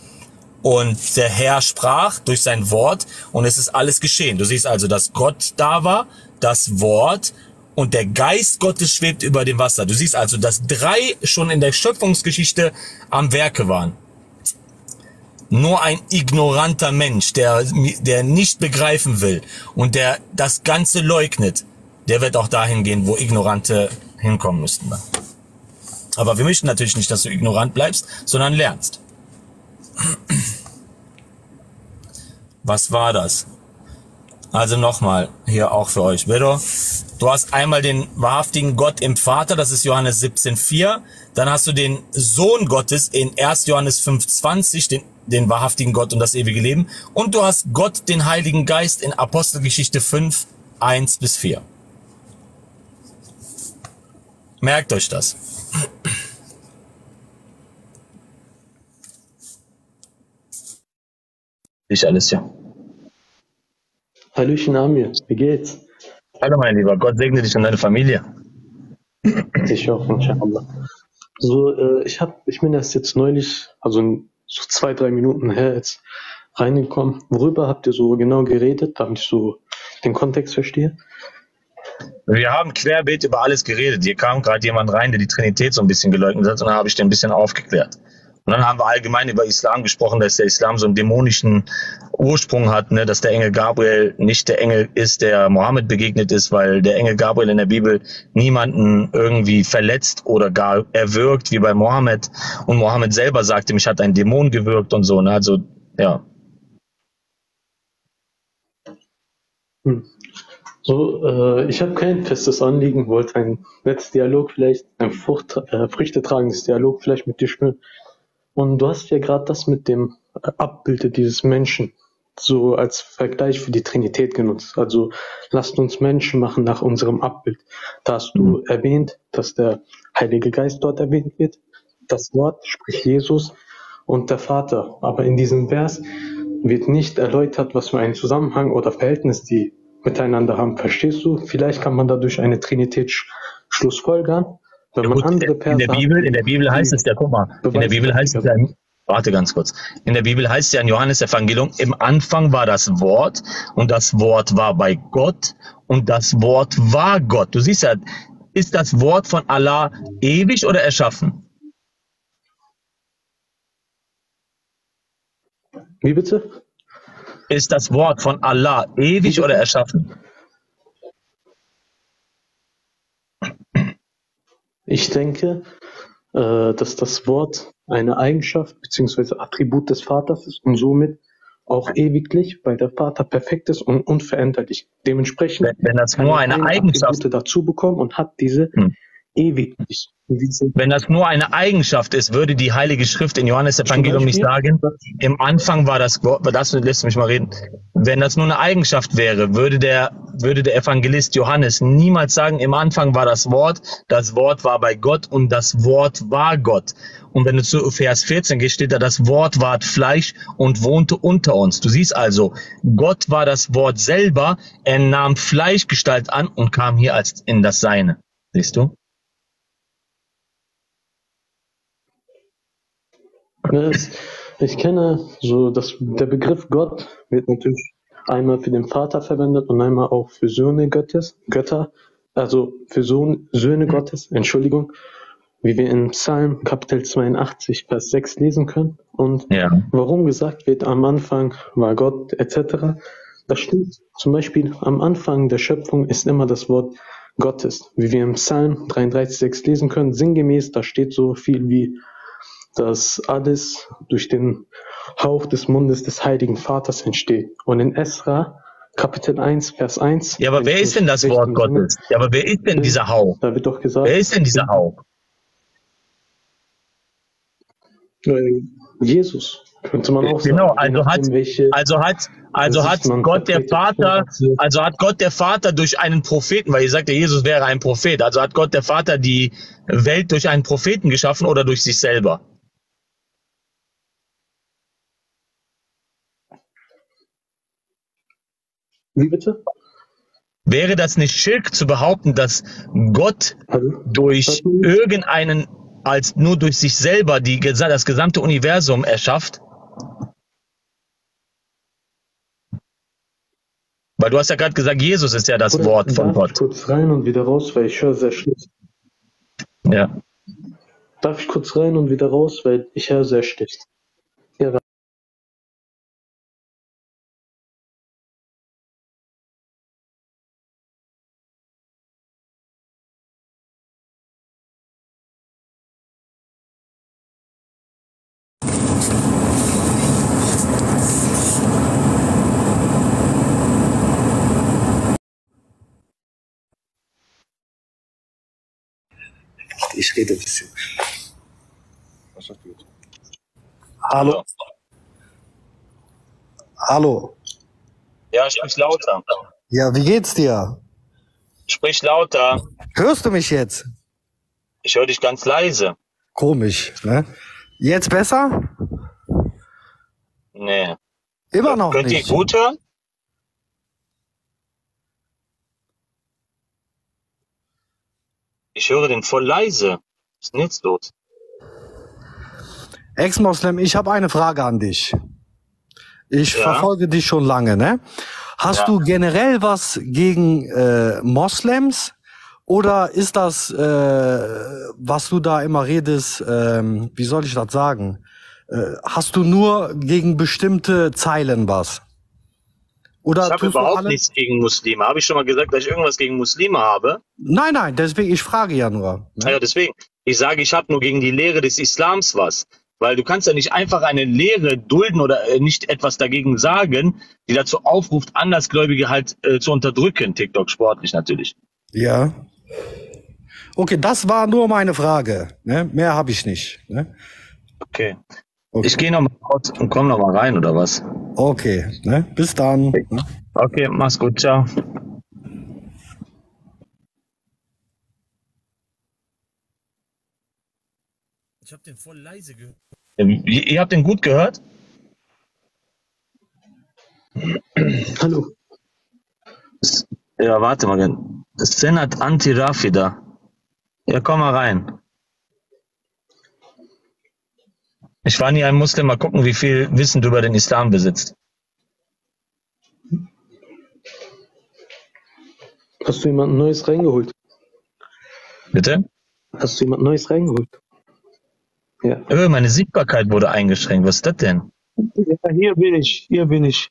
Und der Herr sprach durch sein Wort und es ist alles geschehen. Du siehst also, dass Gott da war, das Wort und der Geist Gottes schwebt über dem Wasser. Du siehst also, dass drei schon in der Schöpfungsgeschichte am Werke waren. Nur ein ignoranter Mensch, der, der nicht begreifen will und der das Ganze leugnet, der wird auch dahin gehen, wo Ignorante hinkommen müssten. Aber wir möchten natürlich nicht, dass du ignorant bleibst, sondern lernst. Was war das? Also nochmal, hier auch für euch. Bitte. Du hast einmal den wahrhaftigen Gott im Vater, das ist Johannes 17,4. Dann hast du den Sohn Gottes in 1. Johannes 5,20, den, den wahrhaftigen Gott und das ewige Leben. Und du hast Gott, den Heiligen Geist in Apostelgeschichte 5, 1 bis 4. Merkt euch das. Ich alles, ja. Hallöchen Amir, wie geht's? Hallo mein Lieber, Gott segne dich und deine Familie. Ich auch, inshallah. So, äh, ich hab, ich bin erst jetzt neulich, also so zwei, drei Minuten her jetzt reingekommen. Worüber habt ihr so genau geredet, damit ich so den Kontext verstehe? Wir haben querbeet über alles geredet. Hier kam gerade jemand rein, der die Trinität so ein bisschen geleugnet hat und dann habe ich den ein bisschen aufgeklärt. Und dann haben wir allgemein über Islam gesprochen, dass der Islam so einen dämonischen Ursprung hat, ne? dass der Engel Gabriel nicht der Engel ist, der Mohammed begegnet ist, weil der Engel Gabriel in der Bibel niemanden irgendwie verletzt oder gar erwürgt, wie bei Mohammed. Und Mohammed selber sagte, mich hat ein Dämon gewürgt und so. Ne? Also, ja. Hm. So, äh, ich habe kein festes Anliegen, wollte ein nettes Dialog vielleicht, ein Frucht, äh, früchtetragendes Dialog vielleicht mit dir spielen. Und du hast ja gerade das mit dem äh, Abbild dieses Menschen so als Vergleich für die Trinität genutzt. Also lasst uns Menschen machen nach unserem Abbild. Da hast du erwähnt, dass der Heilige Geist dort erwähnt wird, das Wort, sprich Jesus und der Vater. Aber in diesem Vers wird nicht erläutert, was für einen Zusammenhang oder Verhältnis die miteinander haben. Verstehst du? Vielleicht kann man dadurch eine Trinität sch schlussfolgern, Wenn Ja, man gut, andere in Verse der Bibel, in der Bibel heißt es ja, guck mal, in der Bibel heißt es ja, warte ganz kurz. In der Bibel heißt es ja in Johannes Evangelium, im Anfang war das Wort und das Wort war bei Gott und das Wort war Gott. Du siehst ja, ist das Wort von Allah ewig oder erschaffen? Wie bitte? Ist das Wort von Allah ewig oder erschaffen? Ich denke, äh, dass das Wort eine Eigenschaft bzw. Attribut des Vaters ist und somit auch ewiglich, weil der Vater perfekt ist und unveränderlich. Dementsprechend Wenn, wenn das nur eine Eigenschaft Attribute dazu bekommen und hat diese Hm. Ewiglich. Wenn das nur eine Eigenschaft ist, würde die Heilige Schrift in Johannes Evangelium nicht sagen, im Anfang war das Wort, das lässt mich mal reden. Wenn das nur eine Eigenschaft wäre, würde der, würde der Evangelist Johannes niemals sagen, im Anfang war das Wort, das Wort war bei Gott und das Wort war Gott. Und wenn du zu Vers 14 gehst, steht da, das Wort ward Fleisch und wohnte unter uns. Du siehst also, Gott war das Wort selber, er nahm Fleischgestalt an und kam hier als in das Seine. Siehst du? Ne, es- Ich kenne so, dass der Begriff Gott wird natürlich einmal für den Vater verwendet und einmal auch für Söhne Gottes, Götter, also für Sohn, Söhne Gottes, Entschuldigung, wie wir in Psalm Kapitel 82, Vers 6 lesen können. Und Ja. warum gesagt wird, am Anfang war Gott etc., das stimmt. Zum Beispiel am Anfang der Schöpfung ist immer das Wort Gottes, wie wir im Psalm 33, 6 lesen können, sinngemäß, da steht so viel wie dass alles durch den Hauch des Mundes des Heiligen Vaters entsteht. Und in Esra, Kapitel 1, Vers 1. Ja, aber wer ist denn das Wort Gottes? Ja, aber wer ist denn dieser Hauch? Da wird doch gesagt, Wer ist denn dieser Hauch? äh, Jesus. Könnte man auch Genau, sagen. je also hat, also hat, also hat Gott der. Vater, also hat Gott der Vater durch einen Propheten, weil ihr sagt ja, Jesus wäre ein Prophet, also hat Gott der Vater die Welt durch einen Propheten geschaffen oder durch sich selber? Wie bitte? Wäre das nicht Schirk zu behaupten, dass Gott Hallo? durch irgendeinen, als nur durch sich selber die, das gesamte Universum erschafft? Weil du hast ja gerade gesagt, Jesus ist ja das Oder Wort von darf ich Gott. kurz rein und wieder raus, weil ich höre sehr schlecht. Ja. Darf ich kurz rein und wieder raus, weil ich höre sehr schlecht. Ich rede ein bisschen. Hallo. Hallo. Ja, sprich lauter. Ja, wie geht's dir? Sprich lauter. Hörst du mich jetzt? Ich höre dich ganz leise. Komisch, ne? Jetzt besser? Nee. Immer noch Könnt ihr nicht. gut hören? Ich höre den voll leise. Was ist denn jetzt los? Ex-Moslem, ich habe eine Frage an dich. Ich Ja. verfolge dich schon lange, ne? Hast Ja. du generell was gegen äh, Moslems? Oder ist das, äh, was du da immer redest, ähm, wie soll ich das sagen? Äh, hast du nur gegen bestimmte Zeilen was? Oder Ich habe überhaupt alle- nichts gegen Muslime. Habe ich schon mal gesagt, dass ich irgendwas gegen Muslime habe? Nein, nein, deswegen, ich frage ja nur. Ne? Ja, deswegen. Ich sage, ich habe nur gegen die Lehre des Islams was. Weil du kannst ja nicht einfach eine Lehre dulden oder äh, nicht etwas dagegen sagen, die dazu aufruft, Andersgläubige halt äh, zu unterdrücken. TikTok sportlich natürlich. Ja. Okay, das war nur meine Frage. Ne? Mehr habe ich nicht. Ne? Okay. Okay. Ich gehe noch mal raus und komme noch mal rein, oder was? Okay, ne? bis dann. Ne? Okay, mach's gut, ciao. Ich habe den voll leise gehört. Ihr, ihr habt den gut gehört? hallo. Ja, warte mal. Senat Anti-Rafida. Ja, komm mal rein. Ich war nie ein Muslim, mal gucken, wie viel Wissen du über den Islam besitzt. Hast du jemand Neues reingeholt? Bitte? Hast du jemand Neues reingeholt? Ja. Öh, meine Sichtbarkeit wurde eingeschränkt. Was ist das denn? Ja, hier bin ich, hier bin ich.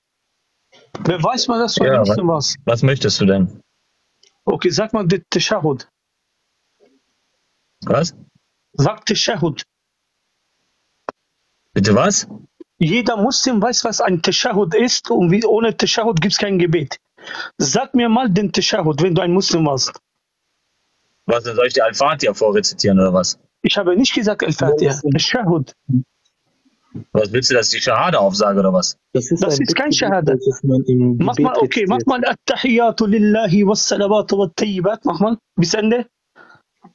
Wer weiß mal das für Ja, ein bisschen was? Was möchtest du denn? Okay, sag mal den Tashahud. Was? Sag Tashahud. Bitte was? Jeder Muslim weiß, was ein Tashahud ist und wie, ohne Tashahud gibt es kein Gebet. Sag mir mal den Tashahud, wenn du ein Muslim warst. Was, soll ich dir Al-Fatiha vorrezitieren oder was? Ich habe nicht gesagt Al-Fatiha. Tashahud. Was willst du, dass ich die Shahada aufsage oder was? Das ist, Das ist kein Shahada. Mach mal, okay, mach mal At-Tahiyatu lillahi was-salawatu wat-tayyibat. Mach mal, bis Ende.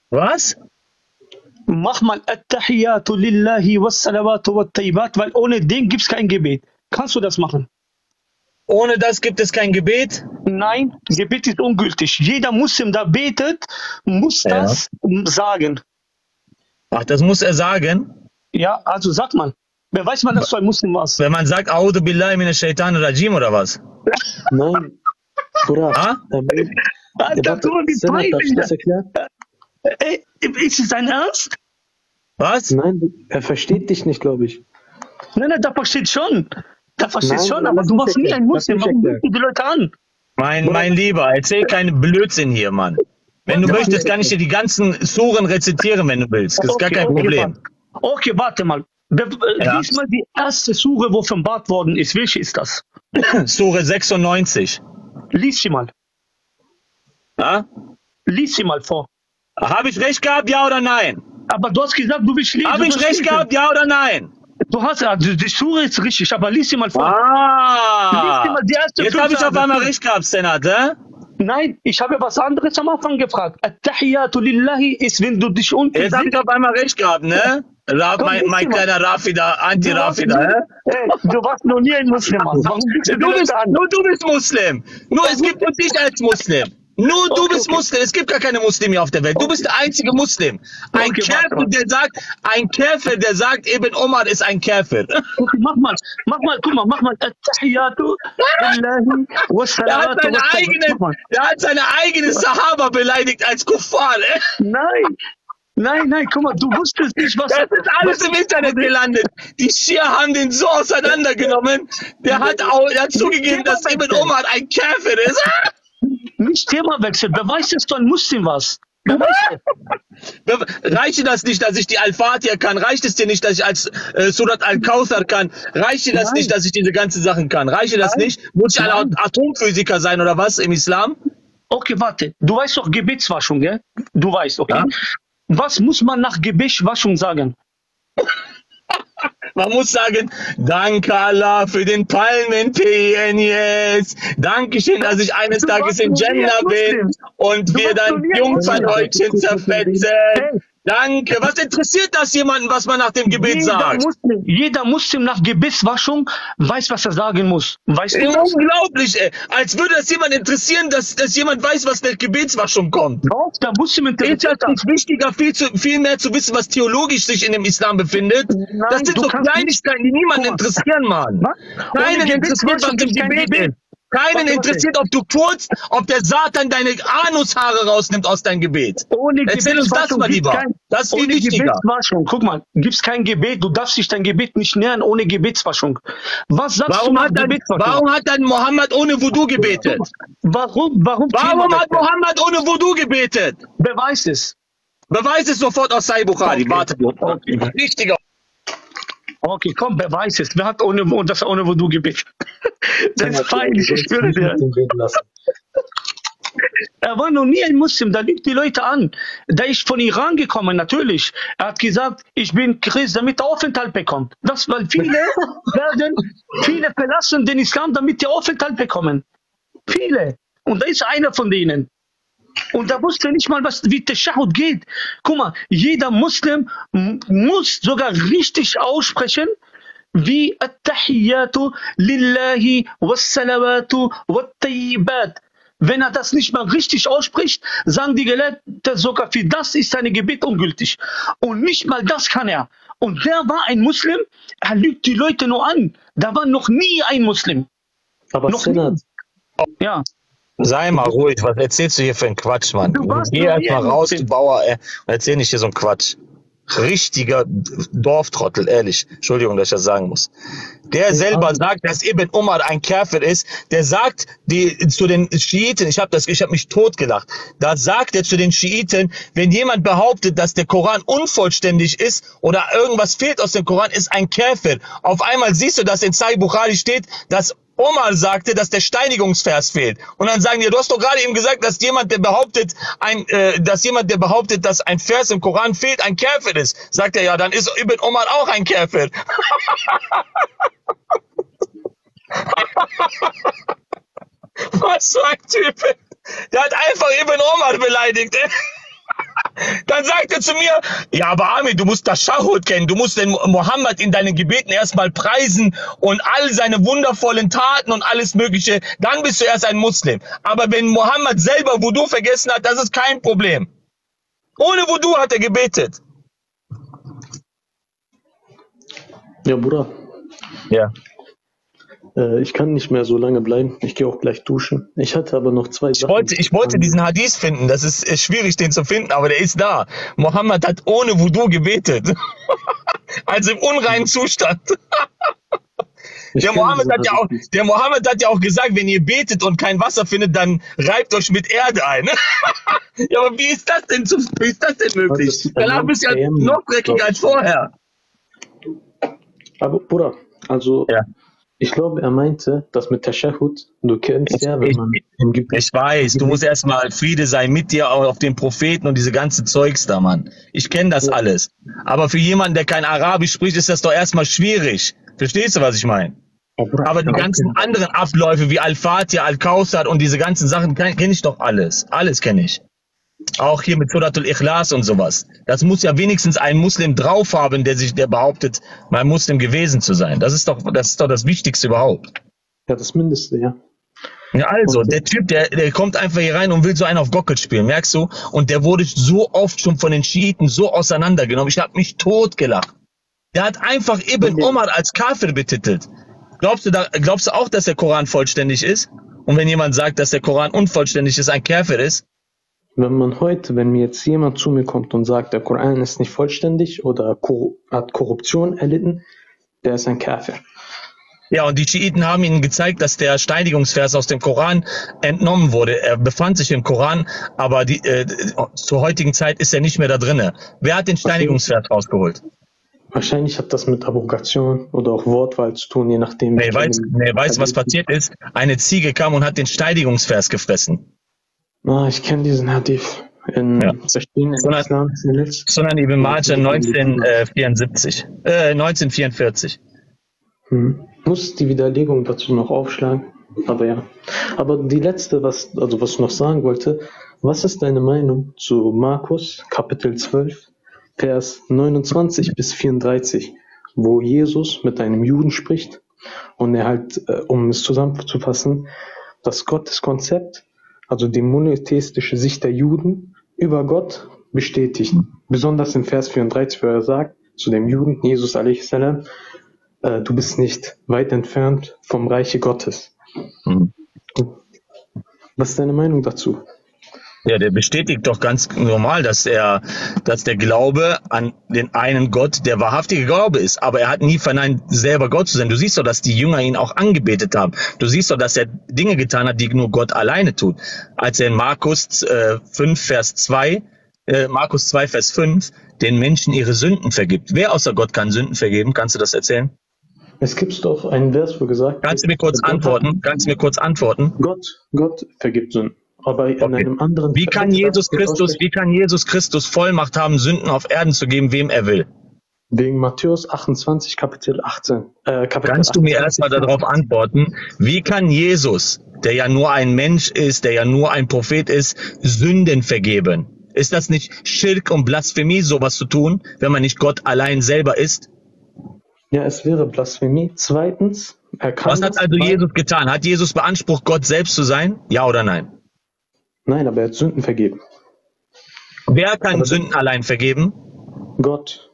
Was? Mach mal At-Tahiyatu lillahi was-salawatu wat-tayyibat, weil ohne den gibt es kein Gebet. Kannst du das machen? Ohne das gibt es kein Gebet? Nein, Gebet ist ungültig. Jeder Muslim, der betet, muss Ja. das sagen. Ach, das muss er sagen. Ja, also sag mal. Wer weiß man, dass du ein Muslim warst? Wenn man sagt, Audu billahi minash shaitan rajim oder was? Nein. Bruder, Ah? er darf ich peinlich. das erklären? Ey, ist es dein Ernst? Was? Nein, er versteht dich nicht, glaube ich. Nein, nein, der versteht schon. Der versteht schon, aber du mich warst nie ein Muslim. Warum du die Leute an? Mein, mein Lieber, erzähl keinen Blödsinn hier, Mann. Wenn du Ja, möchtest, kann ich dir die ganzen Suren rezitieren, wenn du willst. Das ist gar Okay, kein okay, Problem. warte. Okay, warte mal. Be Ja. Lies mal die erste Sure, wo offenbart worden ist. Welche ist das? Sure 96. Lies sie mal. Ja? Lies sie mal vor. Habe ich recht gehabt, ja oder nein? Aber du hast gesagt, du willst lesen. Habe ich recht gehabt, ja oder nein? Du hast, also die Sure ist richtig, aber lies sie mal vor. Ah! mal die erste Jetzt habe ich auf einmal recht gehabt, Senat, hä? Nein, ich habe was anderes am Anfang gefragt. At-Tahiyatu lillahi ist, wenn du dich unten Jetzt habe ich auf einmal recht gehabt, ne? Ra Komm, mein, mein dir mal. kleiner Rafida, Anti-Rafida, hä? Ey, du warst noch nie ein Muslim. Mann. Bist du bist, nur du bist Muslim. Nur es gibt nur dich als Muslim. Nur du Okay, bist okay. Muslim. Es gibt gar keine Muslime auf der Welt. Du bist der einzige Muslim. Ein Okay, Käfer, mal. der sagt, ein Käfer, der sagt, Ibn Omar ist ein Käfer. Okay, mach mal, mach mal, guck mal, mach mal. At-Tahiyatu lillahi Der hat seine eigene, der hat seine eigene Sahaba beleidigt als Kuffar. ey. Nein, nein, nein, guck mal, du wusstest nicht, was. Das ist alles im Internet gelandet. Die Schia haben den so auseinandergenommen. Der hat auch, der hat zugegeben, dass Ibn Omar ein Käfer ist. Nicht dass du ein Muslim warst? Wer weiß das? Reicht dir das nicht, dass ich die Al-Fatiha kann? Reicht es dir nicht, dass ich als äh, Surat Al-Kauthar kann? Reicht dir das Nein. nicht, dass ich diese ganzen Sachen kann? Reicht dir das Nein. nicht? Muss ich ein. Atomphysiker sein oder was im Islam? Okay, warte. Du weißt doch Gebetswaschung, gell? Du weißt, okay? Ja. Was muss man nach Gebetswaschung sagen? Man muss sagen, danke Allah für den Palmen-PNS. Dankeschön, dass ich eines Du Tages in Jannah bin und Du wir dann Jungfernhäutchen zerfetzen. Hey. Danke. Was interessiert das jemanden, was man nach dem Gebet Jeder sagt? Muslim, jeder Muslim nach Gebetswaschung weiß, was er sagen muss. Weißt du? Unglaublich, ey. Als würde das jemand interessieren, dass, dass jemand weiß, was der Gebetswaschung kommt. Doch, der Muslim Ist interessiert das das. nicht wichtiger, viel, zu, viel mehr zu wissen, was theologisch sich in dem Islam befindet? Nein, das sind so Kleinigkeiten, die niemanden interessieren, Mann. Was? Keinen Ohne interessiert, was im gibt's kein Gebet Gebet. ist. Keinen interessiert, ob du furzt, ob der Satan deine Anushaare rausnimmt aus deinem Gebet. Ohne Erzähl uns das mal lieber. Kein, Das ist viel ohne wichtiger. Gebetswaschung. Guck mal, gibt's kein Gebet. Du darfst dich dein Gebet nicht nähern ohne Gebetswaschung. Was sagst du Warum nach hat, dann, warum hat dann Mohammed ohne Wudu gebetet? Warum? Warum? Warum hat? Mohammed ohne Wudu gebetet? Beweis es. Beweis es sofort aus Sahih Bukhari. Okay. Warte. Okay. Wichtiger. Okay, komm, beweis es. Wer hat ohne und das ohne Wudu gebetet? Das ist peinlich, ich schwöre dir. Er war noch nie ein Muslim, da lügt die Leute an. Da ist von Iran gekommen, natürlich. Er hat gesagt, ich bin Christ, damit er Aufenthalt bekommt. Das, weil viele werden, viele verlassen den Islam, damit die Aufenthalt bekommen. Viele. Und da ist einer von denen. Und er wusste nicht mal, was, wie Tashahud geht. Guck mal, jeder Muslim muss sogar richtig aussprechen, wie At-Tahiyyatu lillahi was-salawatu wat-tayyibat. wenn er das nicht mal richtig ausspricht, sagen die Gelehrten sogar für das ist seine Gebet ungültig. Und nicht mal das kann er. Und der war ein Muslim, er lügt die Leute nur an. Da war noch nie ein Muslim. Aber Noch Senat, Ja. Sei mal ruhig, was erzählst du hier für einen Quatsch, Mann? Du warst Geh noch erst mal raus, du Bauer, und erzähl nicht hier so einen Quatsch. Richtiger Dorftrottel, ehrlich. Entschuldigung, dass ich das sagen muss. Der selber sagt, dass Ibn Umar ein Kafir ist. Der sagt die, zu den Schiiten, ich habe ich hab mich totgelacht. Da sagt er zu den Schiiten, wenn jemand behauptet, dass der Koran unvollständig ist oder irgendwas fehlt aus dem Koran, ist ein Kafir. Auf einmal siehst du, dass in Sahih Bukhari steht, dass Omar sagte, dass der Steinigungsvers fehlt. Und dann sagen die, du hast doch gerade eben gesagt, dass jemand, der behauptet, ein, äh, dass jemand, der behauptet, dass ein Vers im Koran fehlt, ein Käfer ist. Sagt er, ja, dann ist Ibn Omar auch ein Käfer. Was für ein Typ. Der hat einfach Ibn Omar beleidigt. Dann sagt er zu mir, ja, aber Ami, du musst das Schahud kennen, du musst den Mohammed in deinen Gebeten erstmal preisen und all seine wundervollen Taten und alles Mögliche, dann bist du erst ein Muslim. Aber wenn Mohammed selber Wudu vergessen hat, das ist kein Problem. Ohne Wudu hat er gebetet. ja, Bruder, Ja. Äh, ich kann nicht mehr so lange bleiben. Ich gehe auch gleich duschen. Ich hatte aber noch zwei Ich wollte, ich wollte diesen Hadith finden. Das ist äh, schwierig, den zu finden, aber der ist da. Mohammed hat ohne Wudu gebetet. also im unreinen Zustand. Ich Der Mohammed, hat ja auch, der Mohammed hat ja auch gesagt, wenn ihr betet und kein Wasser findet, dann reibt euch mit Erde ein. ja, aber wie ist das denn, zu, wie ist das denn möglich? Das ist Danach bist du ja noch dreckiger als vorher. Aber Bruder, also Ja. Ich glaube, er meinte, dass mit Tashahud, du kennst ja, wenn Ich- man im Gebet Ich weiß, du musst erstmal Friede sein mit dir auf den Propheten und diese ganze Zeugs da, Mann. Ich kenne das alles. Aber für jemanden, der kein Arabisch spricht, ist das doch erstmal schwierig. Verstehst du, was ich meine? Aber die ganzen anderen Abläufe wie Al-Fatiha, Al-Kausar und diese ganzen Sachen kenne kenn ich doch alles. Alles kenne ich. Auch hier mit Suratul Ikhlas und sowas. Das muss ja wenigstens ein Muslim drauf haben, der sich, der behauptet, mal Muslim gewesen zu sein. Das ist doch, das ist doch das Wichtigste überhaupt. Ja, das Mindeste, ja. Ja, also, der Typ, der, der kommt einfach hier rein und will so einen auf Gockel spielen, merkst du? Und der wurde so oft schon von den Schiiten so auseinandergenommen. Ich habe mich totgelacht. Der hat einfach Ibn Omar als Kafir betitelt. Glaubst du, da, glaubst du auch, dass der Koran vollständig ist? Und wenn jemand sagt, dass der Koran unvollständig ist, ein Kafir ist? Wenn man heute, wenn mir jetzt jemand zu mir kommt und sagt, der Koran ist nicht vollständig oder hat Korruption erlitten, der ist ein Kafir. Ja, und die Schiiten haben ihnen gezeigt, dass der Steinigungsvers aus dem Koran entnommen wurde. Er befand sich im Koran, aber die, äh, zur heutigen Zeit ist er nicht mehr da drinne. Wer hat den Steinigungsvers rausgeholt? Wahrscheinlich hat das mit Abrogation oder auch Wortwahl zu tun, je nachdem. Nee, weißt, nee, weißt du, was passiert ist? Eine Ziege kam und hat den Steinigungsvers gefressen. Ah, ich kenne diesen Hadith. In Ja. verschiedenen Sondern- Islam-Channels. Sondern Ibn Majah 1974, äh, 1944. Hm. Muss die Widerlegung dazu noch aufschlagen. Aber ja. Aber die letzte, was, also was ich noch sagen wollte, was ist deine Meinung zu Markus, Kapitel 12, Vers 29 bis 34, wo Jesus mit einem Juden spricht und er halt, äh, um es zusammenzufassen, das Gotteskonzept, also die monotheistische Sicht der Juden über Gott bestätigt. Besonders im Vers 34, wo er sagt, zu dem Juden, Jesus a.s., äh, du bist nicht weit entfernt vom Reiche Gottes. Mhm. Was ist deine Meinung dazu? Ja, der bestätigt doch ganz normal, dass er, dass der Glaube an den einen Gott der wahrhaftige Glaube ist. Aber er hat nie verneint, selber Gott zu sein. Du siehst doch, dass die Jünger ihn auch angebetet haben. Du siehst doch, dass er Dinge getan hat, die nur Gott alleine tut. Als er in Markus äh, 5, Vers 2, äh, Markus 2, Vers 5, den Menschen ihre Sünden vergibt. Wer außer Gott kann Sünden vergeben? Kannst du das erzählen? Es gibt doch einen Vers, wo gesagt Kannst du mir kurz antworten? Kannst du mir kurz antworten? Gott, Gott vergibt Sünden. Aber in Okay. einem anderen Wie kann Jesus Christus, wie kann Jesus Christus Vollmacht haben, Sünden auf Erden zu geben, wem er will? Wegen Matthäus 28, Kapitel 18. Äh, Kapitel Kannst du mir 28, erstmal darauf antworten, wie kann Jesus, der ja nur ein Mensch ist, der ja nur ein Prophet ist, Sünden vergeben? Ist das nicht Schirk und Blasphemie, sowas zu tun, wenn man nicht Gott allein selber ist? Ja, es wäre Blasphemie. Zweitens, er kann Was hat also Jesus getan? Hat Jesus beansprucht, Gott selbst zu sein? Ja oder nein? Nein, aber er hat Sünden vergeben. Wer kann Sünden allein vergeben? Gott.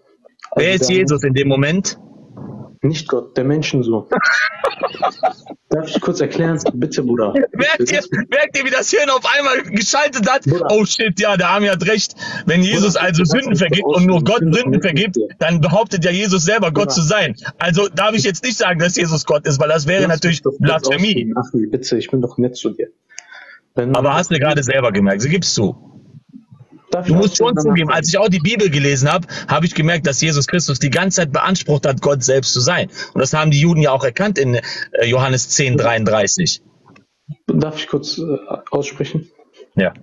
Wer Also ist Jesus in dem Moment? Nicht Gott, der Menschensohn. Darf ich kurz erklären? Bitte, Bruder. Merkt ihr, merkt ihr, wie das Hirn auf einmal geschaltet hat? Bruder. Oh shit, ja, der Ami hat recht. Wenn Jesus Bruder, also Sünden vergibt und nur. Gott Sünden vergibt, dann behauptet ja Jesus selber Gott Bruder. zu sein. Also darf ich jetzt nicht sagen, dass Jesus Gott ist, weil das wäre Lass natürlich Blasphemie. Ach, bitte, ich bin doch nett zu dir. Wenn Aber hast du gerade selber gemerkt, so gibst du. Darf Du musst schon zugeben, als ich auch die Bibel gelesen habe, habe ich gemerkt, dass Jesus Christus die ganze Zeit beansprucht hat, Gott selbst zu sein. Und das haben die Juden ja auch erkannt in äh, Johannes 10, 33. Darf ich kurz äh, aussprechen? Ja.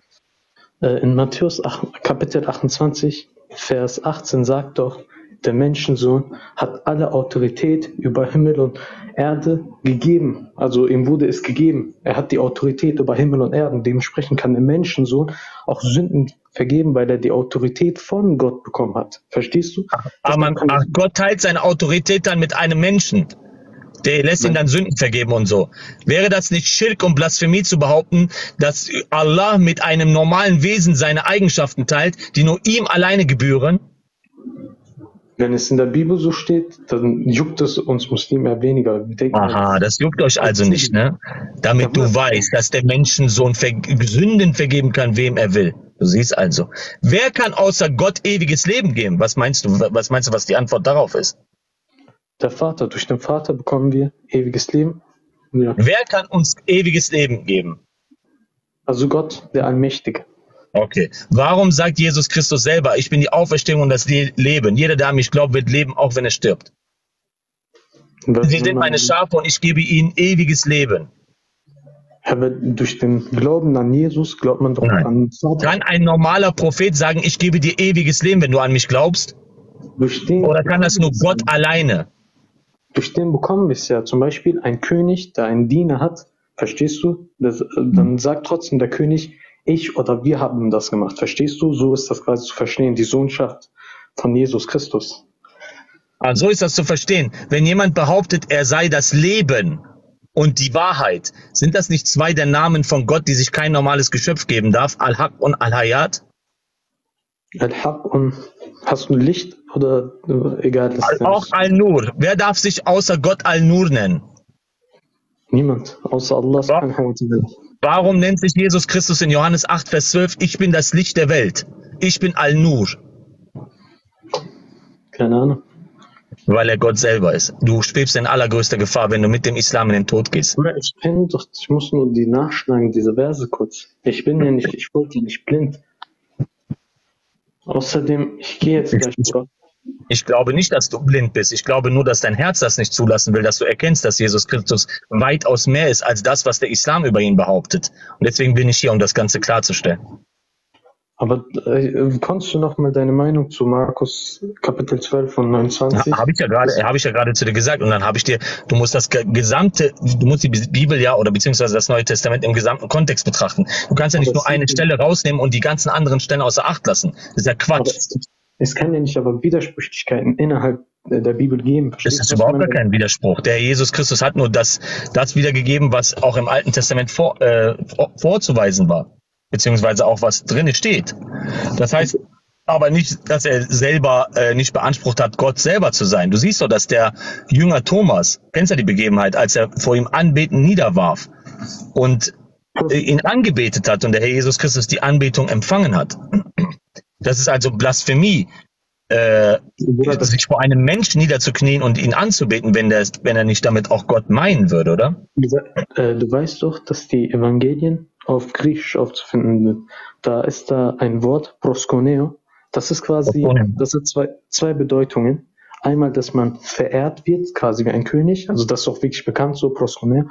Äh, in Matthäus ach, Kapitel 28, Vers 18 sagt doch, der Menschensohn hat alle Autorität über Himmel und Erde gegeben. Also ihm wurde es gegeben. Er hat die Autorität über Himmel und Erden. Dementsprechend kann der Menschensohn auch Sünden vergeben, weil er die Autorität von Gott bekommen hat. Verstehst du? Aber man, ach, Gott teilt seine Autorität dann mit einem Menschen. Der lässt ihn dann Sünden vergeben und so. Wäre das nicht Schirk und Blasphemie zu behaupten, dass Allah mit einem normalen Wesen seine Eigenschaften teilt, die nur ihm alleine gebühren? Wenn es in der Bibel so steht, dann juckt es uns Muslimen eher weniger. Denken, Aha, das juckt euch also nicht, ne? Damit du weißt, dass der Menschensohn ver Sünden vergeben kann, wem er will. Du siehst also. Wer kann außer Gott ewiges Leben geben? Was meinst du? Was meinst du, was die Antwort darauf ist? Der Vater, durch den Vater bekommen wir ewiges Leben. Ja. Wer kann uns ewiges Leben geben? Also Gott, der Allmächtige. Okay. Warum sagt Jesus Christus selber, ich bin die Auferstehung und das Le Leben? Jeder, der an mich glaubt, wird leben, auch wenn er stirbt. Weil Sie sind meine Schafe und ich gebe ihnen ewiges Leben. Aber durch den Glauben an Jesus glaubt man doch Nein. an den Vater. Kann ein normaler Prophet sagen, ich gebe dir ewiges Leben, wenn du an mich glaubst? Oder kann das nur Gott alleine? durch den bekommen wir es ja. Zum Beispiel ein König, der einen Diener hat, verstehst du? Das, äh, dann sagt trotzdem der König, ich oder wir haben das gemacht. Verstehst du? So ist das quasi zu verstehen, die Sohnschaft von Jesus Christus. Also so ist das zu verstehen. Wenn jemand behauptet, er sei das Leben und die Wahrheit, sind das nicht zwei der Namen von Gott, die sich kein normales Geschöpf geben darf? Al-Haq und Al-Hayat? Al-Haq und hast du Licht oder egal, ist Auch Al-Nur. Wer darf sich außer Gott Al-Nur nennen? niemand, außer Allah subhanahu wa ta'ala. Warum nennt sich Jesus Christus in Johannes 8, Vers 12, ich bin das Licht der Welt? Ich bin Al-Nur, Keine Ahnung. weil er Gott selber ist. Du schwebst in allergrößter Gefahr, wenn du mit dem Islam in den Tod gehst. Bruder, Ich bin doch, ich muss nur die nachschlagen, diese Verse kurz. Ich bin ja nicht, ich wollte nicht blind. Außerdem, ich gehe jetzt gleich. Ich glaube nicht, dass du blind bist. Ich glaube nur, dass dein Herz das nicht zulassen will, dass du erkennst, dass Jesus Christus weitaus mehr ist als das, was der Islam über ihn behauptet. Und deswegen bin ich hier, um das Ganze klarzustellen. Aber äh, konntest du noch mal deine Meinung zu Markus Kapitel 12 und 29? Habe ich ja gerade, habe ich ja gerade zu dir gesagt. Und dann habe ich dir, du musst das ge- gesamte, du musst die Bibel ja oder beziehungsweise das Neue Testament im gesamten Kontext betrachten. Du kannst ja nicht Aber nur eine Stelle rausnehmen und die ganzen anderen Stellen außer Acht lassen. Das ist ja Quatsch. Es, kann ja nicht aber Widersprüchlichkeiten innerhalb äh, der Bibel geben. Das Verstehst ist überhaupt gar kein Widerspruch. Der Jesus Christus hat nur das, das wiedergegeben, was auch im Alten Testament vor, äh, vor, vorzuweisen war. Beziehungsweise auch was drin steht. Das heißt aber nicht, dass er selber äh, nicht beansprucht hat, Gott selber zu sein. Du siehst doch, dass der Jünger Thomas, kennst du die Begebenheit, als er vor ihm anbeten niederwarf und äh, ihn angebetet hat und der Herr Jesus Christus die Anbetung empfangen hat. Das ist also Blasphemie, äh, sich vor einem Menschen niederzuknien und ihn anzubeten, wenn, der, wenn er nicht damit auch Gott meinen würde, oder? äh, du weißt doch, dass die Evangelien auf Griechisch aufzufinden sind. Da ist da ein Wort, proskoneo. Das ist quasi, Proskoneo. das hat zwei, zwei Bedeutungen. Einmal, dass man verehrt wird, quasi wie ein König. Also das ist auch wirklich bekannt, so proskoneo.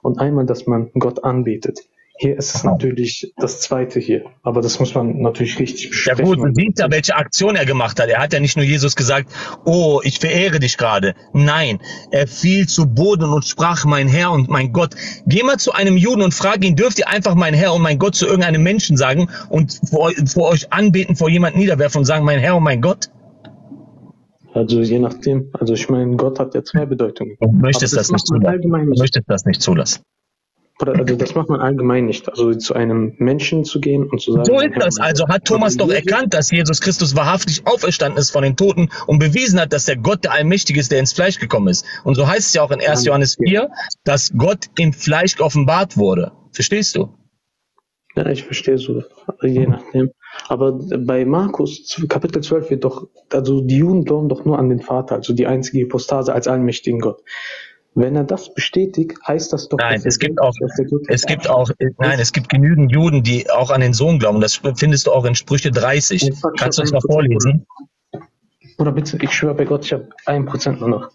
Und einmal, dass man Gott anbetet. Hier ist es natürlich das zweite hier. Aber das muss man natürlich richtig Ja besprechen. gut, du siehst ja, welche Aktion er gemacht hat. Er hat ja nicht nur Jesus gesagt, oh, ich verehre dich gerade. Nein, er fiel zu Boden und sprach, mein Herr und mein Gott. Geh mal zu einem Juden und frag ihn, dürft ihr einfach mein Herr und mein Gott zu irgendeinem Menschen sagen und vor, vor euch anbeten, vor jemand niederwerfen und sagen, mein Herr und mein Gott? Also je nachdem. Also ich meine, Gott hat ja zwei Bedeutungen. Du möchtest das das nicht zulassen. Du möchtest das nicht zulassen. Oder, also das macht man allgemein nicht. Also zu einem Menschen zu gehen und zu sagen. So ist das. Also hat Thomas doch erkannt, dass Jesus Christus wahrhaftig auferstanden ist von den Toten und bewiesen hat, dass der Gott der Allmächtige ist, der ins Fleisch gekommen ist. Und so heißt es ja auch in 1. Johannes 4, dass Gott im Fleisch geoffenbart wurde. Verstehst du? Ja, ich verstehe so, je nachdem. Aber bei Markus Kapitel 12 wird doch, also die Juden glauben doch nur an den Vater, also die einzige Hypostase als allmächtigen Gott. Wenn er das bestätigt, heißt das doch, Nein, dass es gibt auch, es gibt auch, nein, es gibt genügend Juden, die auch an den Sohn glauben. Das findest du auch in Sprüche 30. Ich sag Kannst du das mal 1%, vorlesen? Oder bitte, ich schwöre bei Gott, ich habe ein Prozent nur noch.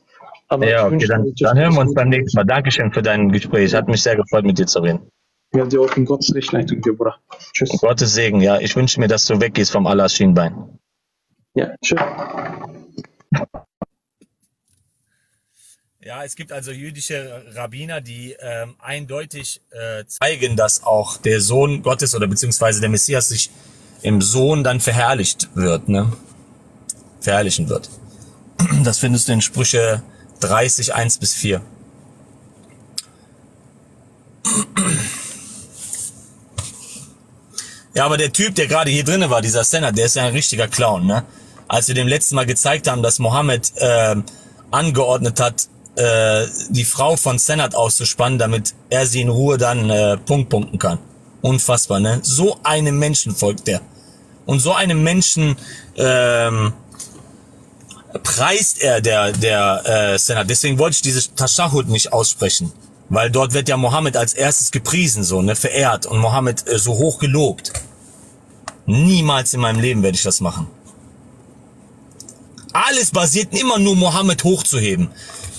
Aber Ja, okay, dann, dann hören wir uns beim nächsten Mal. Dankeschön für dein Gespräch. Hat mich sehr gefreut, mit dir zu reden. Ja, dir auch in Gottes Lichtleitung, dir, Bruder. Tschüss. Gottes Segen, ja. Ich wünsche mir, dass du weggehst vom Allahs Schienbein. Ja, tschüss. Ja, es gibt also jüdische Rabbiner, die ähm, eindeutig äh, zeigen, dass auch der Sohn Gottes oder beziehungsweise der Messias sich im Sohn dann verherrlicht wird, ne? Verherrlichen wird. Das findest du in Sprüche 30, 1 bis 4. Ja, aber der Typ, der gerade hier drinnen war, dieser Senat, der ist ja ein richtiger Clown, ne? Als wir dem letzten Mal gezeigt haben, dass Mohammed ähm, angeordnet hat, äh, die Frau von Senat auszuspannen, damit er sie in Ruhe dann äh, Punkt punkten kann. Unfassbar, ne? So einem Menschen folgt der. Und so einem Menschen ähm, preist er der, der äh, Senat. Deswegen wollte ich diese Tashahud nicht aussprechen. Weil dort wird ja Mohammed als erstes gepriesen, so, ne, verehrt und Mohammed äh, so hoch gelobt. Niemals in meinem Leben werde ich das machen. Alles basiert immer nur Mohammed hochzuheben.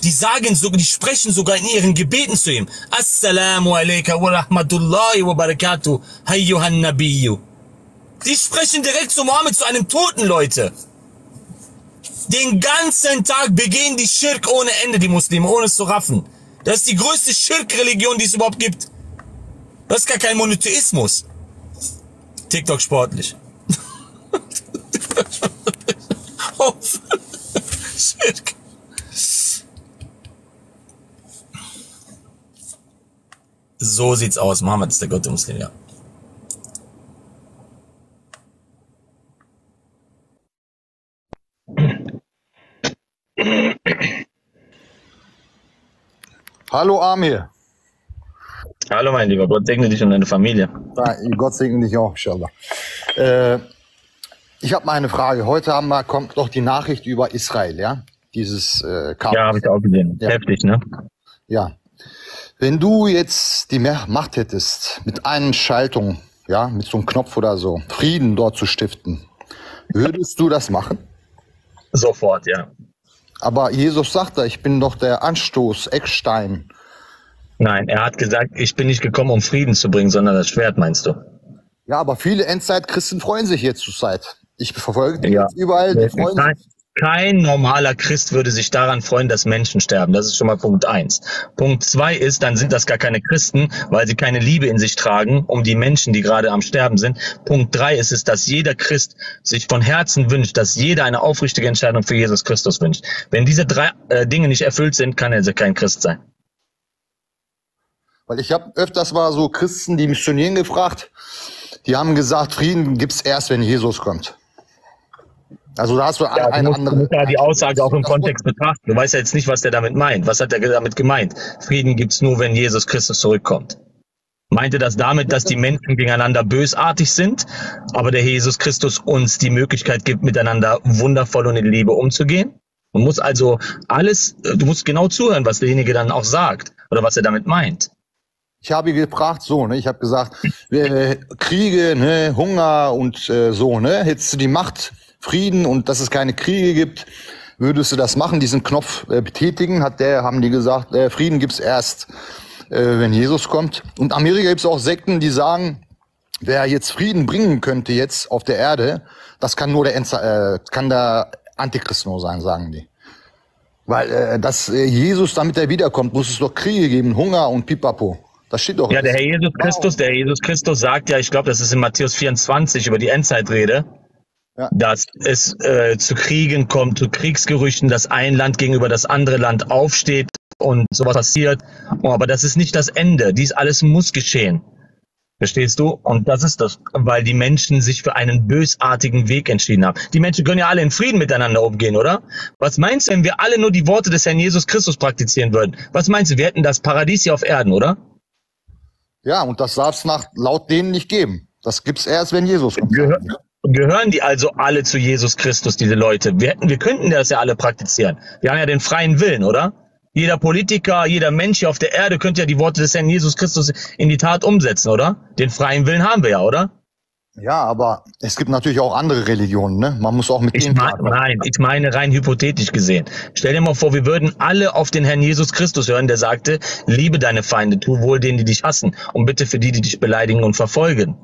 Die sagen so, die sprechen sogar in ihren Gebeten zu ihm. Assalamu alaikum wa rahmatullahi wa barakatuh, hayyuhan nabiyyu. Die sprechen direkt zu Mohammed, zu einem Toten, Leute. Den ganzen Tag begehen die Schirk ohne Ende, die Muslime, ohne es zu raffen. Das ist die größte Schirk-Religion, die es überhaupt gibt. Das ist gar kein Monotheismus. TikTok sportlich. Schirk. So sieht's aus. Mohammed ist der Gott der Muslime, ja. Hallo Amir. Hallo mein Lieber, Gott segne dich und deine Familie. Gott segne dich auch, inshallah. Äh, ich habe mal eine Frage. Heute haben wir, kommt noch die Nachricht über Israel, ja? Dieses äh, Chaos. Ja, habe ich auch gesehen. Ja. Heftig, ne? Ja. Wenn du jetzt die Macht hättest, mit einer Schaltung, ja, mit so einem Knopf oder so, Frieden dort zu stiften, würdest du das machen? Sofort, ja. Aber Jesus sagt da, ich bin doch der Anstoß, Eckstein. Nein, er hat gesagt, ich bin nicht gekommen, um Frieden zu bringen, sondern das Schwert, meinst du? Ja, aber viele Endzeit-Christen freuen sich jetzt zur Zeit. Ich verfolge die Ja. jetzt überall, die freuen sich. Kein normaler Christ würde sich daran freuen, dass Menschen sterben. Das ist schon mal Punkt eins. Punkt zwei ist, dann sind das gar keine Christen, weil sie keine Liebe in sich tragen, um die Menschen, die gerade am Sterben sind. Punkt drei ist es, dass jeder Christ sich von Herzen wünscht, dass jeder eine aufrichtige Entscheidung für Jesus Christus wünscht. Wenn diese drei äh, Dinge nicht erfüllt sind, kann er kein Christ sein. Weil ich habe öfters mal so Christen, die missionieren gefragt, die haben gesagt, Frieden gibt's erst, wenn Jesus kommt. Also da hast du Ja, eine, du eine musst, du ja die Aussage auch im Kontext betrachten. Du weißt ja jetzt nicht, was der damit meint. Was hat er damit gemeint? Frieden gibt's nur, wenn Jesus Christus zurückkommt. Meinte das damit, dass die Menschen gegeneinander bösartig sind, aber der Jesus Christus uns die Möglichkeit gibt, miteinander wundervoll und in Liebe umzugehen? Man muss also alles, du musst genau zuhören, was derjenige dann auch sagt oder was er damit meint. Ich habe gefragt, so, ne, ich habe gesagt, äh, Kriege, ne, Hunger und äh, so, ne, hättest du die Macht, Frieden und dass es keine Kriege gibt, würdest du das machen, diesen Knopf äh, betätigen? Hat der, haben die gesagt, äh, Frieden gibt's erst, äh, wenn Jesus kommt. Und Amerika gibt's auch Sekten, die sagen, wer jetzt Frieden bringen könnte jetzt auf der Erde, das kann nur der Endze äh, kann der Antichrist nur sein, sagen die. Weil äh, dass äh, Jesus, damit er wiederkommt, muss es doch Kriege geben, Hunger und Pipapo. Das steht doch. Ja, der Herr Jesus Christus, der Herr Jesus Christus sagt ja, ich glaube, das ist in Matthäus 24 über die Endzeitrede, Ja. dass es äh, zu Kriegen kommt, zu Kriegsgerüchten, dass ein Land gegenüber das andere Land aufsteht und sowas passiert. Oh, aber das ist nicht das Ende. Dies alles muss geschehen. Verstehst du? Und das ist das, weil die Menschen sich für einen bösartigen Weg entschieden haben. Die Menschen können ja alle in Frieden miteinander umgehen, oder? Was meinst du, wenn wir alle nur die Worte des Herrn Jesus Christus praktizieren würden? Was meinst du, wir hätten das Paradies hier auf Erden, oder? Ja, und das darf es nach laut denen nicht geben. Das gibt's erst, wenn Jesus kommt. Gehör, gehören die also alle zu Jesus Christus, diese Leute? Wir, hätten, wir könnten das ja alle praktizieren. Wir haben ja den freien Willen, oder? Jeder Politiker, jeder Mensch hier auf der Erde könnte ja die Worte des Herrn Jesus Christus in die Tat umsetzen, oder? Den freien Willen haben wir ja, oder? Ja, aber es gibt natürlich auch andere Religionen, ne? Man muss auch mit Ich denen mein, nein, ich meine rein hypothetisch gesehen. Stell dir mal vor, wir würden alle auf den Herrn Jesus Christus hören, der sagte, liebe deine Feinde, tu wohl denen, die dich hassen und bitte für die, die dich beleidigen und verfolgen.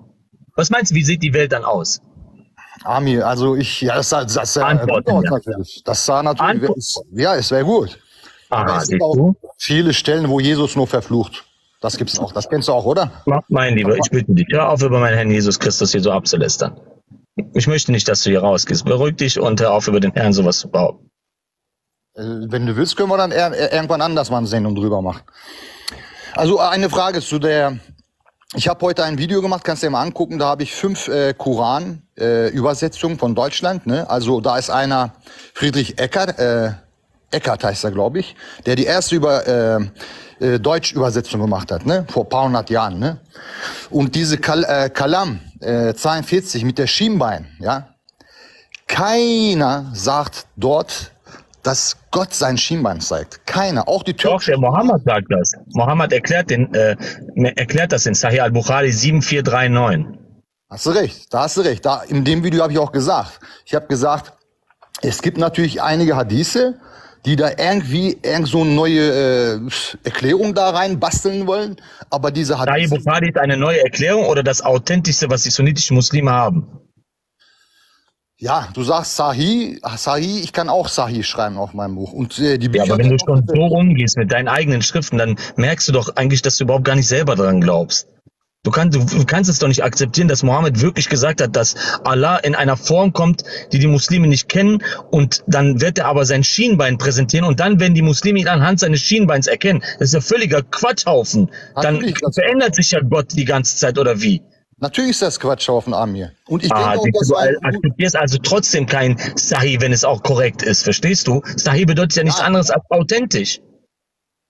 Was meinst du, wie sieht die Welt dann aus? Ami, also ich, ja, das sah, das sah Antworten, gut aus ja. natürlich. Das sah natürlich, ist, ja, es wäre gut. Aber Aha, es gibt auch du? viele Stellen, wo Jesus nur verflucht. Das gibt's auch. Das kennst du auch, oder? Mein Lieber, ich bitte dich, hör auf, über meinen Herrn Jesus Christus hier so abzulästern. Ich möchte nicht, dass du hier rausgehst. Beruhig dich und hör auf, über den Herrn sowas zu behaupten. Äh, Wenn du willst, können wir dann irgendwann anders mal eine Sendung drüber machen. Also äh, eine Frage zu der. Ich habe heute ein Video gemacht, kannst du dir mal angucken. Da habe ich fünf äh, Koran-Übersetzungen von Deutschland. Ne? Also da ist einer Friedrich Eckert, äh, Eckert heißt er, glaube ich, der die erste über äh, äh, Deutsch-Übersetzung gemacht hat, ne? vor paar hundert Jahren. Ne? Und diese Kal äh, Kalam äh, 42 mit der Schienbein, ja, keiner sagt dort, dass Gott sein Schienbein zeigt. Keiner, auch die Doch, Türken. der Mohammed sagt das. Mohammed erklärt, den, äh, erklärt das in Sahih al-Bukhari 7439. Hast du recht, da hast du recht. Da, in dem Video habe ich auch gesagt. Ich habe gesagt, es gibt natürlich einige Hadithe, die da irgendwie irgend so eine neue äh, Erklärung da rein basteln wollen. Aber diese Sahih Hadithe, Bukhari ist eine neue Erklärung oder das authentischste, was die sunnitischen Muslime haben? Ja, du sagst Sahih, Sahih, ich kann auch Sahih schreiben auf meinem Buch. Und äh, die Ja, Bücher aber wenn du schon so umgehst mit deinen eigenen Schriften, dann merkst du doch eigentlich, dass du überhaupt gar nicht selber dran glaubst. Du, kannst, du, du kannst es doch nicht akzeptieren, dass Mohammed wirklich gesagt hat, dass Allah in einer Form kommt, die die Muslime nicht kennen und dann wird er aber sein Schienbein präsentieren und dann werden die Muslime ihn anhand seines Schienbeins erkennen. Das ist ja völliger Quatschhaufen. Dann Natürlich, das- verändert sich ja Gott die ganze Zeit oder wie? Natürlich ist das Quatschhaufen Amir. Und ich Ah, denke auch, dass du, akzeptierst also trotzdem kein Sahih, wenn es auch korrekt ist, verstehst du? Sahih bedeutet ja nichts Ja. anderes als authentisch.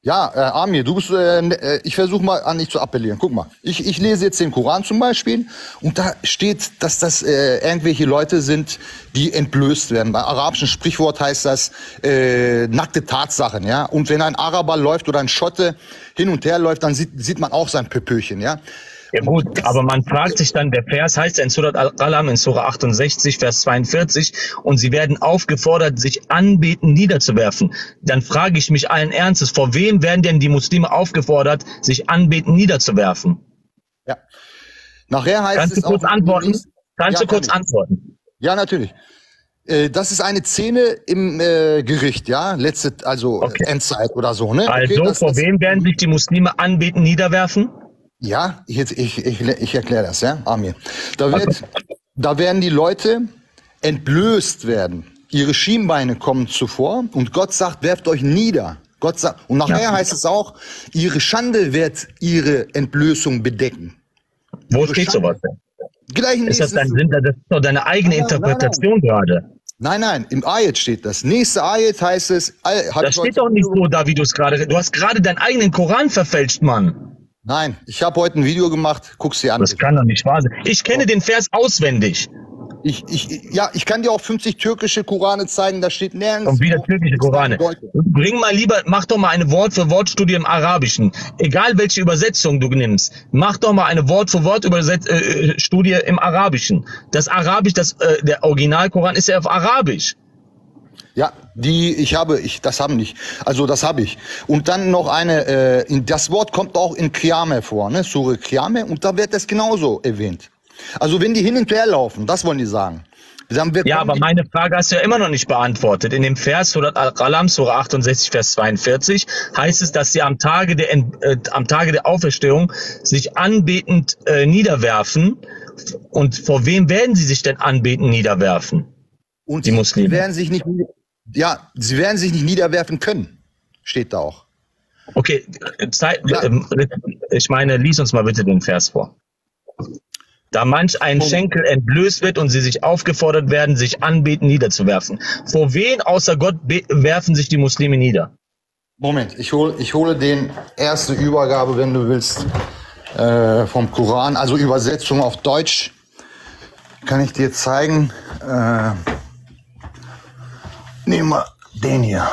Ja, äh, Amir, du bist, äh, ne- äh, ich versuche mal an dich zu appellieren. Guck mal, ich, ich lese jetzt den Koran zum Beispiel und da steht, dass das äh, irgendwelche Leute sind, die entblößt werden. Bei arabischen Sprichwort heißt das äh, nackte Tatsachen, ja. Und wenn ein Araber läuft oder ein Schotte hin und her läuft, dann sieht, sieht man auch sein Pöpöchen, ja. Ja gut, aber man fragt sich dann, der Vers heißt in Surat Al-Qalam in Surah 68, Vers 42, und sie werden aufgefordert, sich anbeten niederzuwerfen. Dann frage ich mich allen Ernstes, vor wem werden denn die Muslime aufgefordert, sich anbeten niederzuwerfen? ja. Nachher heißt Kannst du es kurz auch, antworten? Kannst Ja, du kurz ich. antworten? Ja, natürlich. Äh, Das ist eine Szene im äh, Gericht, ja, letzte, also Okay. Endzeit oder so, ne? Also, Okay, das- vor das- wem werden sich die Muslime anbeten niederwerfen? Ja, ich, ich, ich, ich erkläre das, ja, Amir. Da, wird, da werden die Leute entblößt werden. Ihre Schienbeine kommen zuvor und Gott sagt, werft euch nieder. Gott sagt, und nachher Ja. heißt es auch, ihre Schande wird ihre Entblößung bedecken. Wo steht sowas denn? Gleichen Ist das, dein, sind das ist doch deine eigene Nein, nein, nein, Interpretation gerade? Nein, nein, im Ayat steht das. Nächste Ayat heißt es, Das steht doch nicht so da, wie du es gerade. Du hast gerade deinen eigenen Koran verfälscht, Mann. Nein, ich habe heute ein Video gemacht, guck's dir an. Das kann doch nicht wahr sein. Ich kenne den Vers auswendig. Ich, ich, ja, ich kann dir auch 50 türkische Korane zeigen, da steht nirgends. Und wieder türkische Korane. Bring mal lieber, mach doch mal eine Wort-für-Wort-Studie im Arabischen. Egal welche Übersetzung du nimmst. Mach doch mal eine Wort-für-Wort-Studie äh, Studie im Arabischen. Das Arabisch, das, äh, der Originalkoran ist ja auf Arabisch. Ja, die ich habe, ich das haben nicht. Also das habe ich. Und dann noch eine, äh, in, das Wort kommt auch in Qiyame vor, ne? Sure Qiyame, und da wird das genauso erwähnt. Also wenn die hin und her laufen, das wollen die sagen. Wird Ja, aber meine Frage hast du ja immer noch nicht beantwortet. In dem Vers Surat Al-Qalam, Surah 68, Vers 42, heißt es, dass sie am Tage der, äh, am Tage der Auferstehung sich anbetend äh, niederwerfen. Und vor wem werden sie sich denn anbeten niederwerfen? und die Muslime. werden sich nicht, ja, sie werden sich nicht niederwerfen können, steht da auch. Okay, äh, Zeit, ähm, ich meine, lies uns mal bitte den Vers vor. Da manch ein Schenkel entblößt wird und sie sich aufgefordert werden, sich anbeten, niederzuwerfen. Vor wen außer Gott werfen sich die Muslime nieder? Moment, ich hole ich hole den erste Übergabe, wenn du willst, äh, vom Koran, also Übersetzung auf Deutsch. Kann ich dir zeigen. Äh, nehmen wir den hier.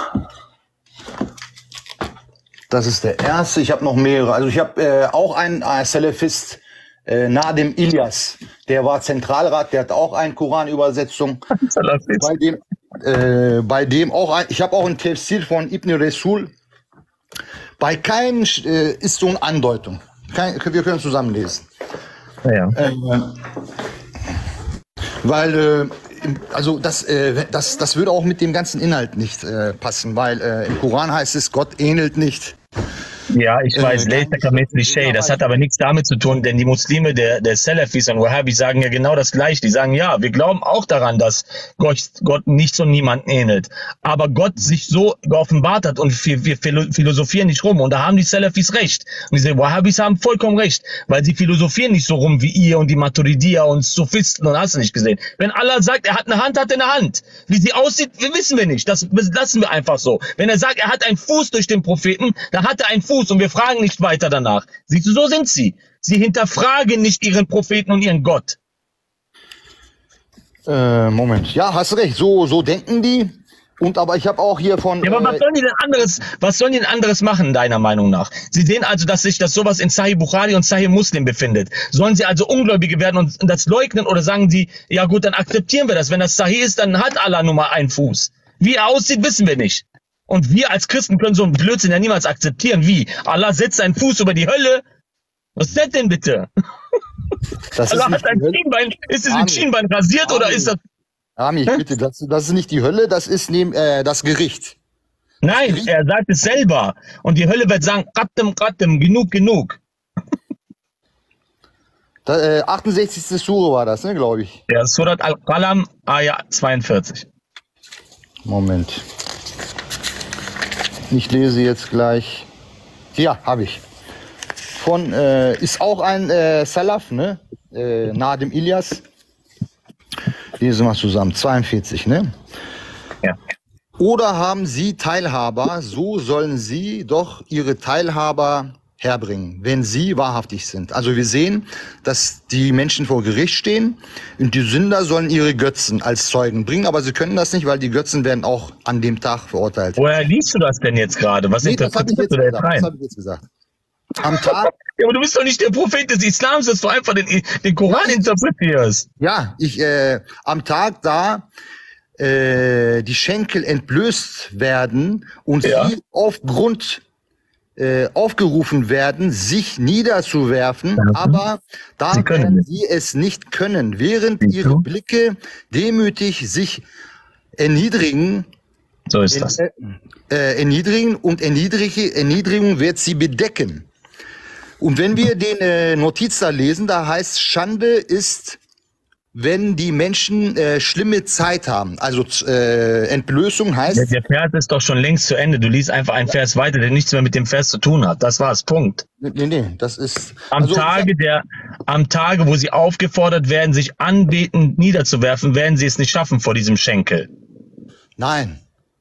Das ist der erste. Ich habe noch mehrere. Also ich habe äh, auch einen äh, Salafist, äh, Nadim Ilyas. Der war Zentralrat, der hat auch eine Koranübersetzung. bei dem, äh, bei dem auch ein, ich habe auch ein Tafsir von Ibn Resul. Bei keinem äh, ist so eine Andeutung. Kein, wir können zusammen lesen. Ja. Äh, weil, äh, also das, äh, das, das würde auch mit dem ganzen Inhalt nicht äh, passen, weil äh, im Koran heißt es, Gott ähnelt nicht. Ja, ich Äh, weiß, Laysa Kamithli Shay. Das hat aber nichts damit zu tun, denn die Muslime der, der Salafis und Wahhabis sagen ja genau das Gleiche. Die sagen, ja, wir glauben auch daran, dass Gott, Gott nichts und niemanden ähnelt. Aber Gott sich so geoffenbart hat und wir, wir philo- philosophieren nicht rum. Und da haben die Salafis recht. Und diese Wahhabis haben vollkommen recht, weil sie philosophieren nicht so rum wie ihr und die Maturidier und Sophisten und hast du nicht gesehen. Wenn Allah sagt, er hat eine Hand, hat er eine Hand. Wie sie aussieht, wissen wir nicht. Das lassen wir einfach so. Wenn er sagt, er hat einen Fuß durch den Propheten, dann hat er einen Fuß und wir fragen nicht weiter danach. Siehst du, so sind sie. Sie hinterfragen nicht ihren Propheten und ihren Gott. Äh, Moment. Ja, hast recht. So, so denken die. Und aber ich habe auch hier von. Ja, aber was äh, sollen die denn anderes, was sollen die denn anderes machen, deiner Meinung nach? Sie sehen also, dass sich das sowas in Sahih Bukhari und Sahih Muslim befindet. Sollen sie also Ungläubige werden und das leugnen oder sagen sie, ja gut, dann akzeptieren wir das. Wenn das Sahih ist, dann hat Allah nur mal einen Fuß. Wie er aussieht, wissen wir nicht. Und wir als Christen können so einen Blödsinn ja niemals akzeptieren. Wie? Allah setzt einen Fuß über die Hölle? Was ist das denn bitte? das Allah ist hat ein. Schienbein, ist es ein Armin. Schienbein rasiert oder Armin. ist das, ich bitte, das, das ist nicht die Hölle, das ist neben, äh, das Gericht. nein, er sagt es selber. Und die Hölle wird sagen, Qattem, Qattem, genug, genug. Da, äh, 68. Sure war das, ne, glaube ich. Der Surat Al-Qalam, Ayah 42. Moment. Ich lese jetzt gleich. Ja, habe ich. Von äh, ist auch ein äh, Salaf, ne? Äh, Nadim Ilyas. Lesen wir zusammen. 42, ne? Ja. Oder haben Sie Teilhaber, so sollen Sie doch Ihre Teilhaber herbringen, wenn sie wahrhaftig sind. Also wir sehen, dass die Menschen vor Gericht stehen und die Sünder sollen ihre Götzen als Zeugen bringen, aber sie können das nicht, weil die Götzen werden auch an dem Tag verurteilt. Woher liest du das denn jetzt gerade? Was Nee, das habe ich, jetzt gesagt. Das hab ich jetzt gesagt. Am Tag, Ja, aber du bist doch nicht der Prophet des Islams, dass du einfach den, den Koran interpretierst. ja, ich, äh, am Tag da äh, die Schenkel entblößt werden und Ja. sie aufgrund äh, aufgerufen werden, sich niederzuwerfen, aber da Sie können werden nicht. sie es nicht können, während Siehst ihre du? Blicke demütig sich erniedrigen, So ist das. äh, erniedrigen und erniedrige, Erniedrigung wird sie bedecken. Und wenn wir den äh, Notiz da lesen, da heißt Schande ist, wenn die Menschen äh, schlimme Zeit haben. Also äh, Entblößung Der, heißt, der Vers ist doch schon längst zu Ende. Du liest einfach einen Vers weiter, der nichts mehr mit dem Vers zu tun hat. Das war's. Punkt. nee, nee, das ist Am also, Tage der, am Tage, wo sie aufgefordert werden, sich anbetend niederzuwerfen, werden sie es nicht schaffen vor diesem Schenkel. Nein.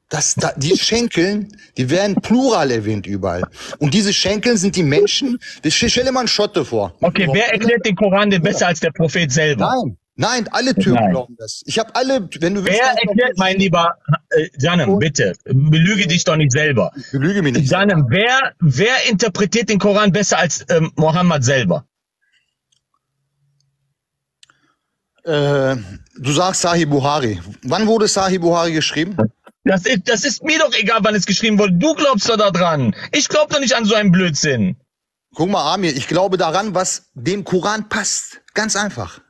Das, da, die Schenkeln, die werden plural erwähnt überall. Und diese Schenkeln sind die Menschen. Ich stell dir mal einen Schotte vor. Okay, wer erklärt den Koran denn besser als der Prophet selber? Nein, nein, alle Türken Nein. glauben das. Ich habe alle, wenn du willst, Wer erklärt, mein lieber äh, Janem, bitte, belüge dich doch nicht selber. Ich belüge mich nicht. Janem, wer, wer interpretiert den Koran besser als ähm, Mohammed selber? Äh, du sagst Sahih Buhari. Wann wurde Sahih Buhari geschrieben? Das ist, das ist mir doch egal, wann es geschrieben wurde. Du glaubst doch da dran. Ich glaube doch nicht an so einen Blödsinn. Guck mal, Amir, ich glaube daran, was dem Koran passt. Ganz einfach.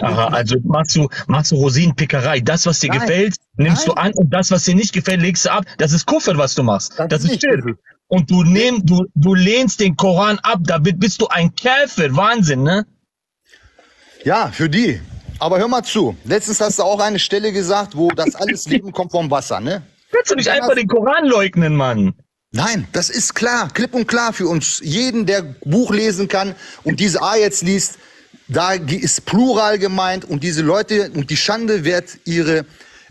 Aha, also machst du, machst du Rosinenpickerei. Das, was dir Nein. gefällt, nimmst Nein. du an und das, was dir nicht gefällt, legst du ab. Das ist Kuffer, was du machst. Das Das, ist Schirk. Und du nehm, du, du lehnst den Koran ab. Damit bist du ein Käfer. Wahnsinn, ne? Ja, für die. Aber hör mal zu. Letztens hast du auch eine Stelle gesagt, wo das alles Leben kommt vom Wasser, ne? Kannst du nicht einfach den Koran leugnen, Mann? Nein, das ist klar, klipp und klar für uns. Jeden, der Buch lesen kann und diese A jetzt liest, da ist Plural gemeint und diese Leute und die Schande wird ihre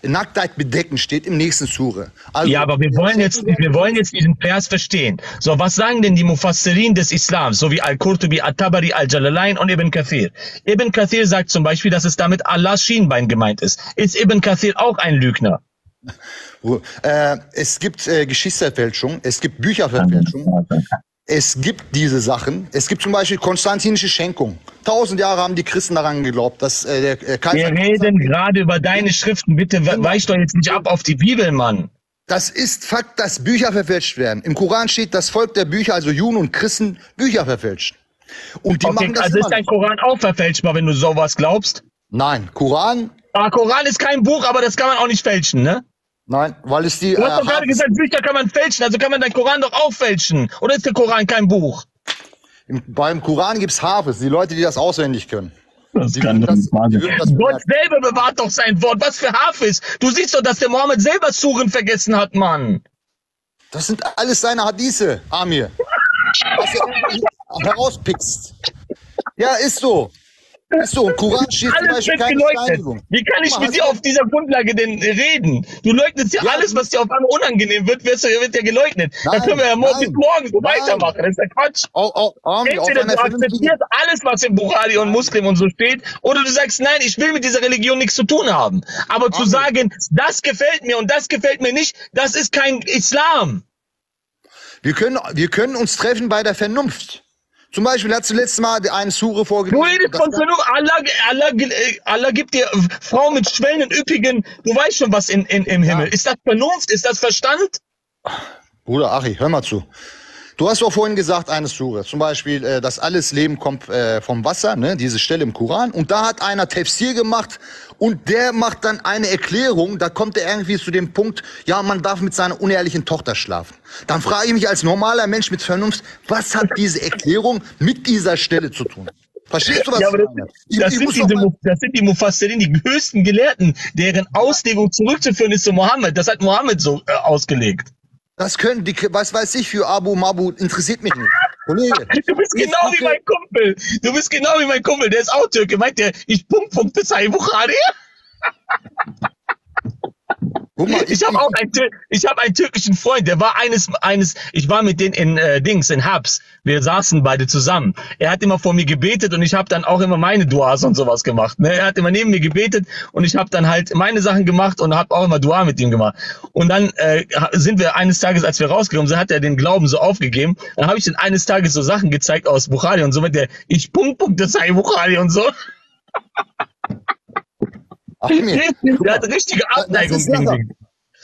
Nacktheit bedecken, steht im nächsten Sure. Also, Ja, aber wir wollen jetzt, wir wollen jetzt diesen Vers verstehen. So, was sagen denn die Mufassirin des Islams, so wie Al-Qurtubi, Al-Tabari, Al-Jalalain und Ibn Kathir? Ibn Kathir sagt zum Beispiel, dass es damit Allahs Schienbein gemeint ist. Ist Ibn Kathir auch ein Lügner? Äh, es gibt äh, Geschichtsverfälschung, es gibt Bücherverfälschung, es gibt diese Sachen. Es gibt zum Beispiel konstantinische Schenkung. Tausend Jahre haben die Christen daran geglaubt, dass äh, der äh, Kaiser... Wir reden gerade über deine Schriften. Bitte we- weich doch jetzt nicht ab auf die Bibel, Mann. Das ist Fakt, dass Bücher verfälscht werden. Im Koran steht, das Volk der Bücher, also Juden und Christen, Bücher verfälschen. Und die Okay, machen das also ist dein. Koran auch verfälschbar, wenn du sowas glaubst? Nein, Koran, Ah, Koran ist kein Buch, aber das kann man auch nicht fälschen, ne? Nein, weil es die... Du hast doch gerade gesagt, Bücher kann man fälschen, also kann man deinen Koran doch auch fälschen. Oder ist der Koran kein Buch? im, beim Koran gibt's Hafes, die Leute, die das auswendig können. Das Die würden das, die würden das Gott selber bewahrt doch sein Wort. Was für Hafiz? Du siehst doch, dass der Mohammed selber Suren vergessen hat, Mann. Das sind alles seine Hadithe, Amir. Was irgendwie herauspickst. Ja, ist so. So. Koran steht zum Alles Beispiel wird keine geleugnet. Steinigung. Wie kann ich mal, mit dir auf dieser Grundlage denn reden? Du leugnest ja, Ja, alles, was dir auf einmal unangenehm wird, wird, wird ja geleugnet. Nein, können wir ja morgen bis morgen so weitermachen. Das ist ja Quatsch. Au, Amir, auf Entweder du akzeptierst alles, was im Bukhari und Muslim und so steht, oder du sagst, nein, ich will mit dieser Religion nichts zu tun haben. Aber zu sagen, das gefällt mir und das gefällt mir nicht, das ist kein Islam. wir können, wir können uns treffen bei der Vernunft. Zum Beispiel hat zuletzt mal eine Sure vorgelesen. Du redest von Vernunft. Allah, Allah, äh, Allah gibt dir Frauen mit schwellenden, üppigen, du weißt schon was in, in, im Himmel. Ist das Vernunft? Ist das Verstand? Bruder Achi, hör mal zu. Du hast doch vorhin gesagt, eine Sure, zum Beispiel, äh, dass alles Leben kommt äh, vom Wasser, ne? diese Stelle im Koran. Und da hat einer Tafsir gemacht und der macht dann eine Erklärung, da kommt er irgendwie zu dem Punkt, ja, man darf mit seiner unehrlichen Tochter schlafen. Dann frage ich mich als normaler Mensch mit Vernunft, was hat diese Erklärung mit dieser Stelle zu tun? Verstehst du, was Ja, aber das? Ich- das, ich sind diese, mal- Mu- das sind die Mufassirin, die höchsten Gelehrten, deren Auslegung zurückzuführen ist zu Mohammed. Das hat Mohammed so äh, ausgelegt. Das können die, was weiß ich für Abu Mabu, interessiert mich nicht. Kollege. Du bist ich genau wie mein Kumpel. Du bist genau wie mein Kumpel. Der ist auch Türke. Meint der, ich Punkt, Punkt, das sei Bukhari. Guck mal, Ich habe auch einen, ich hab einen türkischen Freund, der war eines, eines, ich war mit denen in äh, Dings, in Habs. Wir saßen beide zusammen. Er hat immer vor mir gebetet und ich habe dann auch immer meine Duas und sowas gemacht. Ne? Er hat immer neben mir gebetet und ich habe dann halt meine Sachen gemacht und habe auch immer Dua mit ihm gemacht. Und dann äh, sind wir eines Tages, als wir rausgekommen sind, hat er den Glauben so aufgegeben. Dann habe ich dann eines Tages so Sachen gezeigt aus Bukhari und so mit der, ich Punkt, Punkt, das sei Bukhari und so. Amir, Der hat mal. richtige Abneigung gegen den.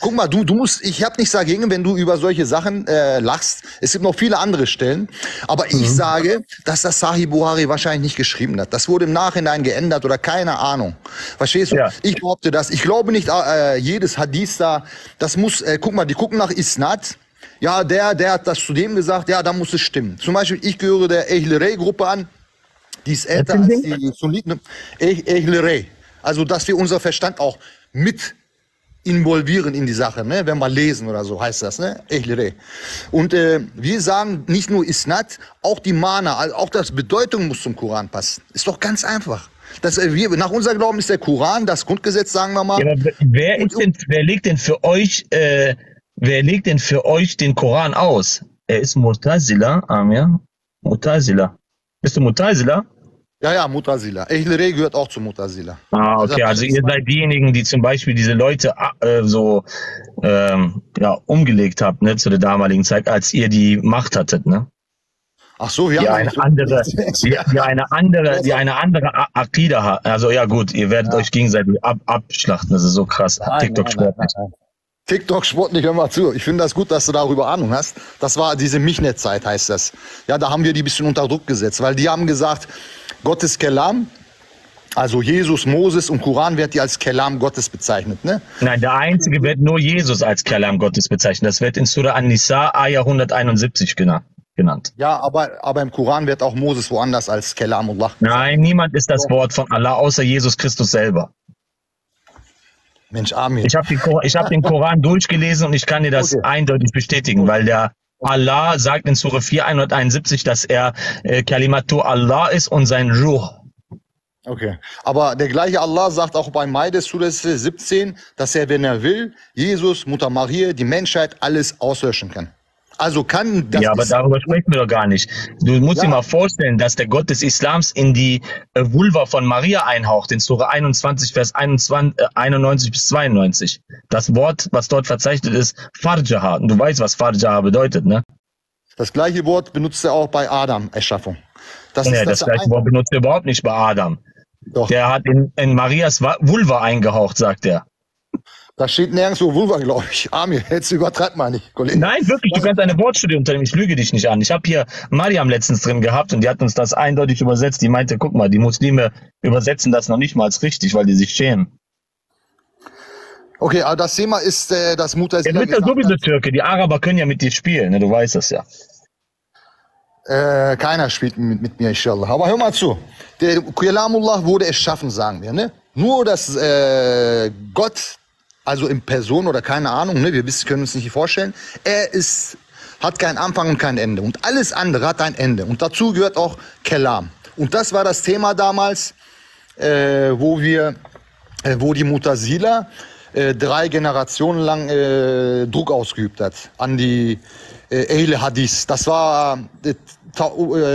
Guck mal, du, du musst, ich habe nichts dagegen, wenn du über solche Sachen äh, lachst. Es gibt noch viele andere Stellen. Aber Mhm. ich sage, dass das Sahih Buhari wahrscheinlich nicht geschrieben hat. Das wurde im Nachhinein geändert oder keine Ahnung. Verstehst du? Ja. Ich behaupte das. Ich glaube nicht, äh, jedes Hadith da, das muss, äh, guck mal, die gucken nach Isnad. Ja, der, der hat das zu dem gesagt, ja, da muss es stimmen. Zum Beispiel, ich gehöre der Ehlerei-Gruppe an. Die ist älter als die? Sunniten. Eh- Ehlerei. Also, dass wir unser Verstand auch mit involvieren in die Sache, ne? wenn wir lesen oder so heißt das, ne? Und äh, wir sagen nicht nur Isnad, auch die Mana, also auch das Bedeutung muss zum Koran passen. Ist doch ganz einfach. Das, äh, wir, nach unser Glauben ist der Koran das Grundgesetz, sagen wir mal. Ja, wer, Und- denn, wer legt denn für euch, äh, wer legt denn für euch den Koran aus? Er ist Mutazila, Amir. Mutazila. Bist du Mutazila? Ja, ja, Mutazila. Ehlerei gehört auch zu Mutazila. Ah, okay. Also ihr seid diejenigen, die zum Beispiel diese Leute äh, so ähm, ja, umgelegt habt, ne, zu der damaligen Zeit, als ihr die Macht hattet, ne? Ach so, wir Die haben eine nicht so- andere, die, die eine andere, die eine andere Akida hat. Also ja gut, ihr werdet euch gegenseitig ab, abschlachten. Das ist so krass. TikTok sport nicht. TikTok sportlich, hör mal zu. Ich finde das gut, dass du darüber Ahnung hast. Das war diese Michnet-Zeit, heißt das. Ja, da haben wir die bisschen unter Druck gesetzt, weil die haben gesagt, Gottes Kelam, also Jesus, Moses und Koran wird die als Kelam Gottes bezeichnet, ne? Nein, der einzige wird nur Jesus als Kalam Gottes bezeichnet. Das wird in Surah An-Nisa, Ayah 171 genannt. genannt. Ja, aber, aber im Koran wird auch Moses woanders als Kelamullah. Nein, niemand ist das Wort von Allah außer Jesus Christus selber. Mensch, Amir. Ich habe den, Kor- ich hab den Koran durchgelesen und ich kann dir das Okay. eindeutig bestätigen, weil der Allah sagt in Surah 4, 171, dass er äh, Kalimatu Allah ist und sein Ruh. Okay. Aber der gleiche Allah sagt auch bei Maide Surah 17, dass er, wenn er will, Jesus, Mutter Maria, die Menschheit alles auslöschen kann. Also kann das ja, aber darüber sprechen wir doch gar nicht. Du musst Ja. dir mal vorstellen, dass der Gott des Islams in die äh, Vulva von Maria einhaucht, in Surah 21, Vers 21, äh, 91 bis 92. Das Wort, was dort verzeichnet ist, Farjaha. Und du weißt, was Farjaha bedeutet, ne? das gleiche Wort benutzt er auch bei Adam, Erschaffung. Das Nee, ist das das, gleiche Wort benutzt er überhaupt nicht bei Adam. Doch. Der hat in, in Marias Vulva eingehaucht, sagt er. Da steht nirgendwo Vulva, glaube ich. Amir, jetzt übertreibt mal nicht, Kollege. Nein, wirklich, du kannst eine Wortstudie unternehmen. Ich lüge dich nicht an. Ich habe hier Mariam letztens drin gehabt und die hat uns das eindeutig übersetzt. Die meinte, guck mal, die Muslime übersetzen das noch nicht mal als richtig, weil die sich schämen. Okay, aber das Thema ist, äh, dass Mutter Er Sila wird ja gesagt sowieso Türke. Die Araber können ja mit dir spielen, ne? du weißt das ja. äh, keiner spielt mit, mit mir, inshallah. Aber hör mal zu. Der Kalamullah wurde erschaffen, sagen wir. Ne? Nur, dass äh, Gott, also in Person oder keine Ahnung, ne? wir wissen, können uns nicht vorstellen, er ist, hat keinen Anfang und kein Ende. Und alles andere hat ein Ende. Und dazu gehört auch Kelam. Und das war das Thema damals, äh, wo wir, äh, wo die Mutasila äh, drei Generationen lang äh, Druck ausgeübt hat an die äh, Ehle Hadith. Das war äh, ta-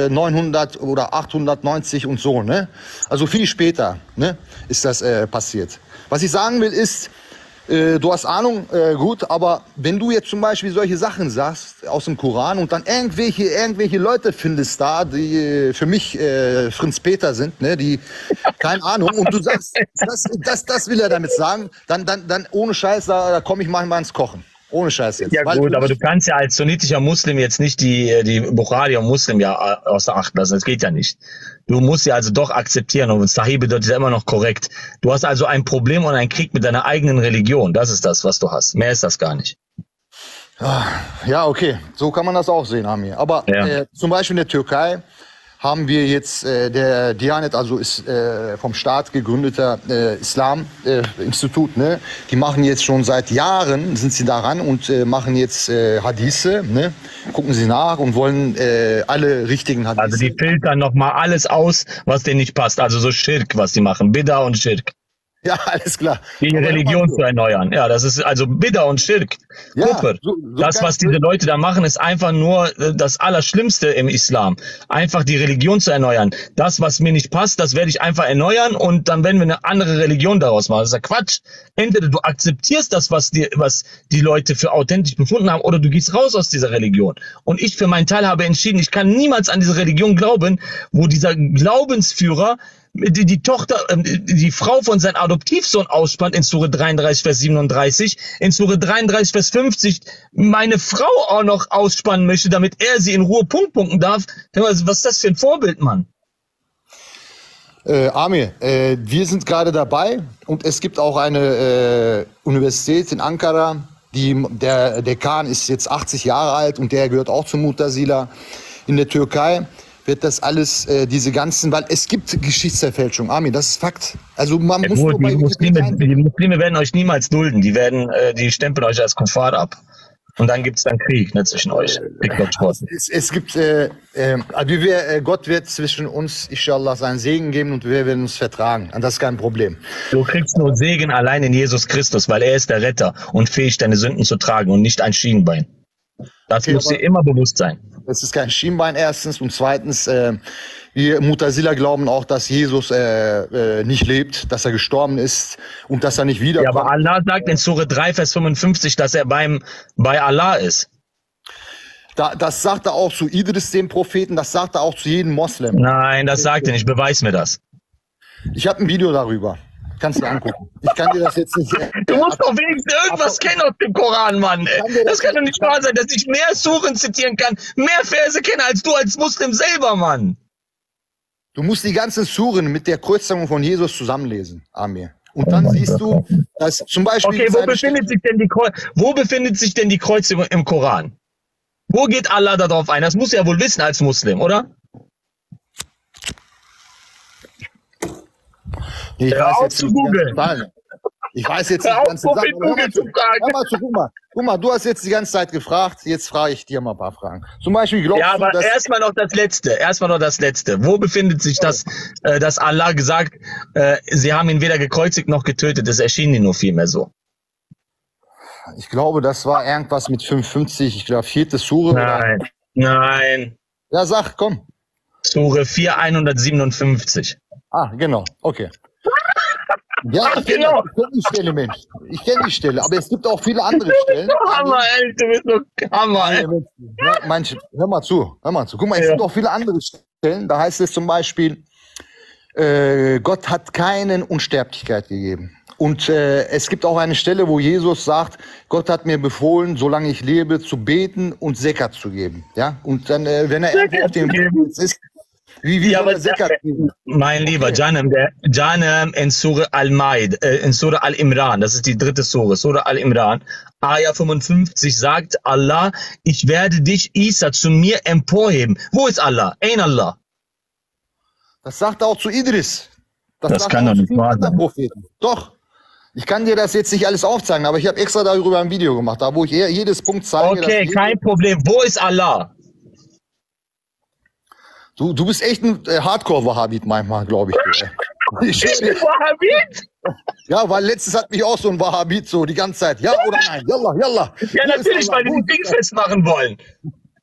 äh, 900 oder 890 und so, ne? Also viel später, ne, ist das äh, passiert. Was ich sagen will ist, äh, du hast Ahnung, äh, gut, aber wenn du jetzt zum Beispiel solche Sachen sagst aus dem Koran und dann irgendwelche, irgendwelche Leute findest da, die äh, für mich äh, Fritz Peter sind, ne, die, keine Ahnung, und du sagst, das, das, das will er damit sagen, dann, dann, dann ohne Scheiß, da, da komme ich manchmal ins Kochen. Ohne Scheiß jetzt. Ja Weil gut, aber du kannst ja als sunnitischer Muslim jetzt nicht die, äh, die Bukhari und Muslim ja äh, außer Acht lassen. Das geht ja nicht. Du musst ja also doch akzeptieren und Sahih bedeutet ja immer noch korrekt. Du hast also ein Problem und einen Krieg mit deiner eigenen Religion. Das ist das, was du hast. Mehr ist das gar nicht. Ja, okay, so kann man das auch sehen, Amir. Aber Ja. äh, zum Beispiel in der Türkei haben wir jetzt äh, der Diyanet, also ist äh, vom Staat gegründeter äh, Islam-Institut, ne? Die machen jetzt schon seit Jahren, sind sie daran und äh, machen jetzt äh, Hadithe, ne? Gucken sie nach und wollen äh, alle richtigen Hadithe. Also die filtern nochmal alles aus, was denen nicht passt. Also so Schirk, was die machen. Bidda und Schirk. ja, alles klar. Die mal Religion zu. erneuern. Ja, das ist also Bidda und Schirk. Ja, Kufr. so- so das, was diese. Leute da machen, ist einfach nur äh, das Allerschlimmste im Islam. Einfach die Religion zu erneuern. Das, was mir nicht passt, das werde ich einfach erneuern und dann werden wir eine andere Religion daraus machen. Das ist ja Quatsch. Entweder du akzeptierst das, was die, was die Leute für authentisch befunden haben, oder du gehst raus aus dieser Religion. Und ich für meinen Teil habe entschieden, ich kann niemals an diese Religion glauben, wo dieser Glaubensführer die, die Tochter, ähm, die Frau von seinem Adoptivsohn ausspannt in Sure 33, Vers 37, in Sure 33, Vers 50 meine Frau auch noch ausspannen möchte, damit er sie in Ruhe punktpunkten darf. Was ist das für ein Vorbild, Mann? Äh, Amir, äh, wir sind gerade dabei und es gibt auch eine äh, Universität in Ankara. Die, der Dekan ist jetzt 80 Jahre alt und der gehört auch zum Mutasila. In der Türkei wird das alles, äh, diese ganzen, weil es gibt Geschichtsverfälschung. Amir, das ist Fakt. Also man Ja, muss nur die, Muslime, die Muslime werden euch niemals dulden. Die werden, äh, die stempeln euch als Kuffar ab. Und dann gibt's dann Krieg ne, zwischen euch. Kickbox-Sport. Es, es gibt, äh, äh, wir, äh, Gott wird zwischen uns, inshallah, seinen Segen geben und wir werden uns vertragen. Und das ist kein Problem. Du kriegst nur Segen allein in Jesus Christus, weil er ist der Retter und fähig, deine Sünden zu tragen und nicht ein Schienbein. Das Okay, muss dir immer bewusst sein. Es ist kein Schienbein erstens und zweitens, äh, wir Mutasila glauben auch, dass Jesus äh, äh, nicht lebt, dass er gestorben ist und dass er nicht Ja, wiederkommt. aber Allah sagt in Sure 3, Vers 55, dass er beim, bei Allah ist. da, das sagt er auch zu Idris, dem Propheten, das sagt er auch zu jedem Moslem. Nein, das sagt er nicht. Beweis mir das. Ich habe ein Video darüber. Kannst du angucken. Ich kann dir das jetzt nicht. Du musst doch wenigstens irgendwas kennen aus dem Koran, Mann. Kann Das das kann doch nicht wahr sein, dass ich mehr Suren zitieren kann, mehr Verse kenne als du als Muslim selber, Mann. Du musst die ganzen Suren mit der Kreuzigung von Jesus zusammenlesen, Amir. Und dann siehst du, dass zum Beispiel. Okay, wo befindet sich denn die Kreu wo befindet sich denn die Kreuzigung im Koran? Wo geht Allah darauf ein? Das muss er ja wohl wissen als Muslim, oder? Ich Hör weiß jetzt zu nicht die. Zahlen. Ich weiß jetzt nicht die ganze aber Hör mal Google zu, zu fragen. hör mal zu, guck mal. Guck mal, du hast jetzt die ganze Zeit gefragt, jetzt frage ich dir mal ein paar Fragen. Zum Beispiel glaubst Ja, aber du, dass... erstmal noch das Letzte. Erstmal noch das Letzte. Wo befindet sich das, äh, dass Allah gesagt, äh, sie haben ihn weder gekreuzigt noch getötet? Das erschien ihnen nur vielmehr so. Ich glaube, das war irgendwas mit 55, ich glaube, vierte Sure. Oder? Nein. Nein. Ja, sag, komm. Sure 4, 157. Ah, genau, okay. Ja, ich kenne Genau. ich die Stelle, Mensch. Ich kenne die Stelle, aber es gibt auch viele andere Stellen. Hammer, ey, du bist so Hammer, ey. Ja, manche, hör mal zu, hör mal zu. Guck mal, es Ja. gibt auch viele andere Stellen. Da heißt es zum Beispiel, äh, Gott hat keinen Unsterblichkeit gegeben. Und äh, es gibt auch eine Stelle, wo Jesus sagt, Gott hat mir befohlen, solange ich lebe, zu beten und Sekat zu geben. Ja, und dann, äh, wenn er auf dem ist, wie, wie Ja, aber er? Mein lieber Janem, der Janem in Surah Al-Maid, äh, in Surah Al-Imran, das ist die dritte Surah, Surah Al-Imran, Aya 55 sagt Allah, ich werde dich, Isa, zu mir emporheben. Wo ist Allah? Ein Allah. Das sagt er auch zu Idris. Das sagt kann er doch nicht wahr sein. Propheten. Doch. Ich kann dir das jetzt nicht alles aufzeigen, aber ich habe extra darüber ein Video gemacht, da wo ich eher jedes Punkt zeige. Okay, kein Problem. Wo ist Allah? Du, du bist echt ein äh, Hardcore-Wahhabit manchmal, glaube ich. Du. Ich schwör dir. Wahhabit? Ja, weil letztes hat mich auch so ein Wahhabit so die ganze Zeit. Ja oder nein? Yalla, yalla. Ja, natürlich, weil die ist Ding festmachen wollen.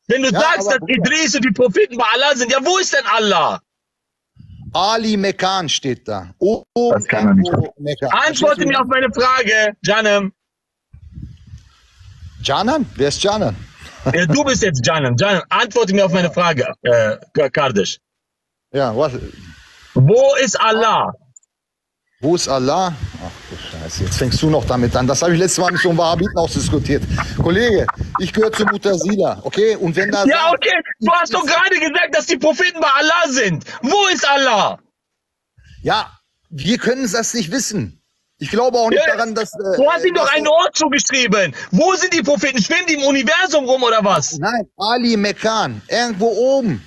Wenn du Ja, sagst, dass. Idris und die Propheten bei Allah sind, ja, wo ist denn Allah? Ali Mekan steht da. Oben Das kann er nicht irgendwo Mekkan. Antworte mir auf meine Frage, Janem. Janan? Wer ist Janan? Ja, du bist jetzt Janem. Janem, antworte mir auf meine Frage, äh, Kardisch. Ja, was? Wo ist Allah? Wo ist Allah? Ach du Scheiße, jetzt fängst du noch damit an. Das habe ich letztes Mal mit so einem Wahhabiten ausdiskutiert. Kollege, ich gehöre zu Mutasila, okay? Und wenn da Ja, okay. Du hast doch gerade gesagt, dass die Propheten bei Allah sind. Wo ist Allah? Ja, wir können das nicht wissen. Ich glaube auch nicht Ja, daran, dass. Äh, Du hast ihm doch dass- einen Ort zugeschrieben. Wo sind die Propheten? Schwimmen die im Universum rum oder was? Nein, Ali Mekan. Irgendwo oben.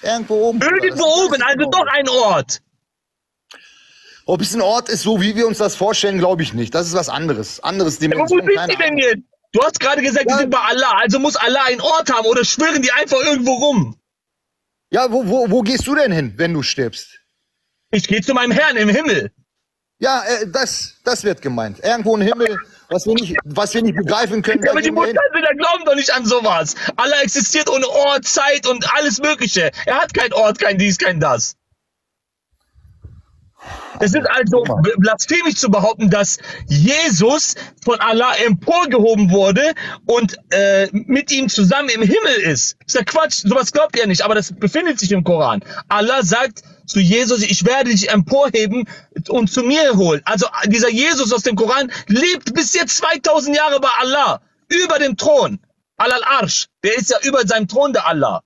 Irgendwo oben. Irgendwo oben, also doch ein Ort. Ob es ein Ort ist, so wie wir uns das vorstellen, glaube ich nicht. Das ist was anderes. Anderes Ja, aber wo Dimension. sind die denn jetzt? Du hast gerade gesagt, die Ja. sind bei Allah. Also muss Allah einen Ort haben oder schwirren die einfach irgendwo rum? Ja, wo, wo, wo gehst du denn hin, wenn du stirbst? Ich gehe zu meinem Herrn im Himmel. Ja, äh, das, das wird gemeint. Irgendwo im Himmel, was wir nicht, was wir nicht begreifen können. Ja, aber die gehen wir hin. Mutanten glauben doch nicht an sowas. Allah existiert ohne Ort, Zeit und alles Mögliche. Er hat kein Ort, kein dies, kein das. Es ist also blasphemisch zu behaupten, dass Jesus von Allah emporgehoben wurde und äh, mit ihm zusammen im Himmel ist. ist ja Quatsch, sowas glaubt ihr nicht, aber das befindet sich im Koran. Allah sagt zu Jesus, ich werde dich emporheben und zu mir holen. Also dieser Jesus aus dem Koran lebt bis jetzt 2000 Jahre bei Allah, über dem Thron. Al-Arsch, der ist ja über seinem Thron der Allah.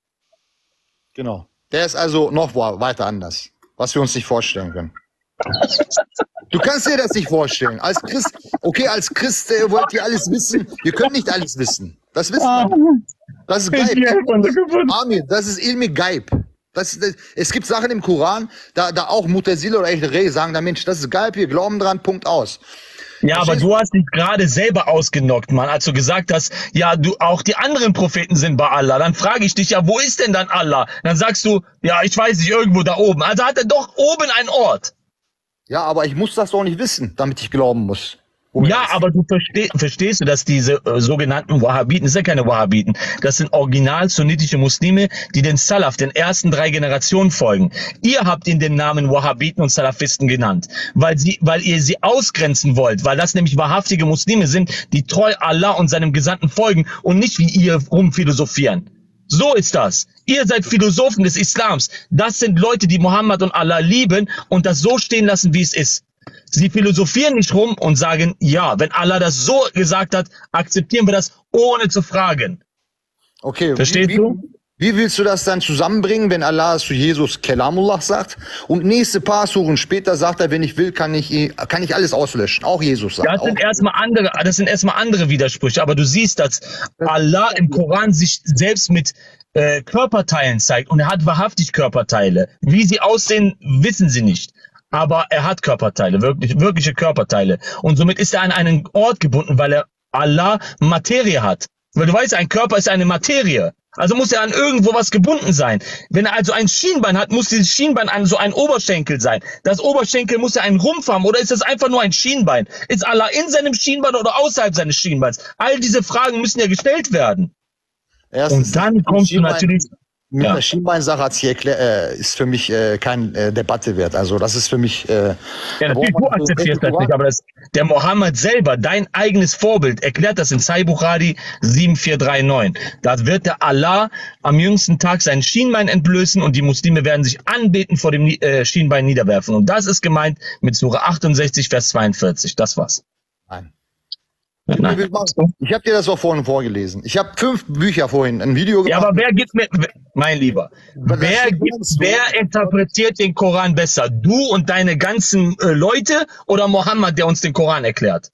Genau. Der ist also noch weiter anders, was wir uns nicht vorstellen können. Du kannst dir das nicht vorstellen. Als Christ, okay, als Christ äh, wollt ihr alles wissen. Wir können nicht alles wissen. Das wissen wir. Das ist Geib. Amir, das ist Ilmi Geib. Das, das, es gibt Sachen im Koran, da, da auch Mutazile oder Echterei sagen, da Mensch, das ist Geib, wir glauben dran, Punkt aus. Ja, aber du hast dich gerade selber ausgenockt, Mann, als du gesagt hast, ja, du, auch die anderen Propheten sind bei Allah. Dann frage ich dich ja, wo ist denn dann Allah? Dann sagst du, ja, ich weiß nicht, irgendwo da oben. Also hat er doch oben einen Ort. Ja, aber ich muss das doch nicht wissen, damit ich glauben muss. Ja, aber du versteh, verstehst du, dass diese äh, sogenannten Wahhabiten, das sind ja keine Wahhabiten, das sind original sunnitische Muslime, die den Salaf, den ersten drei Generationen folgen. Ihr habt ihnen den Namen Wahhabiten und Salafisten genannt, weil sie, weil ihr sie ausgrenzen wollt, weil das nämlich wahrhaftige Muslime sind, die treu Allah und seinem Gesandten folgen und nicht wie ihr rumphilosophieren. So ist das. Ihr seid Philosophen des Islams. Das sind Leute, die Mohammed und Allah lieben und das so stehen lassen, wie es ist. Sie philosophieren nicht rum und sagen, ja, wenn Allah das so gesagt hat, akzeptieren wir das, ohne zu fragen. Okay, Verstehst wie, du? Wie willst du das dann zusammenbringen, wenn Allah zu Jesus Kelamullah sagt und nächste paar Suchen später sagt er, wenn ich will, kann ich, kann ich alles auslöschen. Auch Jesus sagt. Das sind erstmal andere, das sind erstmal andere Widersprüche, aber du siehst, dass Allah im Koran sich selbst mit äh, Körperteilen zeigt und er hat wahrhaftig Körperteile. Wie sie aussehen, wissen sie nicht. Aber er hat Körperteile, wirklich, wirkliche Körperteile. Und somit ist er an einen Ort gebunden, weil er Allah Materie hat. Weil du weißt, ein Körper ist eine Materie. Also muss er an irgendwo was gebunden sein. Wenn er also ein Schienbein hat, muss dieses Schienbein an so ein Oberschenkel sein. Das Oberschenkel muss ja einen Rumpf haben oder ist das einfach nur ein Schienbein? Ist Allah in seinem Schienbein oder außerhalb seines Schienbeins? All diese Fragen müssen ja gestellt werden. Erstens, Und dann kommst du natürlich. Mit Ja. der Schienbeinsache hat sie erklärt, äh, ist für mich äh, kein äh, Debatte wert. Also das ist für mich. Äh, Ja, natürlich, du man so akzeptierst das nicht, aber das, der Mohammed selber, dein eigenes Vorbild, erklärt das in Sahih Bukhari 7439. Da wird der Allah am jüngsten Tag sein Schienbein entblößen und die Muslime werden sich anbeten vor dem äh, Schienbein niederwerfen. Und das ist gemeint mit Sura 68, Vers 42. Das war's. Nein. Nein. Ich habe dir das auch vorhin vorgelesen. Ich habe fünf Bücher vorhin, ein Video Ja, gemacht. aber wer gibt mir, mein Lieber, wer, gibt, wer interpretiert den Koran besser? Du und deine ganzen äh, Leute oder Mohammed, der uns den Koran erklärt?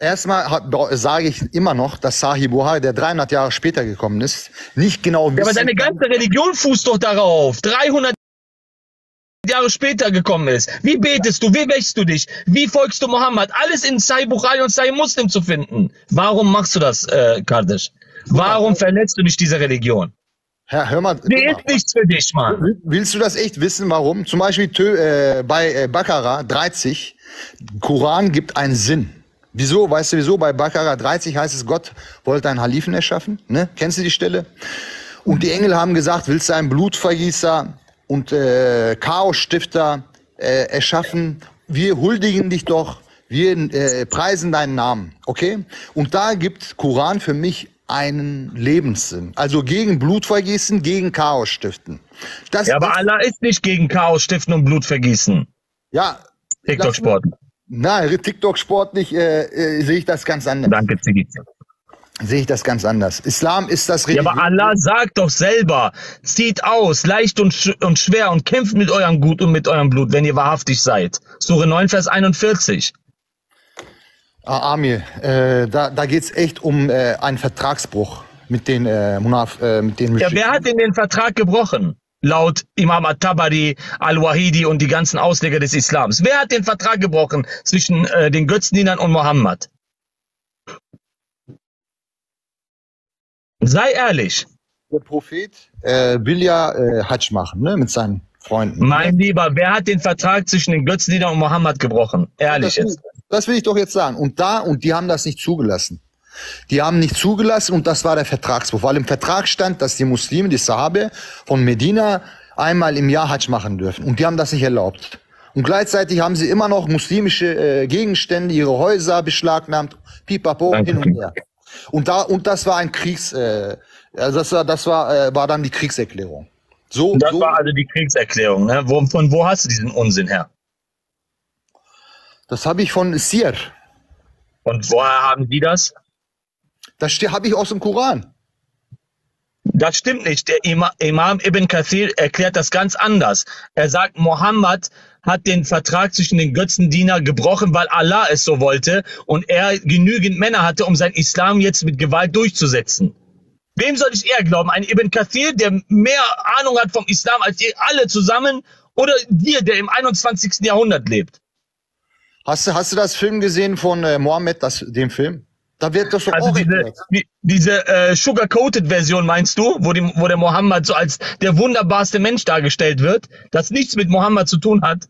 Erstmal sage ich immer noch, dass Sahih Buhari, der 300 Jahre später gekommen ist, nicht genau Ja, aber wissen deine ganze Religion fußt doch darauf. 300 Jahre später gekommen ist. Wie betest du? Wie wächst du dich? Wie folgst du Mohammed? Alles in Sahih Bukhari und Sahih Muslim zu finden. Warum machst du das, äh, Kardish? Warum verletzt du nicht diese Religion? Herr, hör mal. Die ist nichts für dich, Mann. Will- Willst du das echt wissen, warum? Zum Beispiel äh, bei äh, Baqarah 30, Koran gibt einen Sinn. Wieso? Weißt du wieso? Bei Baqarah 30 heißt es, Gott wollte einen Halifen erschaffen. Ne? Kennst du die Stelle? Und die Engel haben gesagt, willst du einen Blutvergießer und äh, Chaosstifter äh, erschaffen? Wir huldigen dich doch. Wir äh, preisen deinen Namen. Okay? Und da gibt Koran für mich einen Lebenssinn. Also gegen Blutvergießen, gegen Chaos stiften. Das Ja, aber Allah ist nicht gegen Chaos stiften und Blut vergießen. Ja. TikTok-Sport. Nein, TikTok-Sport nicht, äh, äh, sehe ich das ganz anders. Danke, Ziggy. Sehe ich das ganz anders. Islam ist das Ja, Religion. aber Allah sagt doch selber, zieht aus, leicht und, sch und schwer und kämpft mit eurem Gut und mit eurem Blut, wenn ihr wahrhaftig seid. Sure 9, Vers 41. Ah, Amir, äh, da, da geht's echt um äh, einen Vertragsbruch mit den äh, Munaf, äh, mit den Ja, Muschriken. wer hat denn den Vertrag gebrochen? Laut Imam At-Tabari, Al-Wahidi und die ganzen Ausleger des Islams. Wer hat den Vertrag gebrochen zwischen äh, den Götzendienern und Mohammed? Sei ehrlich. Der Prophet äh, will ja äh, Hajj machen, ne, mit seinen Freunden. Mein Lieber, wer hat den Vertrag zwischen den Götzendienern und Mohammed gebrochen? Ehrlich das, jetzt. will, das will ich doch jetzt sagen. Und da, und die haben das nicht zugelassen. Die haben nicht zugelassen und das war der Vertragsbruch. Weil im Vertrag stand, dass die Muslime, die Sahabe von Medina einmal im Jahr Hajj machen dürfen. Und die haben das nicht erlaubt. Und gleichzeitig haben sie immer noch muslimische äh, Gegenstände, ihre Häuser beschlagnahmt, pipapo, hin und her. Und da, und das war ein Kriegs, äh, also das war, das war, äh, war dann die Kriegserklärung. So, Das so, war also die Kriegserklärung. Ne? Wo, von wo hast du diesen Unsinn her? das habe ich von Sir. Und woher haben die das? Das habe ich aus dem Koran. Das stimmt nicht. Der Ima Imam Ibn Kathir erklärt das ganz anders. Er sagt, Mohammed hat den Vertrag zwischen den Götzendiener gebrochen, weil Allah es so wollte und er genügend Männer hatte, um sein Islam jetzt mit Gewalt durchzusetzen. Wem soll ich eher glauben? Ein Ibn Kathir, der mehr Ahnung hat vom Islam als ihr alle zusammen oder dir, der im 21. Jahrhundert lebt? Hast du, hast du das Film gesehen von äh, Mohammed, das, den Film? Da wird das doch Also auch diese, die, diese äh, Sugar-Coated-Version meinst du, wo, die, wo der Mohammed so als der wunderbarste Mensch dargestellt wird, das nichts mit Mohammed zu tun hat?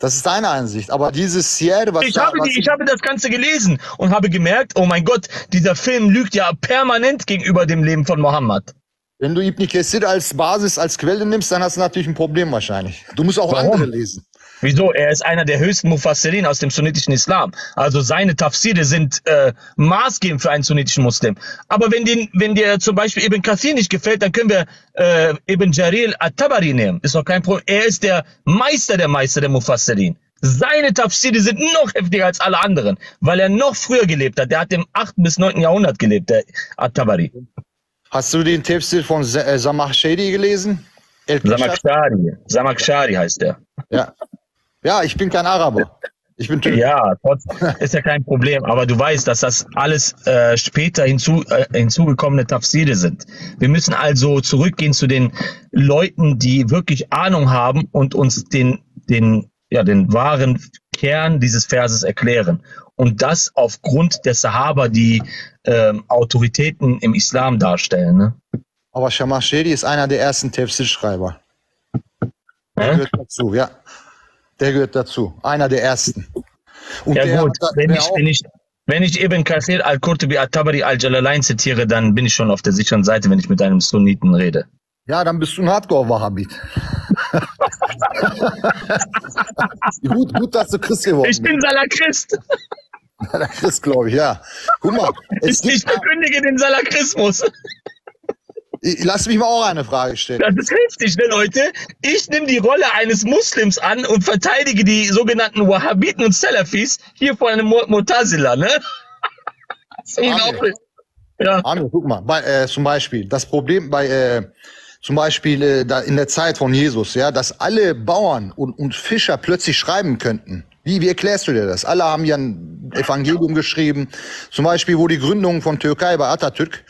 Das ist deine Ansicht. Aber dieses Sierra, was Ich da, habe, was die, ich habe das Ganze gelesen und habe gemerkt, oh mein Gott, dieser Film lügt ja permanent gegenüber dem Leben von Mohammed. wenn du Ibn Kathir als Basis, als Quelle nimmst, dann hast du natürlich ein Problem wahrscheinlich. Du musst auch Warum? andere lesen. Wieso? Er ist einer der höchsten Mufassirin aus dem sunnitischen Islam. Also seine Tafsire sind äh, maßgebend für einen sunnitischen Muslim. Aber wenn, den, wenn dir zum Beispiel Ibn Kathir nicht gefällt, dann können wir äh, Ibn Jarir at-Tabari nehmen. Ist doch kein Problem. Er ist der Meister der Meister der Mufassirin. Seine Tafsire sind noch heftiger als alle anderen, weil er noch früher gelebt hat. Der hat im 8. bis 9. Jahrhundert gelebt, der at-Tabari. Hast du den Tafsir von äh, Samachshedi gelesen? Samakshari. Samakshari heißt er. Ja. Ja, ich bin kein Araber. Ich bin Türk. Ja, trotz, ist ja kein Problem. Aber du weißt, dass das alles äh, später hinzu, äh, hinzugekommene Tafside sind. Wir müssen also zurückgehen zu den Leuten, die wirklich Ahnung haben und uns den, den, ja, den wahren Kern dieses Verses erklären. Und das aufgrund der Sahaba, die ähm, Autoritäten im Islam darstellen. Ne? Aber Shamasheri ist einer der ersten Tafsir-Schreiber. Gehört dazu, ja. Der gehört dazu. Einer der ersten. Und Ja gut, hat- wenn ich, wenn ich, wenn ich Ibn Kathir al-Qurtubi al-Tabari al-Jalalain zitiere, dann bin ich schon auf der sicheren Seite, wenn ich mit einem Sunniten rede. Ja, dann bist du ein Hardcore-Wahhabit. gut, gut, dass du Christ geworden Ich bin Salakrist. bist. Christ, glaube ich, ja. Guck mal, Ich, ich verkündige den Salakrismus. Lass mich mal auch eine Frage stellen. Das ist heftig, ne, Leute? Ich nehme die Rolle eines Muslims an und verteidige die sogenannten Wahhabiten und Salafis hier vor einem Mu- Mutazila, ne? Das ist unglaublich. Ja. Amir, guck mal, bei, äh, zum Beispiel, das Problem bei, äh, zum Beispiel äh, da in der Zeit von Jesus, ja, dass alle Bauern und, und Fischer plötzlich schreiben könnten. Wie, wie erklärst du dir das? Alle haben ja ein Evangelium geschrieben. Zum Beispiel, wo die Gründung von Türkei bei Atatürk,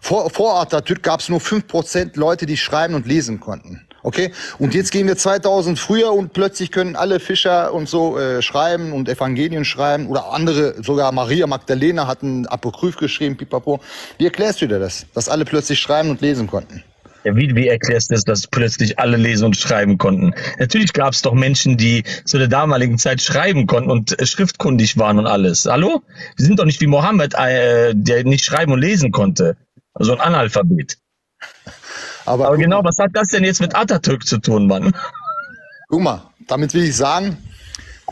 vor, vor Atatürk gab es nur 5% Leute, die schreiben und lesen konnten. Okay? Und jetzt gehen wir 2000 früher und plötzlich können alle Fischer und so äh, schreiben und Evangelien schreiben oder andere, sogar Maria Magdalena hat ein Apokryph geschrieben, pipapo. Wie erklärst du dir das, dass alle plötzlich schreiben und lesen konnten? Ja, wie, wie erklärst du das, dass plötzlich alle lesen und schreiben konnten? Natürlich gab es doch Menschen, die zu der damaligen Zeit schreiben konnten und äh, schriftkundig waren und alles. Hallo? Wir sind doch nicht wie Mohammed, äh, der nicht schreiben und lesen konnte. Also ein Analphabet. Aber, Aber genau, was hat das denn jetzt mit Atatürk zu tun, Mann? guck mal, damit will ich sagen,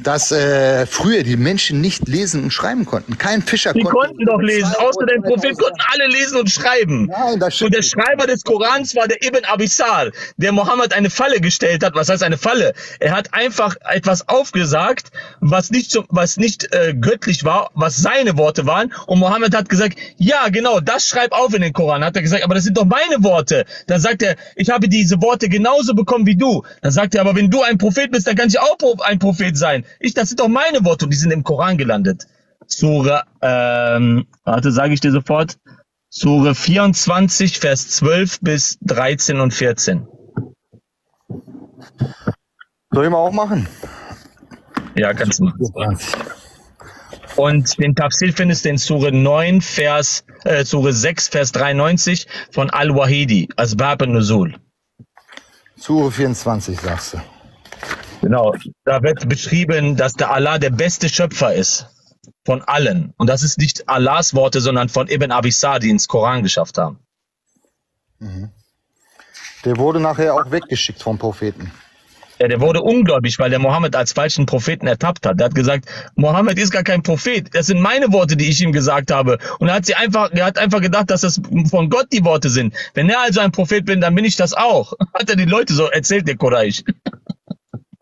dass äh, früher die Menschen nicht lesen und schreiben konnten. Kein Fischer Die konnte. konnten doch lesen. Außer der Prophet konnten alle lesen und schreiben. Nein, das Und der stimmt. Schreiber des Korans war der Ibn Abisal, der Mohammed eine Falle gestellt hat. Was heißt eine Falle? Er hat einfach etwas aufgesagt, was nicht, so, was nicht äh, göttlich war, was seine Worte waren. Und Mohammed hat gesagt, ja, genau, das schreib auf in den Koran. Hat er gesagt, aber das sind doch meine Worte. Dann sagt er, ich habe diese Worte genauso bekommen wie du. Dann sagt er, aber wenn du ein Prophet bist, dann kann ich auch ein Prophet sein. Ich, das sind doch meine Worte und die sind im Koran gelandet. Sura, ähm, warte, sage ich dir sofort. Sure 24, Vers 12 bis 13 und 14. Soll ich mal auch machen? Ja, kannst du machen. Und den Tafsir findest du in Sure 9, Vers, äh, Sure 6, Vers 93 von Al-Wahidi, Asbab al-Nuzul. Sure 24, sagst du. Genau. Da wird beschrieben, dass der Allah der beste Schöpfer ist. Von allen. Und das ist nicht Allahs Worte, sondern von Ibn Abisar, die ins Koran geschafft haben. Der wurde nachher auch weggeschickt vom Propheten. Ja, der wurde ungläubig, weil der Mohammed als falschen Propheten ertappt hat. Der hat gesagt, Mohammed ist gar kein Prophet. Das sind meine Worte, die ich ihm gesagt habe. Und er hat sie einfach, er hat einfach gedacht, dass das von Gott die Worte sind. Wenn er also ein Prophet bin, dann bin ich das auch. Hat er die Leute so erzählt, der Quraysh.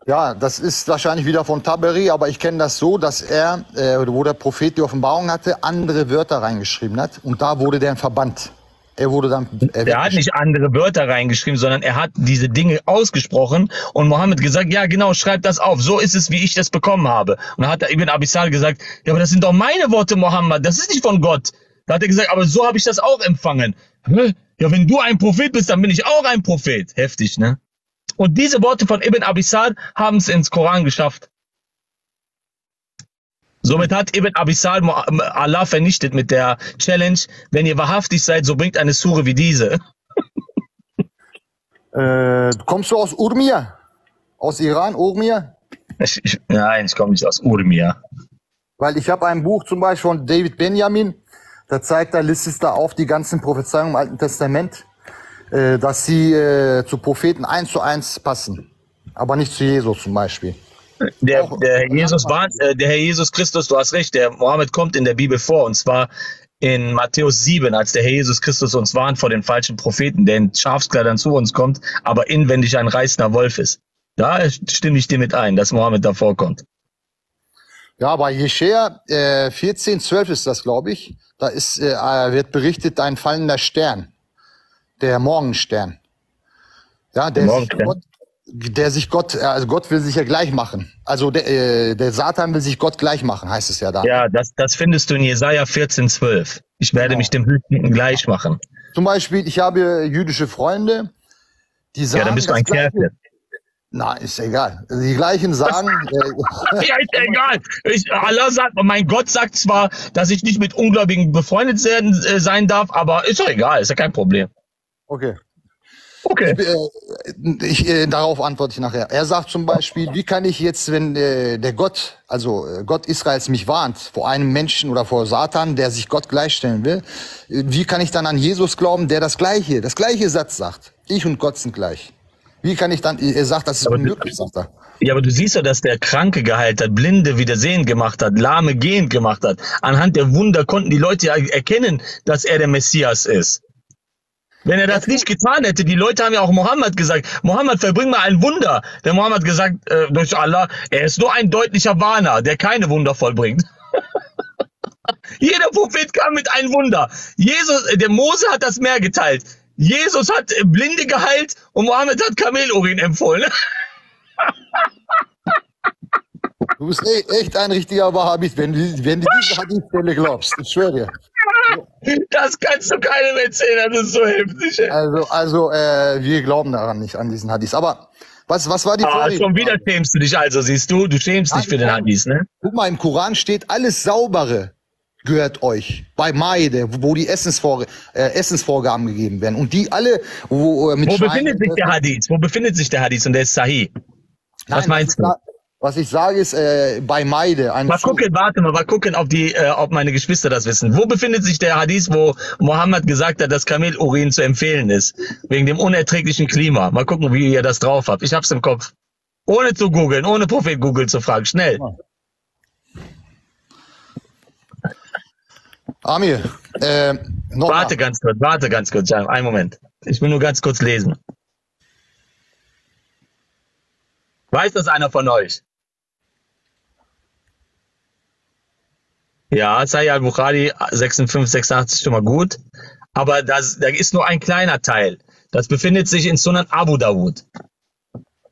Ja, das ist wahrscheinlich wieder von Taberi, aber ich kenne das so, dass er, äh, wo der Prophet die Offenbarung hatte, andere Wörter reingeschrieben hat und da wurde der verbannt. Er wurde dann. Er Der hat nicht andere Wörter reingeschrieben, sondern er hat diese Dinge ausgesprochen und Mohammed gesagt, ja genau, schreib das auf. So ist es, wie ich das bekommen habe. Und dann hat er Ibn Abisal gesagt, ja, aber das sind doch meine Worte, Mohammed. Das ist nicht von Gott. Da hat er gesagt, aber so habe ich das auch empfangen. Ja, wenn du ein Prophet bist, dann bin ich auch ein Prophet. Heftig, ne? Und diese Worte von Ibn Abisal haben es ins Koran geschafft. Somit hat Ibn Abisal Allah vernichtet mit der Challenge, wenn ihr wahrhaftig seid, so bringt eine Sure wie diese. Äh, kommst du aus Urmia? Aus Iran, Urmia? Ich, ich, nein, ich komme nicht aus Urmia. Weil ich habe ein Buch zum Beispiel von David Benjamin, da zeigt er, listet da auf die ganzen Prophezeiungen im Alten Testament, äh, dass sie äh, zu Propheten eins zu eins passen. Aber nicht zu Jesus zum Beispiel. Der, Auch- der Herr Jesus war, äh, der Herr Jesus Christus, du hast recht, der Mohammed kommt in der Bibel vor und zwar in Matthäus 7, als der Herr Jesus Christus uns warnt vor den falschen Propheten, der in Schafskleidern zu uns kommt, aber inwendig ein reißender Wolf ist. Da stimme ich dir mit ein, dass Mohammed da vorkommt. Ja, bei Jeschea äh, 14, 12 ist das, glaube ich. Da ist, äh, wird berichtet, ein fallender Stern. Der Morgenstern. Ja, der Der sich Morgenstern. Gott, der sich Gott, äh, also Gott will sich ja gleich machen. Also der, äh, der Satan will sich Gott gleich machen, heißt es ja da. Ja, das, das findest du in Jesaja 14, 12. Ich werde Genau. mich dem Höchsten gleich machen. Zum Beispiel, ich habe jüdische Freunde, die sagen, Ja, dann bist du ein Kerl. Na, ist egal. Die gleichen sagen, äh, Ja, ist ja egal. Ich, Allah sagt, mein Gott sagt zwar, dass ich nicht mit Ungläubigen befreundet sein, äh, sein darf, aber ist doch egal, ist ja kein Problem. Okay. Okay. Äh, ich, äh, darauf antworte ich nachher. Er sagt zum Beispiel, wie kann ich jetzt, wenn äh, der Gott, also äh, Gott Israels mich warnt vor einem Menschen oder vor Satan, der sich Gott gleichstellen will, äh, wie kann ich dann an Jesus glauben, der das gleiche, das gleiche Satz sagt? Ich und Gott sind gleich. Wie kann ich dann, er sagt, das ist Aber du- unmöglich, sagt er. Ja, aber du siehst ja, dass der Kranke geheilt hat, Blinde wieder sehend gemacht hat, Lahme gehend gemacht hat. Anhand der Wunder konnten die Leute ja erkennen, dass er der Messias ist. Wenn er das nicht getan hätte, die Leute haben ja auch Mohammed gesagt, Mohammed, verbring mal ein Wunder. Der Mohammed gesagt, äh, durch Allah, er ist nur ein deutlicher Warner, der keine Wunder vollbringt. Jeder Prophet kam mit einem Wunder. Jesus, äh, der Mose hat das Meer geteilt. Jesus hat äh, Blinde geheilt und Mohammed hat Kamelurin empfohlen. Du bist e- echt ein richtiger Wahhabit, wenn du, wenn du diese Hadith-Stelle glaubst. Ich schwöre dir. Das kannst du keinem erzählen, das ist so heftig. ey. Also, also äh, wir glauben daran nicht, an diesen Hadith. Aber was, was war die Ah, schon wieder schämst du dich also, siehst du? Du schämst dich für den Hadith, ne? Guck mal, im Koran steht, alles Saubere gehört euch. Bei Maide, wo die Essensvor äh, Essensvorgaben gegeben werden. Und die alle, wo äh, mit Wo Schweinen- befindet sich der Hadith? Wo befindet sich der Hadith und der ist Sahih? Was Nein, meinst ich du? Was ich sage ist, äh, bei Maide, ein Mal gucken, warte mal, mal gucken, ob die, äh, ob meine Geschwister das wissen. Wo befindet sich der Hadith, wo Mohammed gesagt hat, dass Kamelurin zu empfehlen ist? Wegen dem unerträglichen Klima. Mal gucken, wie ihr das drauf habt. Ich hab's im Kopf. Ohne zu googeln, ohne Prophet Google zu fragen. Schnell. Amir, äh, noch Warte mal. ganz kurz, warte ganz kurz, Jan, einen Moment. Ich will nur ganz kurz lesen. Weiß das einer von euch? Ja, Sahih al-Bukhari 56, 86 schon mal gut. Aber das, da ist nur ein kleiner Teil. Das befindet sich in Sunan Abu Dawud.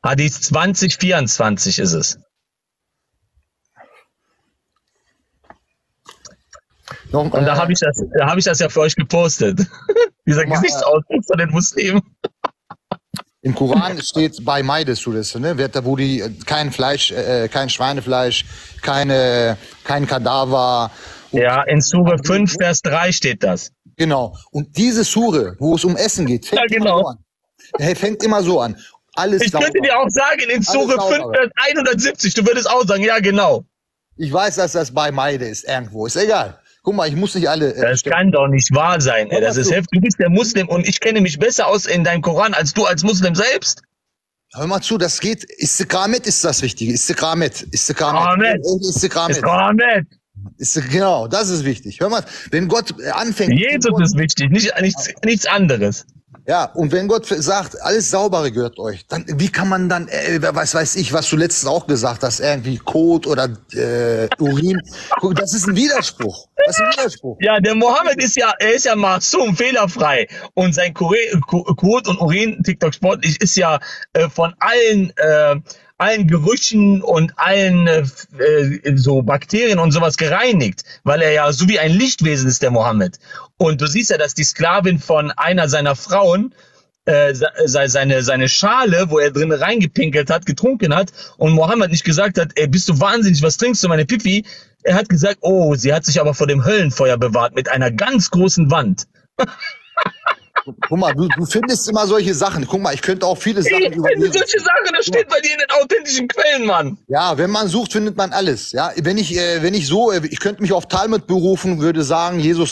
Hadith 2024 ist es. Und da äh, habe ich das, da habe ich das ja für euch gepostet. Dieser Gesichtsausdruck von den Muslimen. Im Koran steht bei Maide Sulisse, ne? Wird da, wo die äh, kein Fleisch, äh, kein Schweinefleisch, keine, kein Kadaver. Ja, in Sure 5, Vers 3 steht das. Genau. Und diese Sure, wo es um Essen geht, fängt Ja, immer genau. so an. Fängt immer so an. Alles Ich sauber. könnte dir auch sagen, in Sure sauber. 5, Vers 170, du würdest auch sagen, ja genau. Ich weiß, dass das bei Maide ist, irgendwo. Ist egal. Guck mal, ich muss nicht alle. Äh, Das stimmen. kann doch nicht wahr sein. Ey. Das ist heftig. Du bist der Muslim und ich kenne mich besser aus in deinem Koran als du als Muslim selbst. Hör mal zu, das geht. Istikramet ist das Wichtige. Istikramet. Istikramet. Amen. Istikramet. Ist Koranet. Ist, genau, das ist wichtig. Hör mal, wenn Gott äh, anfängt. Jesus ist wichtig, nicht, nichts, nichts anderes. Ja, und wenn Gott sagt, alles Saubere gehört euch, dann wie kann man dann, äh, was weiß ich, was du letztens auch gesagt hast, irgendwie Kot oder äh, Urin, das ist ein Widerspruch. Das ist ein Widerspruch. Ja, der Mohammed ist ja, er ist ja masum, fehlerfrei. Und sein Kot und Urin, TikTok sportlich, ist ja äh, von allen, äh, allen Gerüchen und allen äh, äh, so Bakterien und sowas gereinigt, weil er ja so wie ein Lichtwesen ist, der Mohammed. Und du siehst ja, dass die Sklavin von einer seiner Frauen äh, se- se- seine, seine Schale, wo er drin reingepinkelt hat, getrunken hat und Mohammed nicht gesagt hat, ey, bist du wahnsinnig, was trinkst du, meine Pipi? Er hat gesagt, oh, sie hat sich aber vor dem Höllenfeuer bewahrt mit einer ganz großen Wand. Guck mal, du, du findest immer solche Sachen. Guck mal, ich könnte auch viele Sachen Ich über finde solche Sachen, das steht bei dir in den authentischen Quellen, Mann. Ja, wenn man sucht, findet man alles. Ja, wenn ich, äh, wenn ich so, äh, ich könnte mich auf Talmud berufen, würde sagen, Jesus,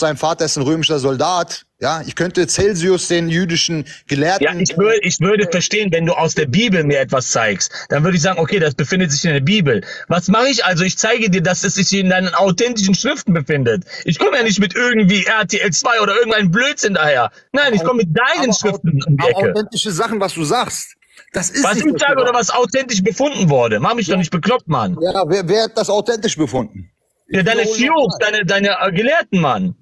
sein Vater ist ein römischer Soldat. Ja, ich könnte Celsius, den jüdischen Gelehrten. Ja, ich würde, ich würde verstehen, wenn du aus der Bibel mir etwas zeigst. Dann würde ich sagen, okay, das befindet sich in der Bibel. Was mache ich also? Ich zeige dir, dass es sich in deinen authentischen Schriften befindet. Ich komme ja nicht mit irgendwie RTL 2 oder irgendein Blödsinn daher. Nein, ich komme mit deinen Aber- Schriften um die Aber Ecke. authentische Sachen, was du sagst. Das ist Was nicht ich sage oder Wahre. was authentisch befunden wurde. Mach mich doch nicht bekloppt, Mann. Ja, wer, wer hat das authentisch befunden? Ja, deine nochmal. deine, deine äh, Gelehrten, Mann.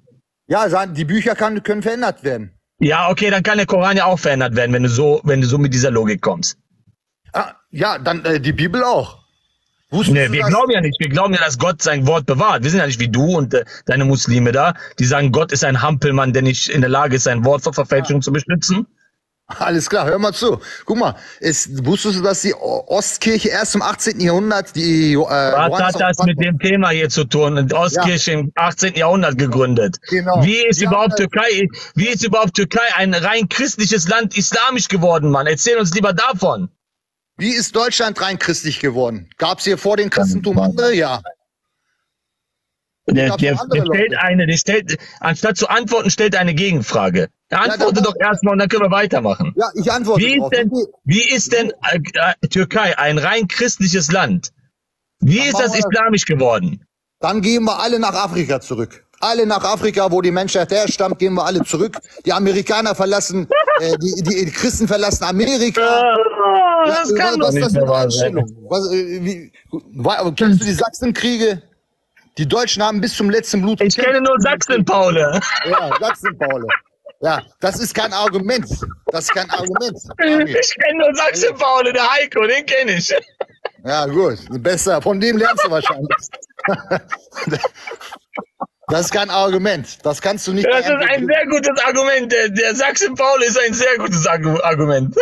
Ja, die Bücher kann, können verändert werden. Ja, okay, dann kann der Koran ja auch verändert werden, wenn du so, wenn du so mit dieser Logik kommst. Ah, ja, dann äh, die Bibel auch. Wusstest Nee, wir das? glauben ja nicht. Wir glauben ja, dass Gott sein Wort bewahrt. Wir sind ja nicht wie du und äh, deine Muslime da, die sagen, Gott ist ein Hampelmann, der nicht in der Lage ist, sein Wort vor Verfälschung zu beschützen. Alles klar, hör mal zu. Guck mal, es, wusstest du, dass die Ostkirche erst im 18. Jahrhundert die äh, Was hat das mit dem Thema hier zu tun? Und Ostkirche im 18. Jahrhundert gegründet. Genau. Wie ist Ja, überhaupt äh, Türkei, wie ist überhaupt Türkei ein rein christliches Land islamisch geworden, Mann? Erzähl uns lieber davon. Wie ist Deutschland rein christlich geworden? Gab's hier vor dem Christentum andere? Ja. Der, der, der stellt eine, der stellt, anstatt zu antworten, stellt er eine Gegenfrage. Er Ja, antwortet dann- doch erstmal und dann können wir weitermachen. Ja, ich antworte Wie ist denn, wie ist denn äh, Türkei ein rein christliches Land? Wie ist machen das islamisch geworden? Dann gehen wir alle nach Afrika zurück. Alle nach Afrika, wo die Menschheit herstammt, gehen wir alle zurück. Die Amerikaner verlassen, äh, die, die Christen verlassen Amerika. das kann was doch ist das nicht für eine. Einstellung? Was, äh, wie, kennst du die Sachsenkriege? Die Deutschen haben bis zum letzten Blut. Ich kenne nur Sachsen, Paul. Ja, Sachsen, Paul. Ja, das ist kein Argument. Das ist kein Argument. Ich kenne nur Sachsen, Paul, der Heiko, den kenne ich. Ja, gut. Besser. Von dem lernst du wahrscheinlich. Das ist kein Argument. Das kannst du nicht. Das ist ein sehr gutes Argument. Der, der Sachsen Paul ist ein sehr gutes Argu- Argument.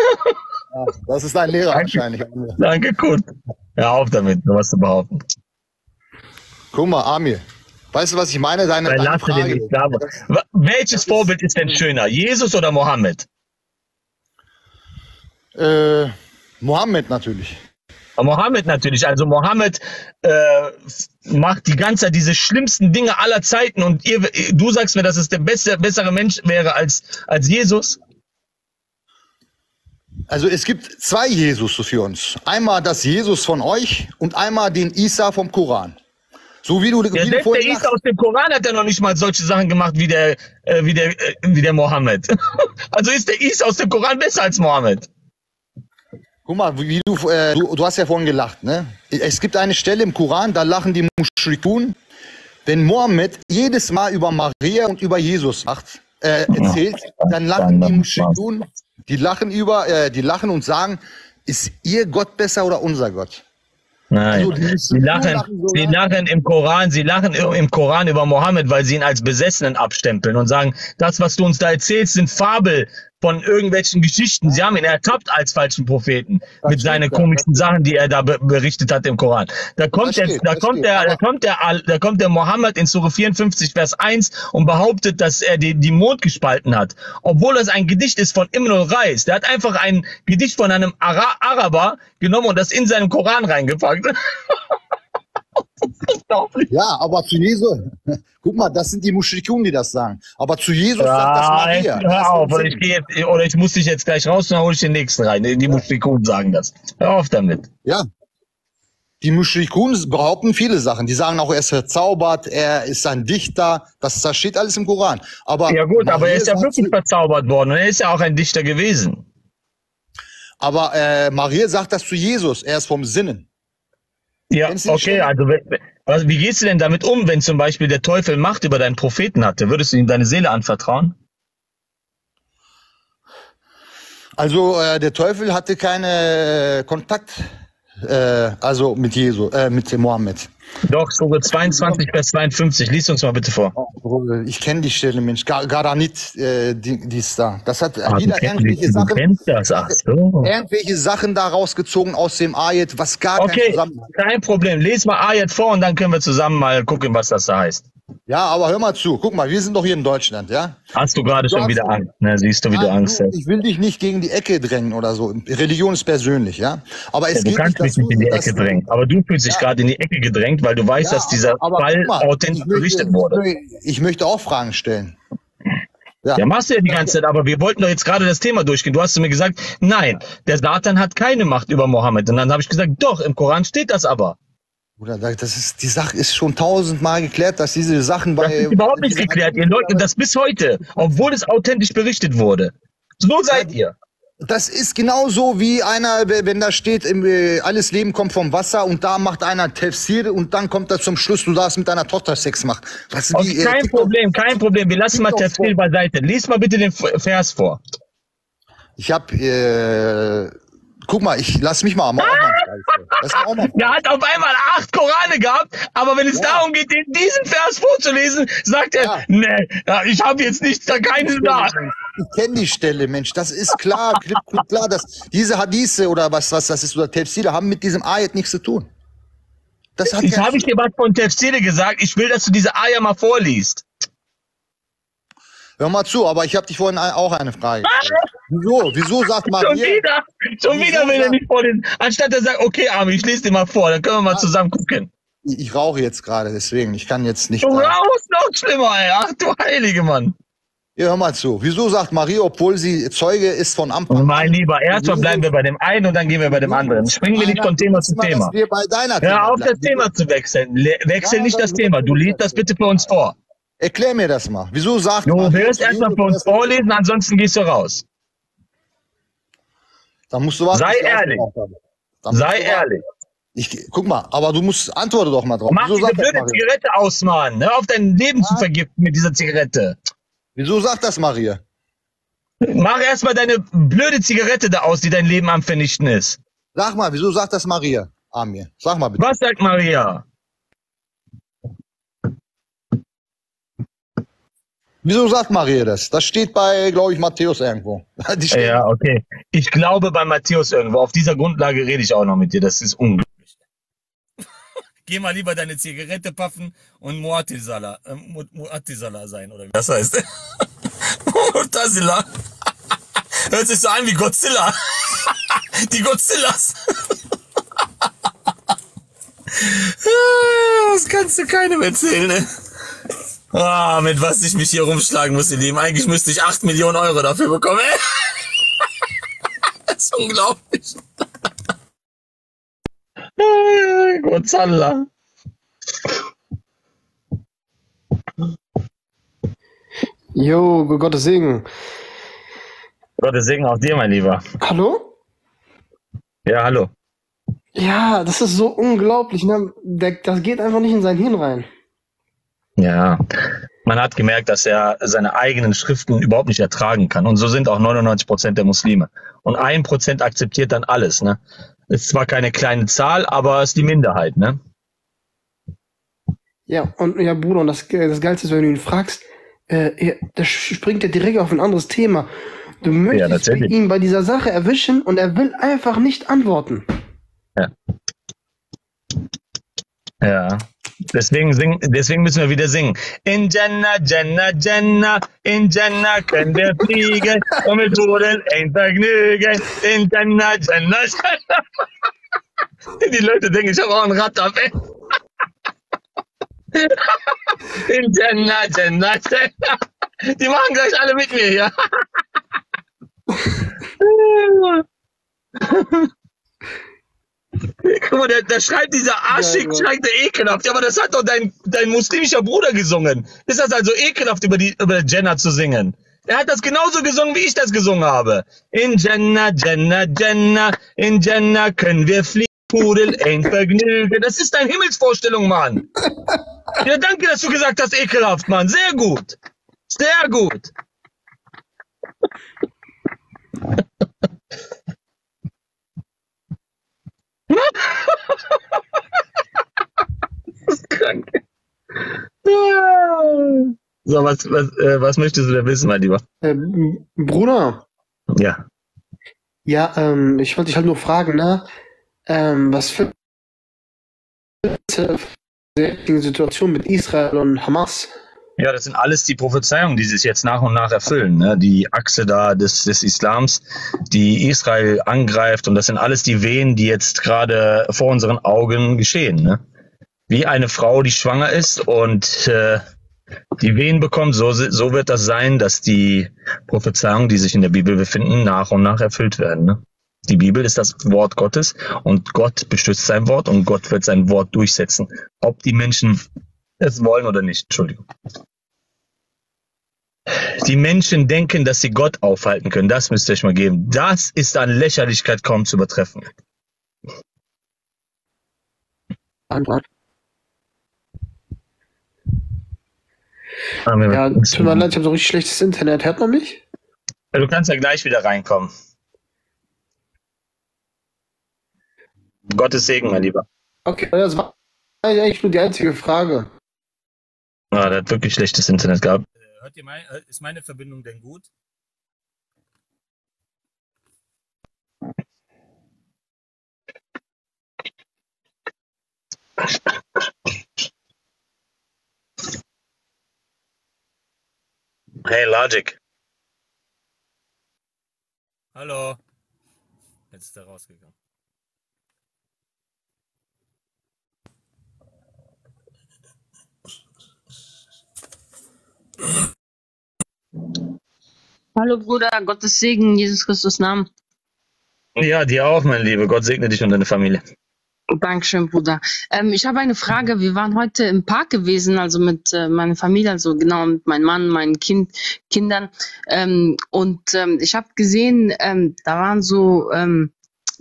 Das ist dein Lehrer wahrscheinlich. Danke, gut. Hör auf damit, was zu behaupten. Guck mal, Amir. Weißt du, was ich meine? Deine, deine Verlasse den Frage. Islam. Welches Vorbild ist denn schöner, Jesus oder Mohammed? Äh, Mohammed natürlich. Mohammed natürlich. Also Mohammed äh, macht die ganze Zeit diese schlimmsten Dinge aller Zeiten und ihr, du sagst mir, dass es der beste, bessere Mensch wäre als, als Jesus? Also es gibt zwei Jesus für uns. Einmal das Jesus von euch und einmal den Isa vom Koran. So wie du, Der wie du selbst der vorhin Isa aus dem Koran hat ja noch nicht mal solche Sachen gemacht wie der, äh, wie der, äh, wie der Mohammed. also ist der Isa aus dem Koran besser als Mohammed. Guck mal, wie du, äh, du, du hast ja vorhin gelacht, ne? Es gibt eine Stelle im Koran, da lachen die Mushrikun, wenn Mohammed jedes Mal über Maria und über Jesus macht, äh, erzählt, dann lachen die Mushrikun, die lachen über, äh, die lachen und sagen, ist ihr Gott besser oder unser Gott? Nein. Also, die sie lachen, so, sie lachen im Koran, sie lachen im Koran über Mohammed, weil sie ihn als Besessenen abstempeln und sagen, das, was du uns da erzählst, sind Fabel von irgendwelchen Geschichten. Sie haben ihn ertappt als falschen Propheten mit stimmt, seinen ja. komischen Sachen, die er da be berichtet hat im Koran. Da kommt Das der, steht, da das kommt steht, der, da aber- kommt der, Al- da kommt der Mohammed in Surah 54 Vers 1 und behauptet, dass er die, die Mond gespalten hat, obwohl das ein Gedicht ist von Ibn al-Reis. Der hat einfach ein Gedicht von einem Ara Araber genommen und das in seinen Koran reingepackt. Ja, aber zu Jesus, guck mal, das sind die Mushrikun, die das sagen. Aber zu Jesus sagt das Ja, Maria. jetzt, Das hör auf, oder ich, geh jetzt, oder ich muss dich jetzt gleich raus und dann hole ich den nächsten rein. Die Mushrikun sagen das. Hör auf damit. Ja. Die Mushrikun behaupten viele Sachen. Die sagen auch, er ist verzaubert, er ist ein Dichter. Das, das steht alles im Koran. Aber Ja gut, aber er Maria ist ja wirklich verzaubert worden und er ist ja auch ein Dichter gewesen. Aber äh, Maria sagt das zu Jesus. Er ist vom Sinnen. Ja, okay, also wie gehst du denn damit um, wenn zum Beispiel der Teufel Macht über deinen Propheten hatte? Würdest du ihm deine Seele anvertrauen? Also äh, der Teufel hatte keine äh, Kontakt, äh, also mit Jesus, äh, mit Mohammed. Doch, Surah 22, Vers 52. Lies uns mal bitte vor. Ich kenne die Stelle, Mensch. Gar, Garanit, äh, die, die ist da. Das hat Ah, kennst, irgendwelche Sachen, das, so. irgendwelche Sachen da rausgezogen aus dem Ayat, was gar Okay, Zusammenhang kein Problem. Lies mal Ayat vor und dann können wir zusammen mal gucken, was das da heißt. Ja, aber hör mal zu. Guck mal, wir sind doch hier in Deutschland, ja? Hast du gerade schon wieder Angst, ne? Siehst du, wie du Angst hast. ich will dich nicht gegen die Ecke drängen oder so. Religion ist persönlich, ja? Aber es Ja, du geht kannst mich nicht in die Ecke drängen. Aber du fühlst dich Ja. gerade in die Ecke gedrängt, weil du weißt, Ja, dass dieser aber- Fall mal, authentisch möchte- berichtet wurde. Ich, möchte auch Fragen stellen. Ja. Ja, machst du ja die ganze Zeit, aber wir wollten doch jetzt gerade das Thema durchgehen. Du hast zu mir gesagt, nein, der Satan hat keine Macht über Mohammed. Und dann habe ich gesagt, doch, im Koran steht das aber. Bruder, das ist, die Sache ist schon tausendmal geklärt, dass diese Sachen bei. Das ist überhaupt nicht geklärt. Ihr leugnet das bis heute, obwohl es authentisch berichtet wurde. So seid ihr. Das ist genauso wie einer, wenn da steht, äh, alles Leben kommt vom Wasser und da macht einer Tefsir und dann kommt er zum Schluss, du darfst mit deiner Tochter Sex machen. Was, wie, äh, kein TikTok- Problem, kein Problem. Wir lassen mal Tefsir beiseite. Lies mal bitte den Vers vor. Ich hab, äh, guck mal, ich lass mich mal, mich auch mal Der hat auf einmal acht Korane gehabt, aber wenn es darum geht, diesen Vers vorzulesen, sagt er, Ja. nee, ja, ich habe jetzt nicht da keine da. Ich kenne die Stelle, Mensch. Das ist klar, klipp, klipp, klar, dass diese Hadithe oder was, was das ist, oder Tefsir, haben mit diesem Ayat nichts zu tun. Das hat Jetzt ja- habe ich dir was von Tefsir gesagt. Ich will, dass du diese Eier mal vorliest. Hör mal zu, aber ich habe dich vorhin auch eine Frage gestellt. Wieso? Wieso sagt Schon Maria? wieder, schon wieder will er nicht vorlesen. Anstatt er sagt, okay, Armin, ich lese dir mal vor, dann können wir mal zusammen gucken. Ich, ich rauche jetzt gerade, deswegen. Ich kann jetzt nicht. Du rauchst noch schlimmer, ey. Ach du heilige Mann. Ja, hör mal zu. Wieso sagt Maria, obwohl sie Zeuge ist von Anfang an? Mein Lieber, erstmal bleiben wir bei dem einen und dann gehen wir bei dem anderen. Springen wir nicht von Thema zu Thema. dass wir bei deiner Hör auf, das. Thema zu wechseln. Wechsel nicht das Thema. Du liest das bitte für uns vor. Erklär mir das mal. Wieso sagt Du Maria, wirst erstmal für uns vorlesen, ansonsten gehst du raus. Dann musst du warten. Sei ehrlich. Sei du ehrlich. Ich, guck mal, aber du musst, antworte doch mal drauf. Mach Wieso diese das blöde? Zigarette aus, Mann. Hör auf, dein Leben zu vergiften mit dieser Zigarette. Wieso sagt das Maria? Mach erstmal deine blöde Zigarette da aus, die dein Leben am Vernichten ist. Sag mal, wieso sagt das Maria? Amir, sag mal bitte. Was sagt Maria? Wieso sagt Maria das? Das steht bei, glaube ich, Matthäus irgendwo. Ja, okay. Ich glaube bei Matthäus irgendwo. Auf dieser Grundlage rede ich auch noch mit dir. Das ist unglaublich. Geh mal lieber deine Zigarette puffen und Muatisala, äh, Mu- Muatisala sein, oder wie das heißt. Muatisala. Hört sich so an wie Godzilla. Die Godzillas. Ah, Das kannst du keinem erzählen, ne? Ah, mit was ich mich hier rumschlagen muss, ihr Lieben. Eigentlich müsste ich 8 Millionen Euro dafür bekommen. Das ist unglaublich. Godzilla. Jo, Gottes Segen. Gottes Segen auf dir, mein Lieber. Hallo? Ja, hallo. Ja, das ist so unglaublich. Ne? Das geht einfach nicht in sein Hirn rein. Ja. Man hat gemerkt, dass er seine eigenen Schriften überhaupt nicht ertragen kann. Und so sind auch 99 Prozent der Muslime. Und ein Prozent akzeptiert dann alles, ne? Ist zwar keine kleine Zahl, aber ist die Minderheit, ne? Ja, und ja, Bruder, und das, das Geilste ist, wenn du ihn fragst, äh, da springt er direkt auf ein anderes Thema. Du möchtest tatsächlich. ihn bei dieser Sache erwischen und er will einfach nicht antworten. Ja. Deswegen, sing, deswegen müssen wir wieder singen. In Jannah, Jannah, Jannah, in Jannah können wir fliegen und mit Rudeln ein Vergnügen. In Jannah, Jannah, Jannah. Die Leute denken, ich habe auch ein Rad ey. In Jannah, Jannah, Jannah. Die machen gleich alle mit mir hier. Guck mal, der, der schreibt dieser Arschig, schreibt der ekelhaft. Ja, aber das hat doch dein, dein muslimischer Bruder gesungen. Ist das also ekelhaft, über die, über Jenna zu singen? Er hat das genauso gesungen, wie ich das gesungen habe. In Jenna, Jenna, Jenna, in Jenna können wir fliegen. Pudel, ein Vergnügen. Das ist deine Himmelsvorstellung, Mann. Ja, danke, dass du gesagt hast, ekelhaft, Mann. Sehr gut. Sehr gut. Das ist krank. Ja. So, was, was, äh, was möchtest du denn wissen, mein Lieber? Äh, M- Bruder, Ja. ja, ähm, ich wollte dich halt nur fragen, ne? Ähm, was für die Situation mit Israel und Hamas? Ja, das sind alles die Prophezeiungen, die sich jetzt nach und nach erfüllen. Ne? Die Achse da des, des Islams, die Israel angreift. Und das sind alles die Wehen, die jetzt gerade vor unseren Augen geschehen. Ne? Wie eine Frau, die schwanger ist und äh, die Wehen bekommt, so, so wird das sein, dass die Prophezeiungen, die sich in der Bibel befinden, nach und nach erfüllt werden. Ne? Die Bibel ist das Wort Gottes und Gott beschützt sein Wort und Gott wird sein Wort durchsetzen. Ob die Menschen es wollen oder nicht. Entschuldigung. Die Menschen denken, dass sie Gott aufhalten können. Das müsst ihr euch mal geben. Das ist an Lächerlichkeit kaum zu übertreffen. Antwort. Amen. Ja, tut mir leid, ich habe so richtig schlechtes Internet. Hört man mich? Du kannst ja gleich wieder reinkommen. Gottes Segen, mein Lieber. Okay, das war eigentlich nur die einzige Frage. Ah, der hat wirklich schlechtes Internet gehabt. Hört ihr mein, äh, ist meine Verbindung denn gut? Hey, Logic. Hallo. Jetzt ist er rausgegangen. Hallo Bruder, Gottes Segen, in Jesus Christus Namen. Ja, dir auch, mein Lieber. Gott segne dich und deine Familie. Dankeschön, Bruder. Ähm, ich habe eine Frage. Wir waren heute im Park gewesen, also mit äh, meiner Familie, also genau mit meinem Mann, meinen kind, Kindern. Ähm, und ähm, ich habe gesehen, ähm, da waren so ähm,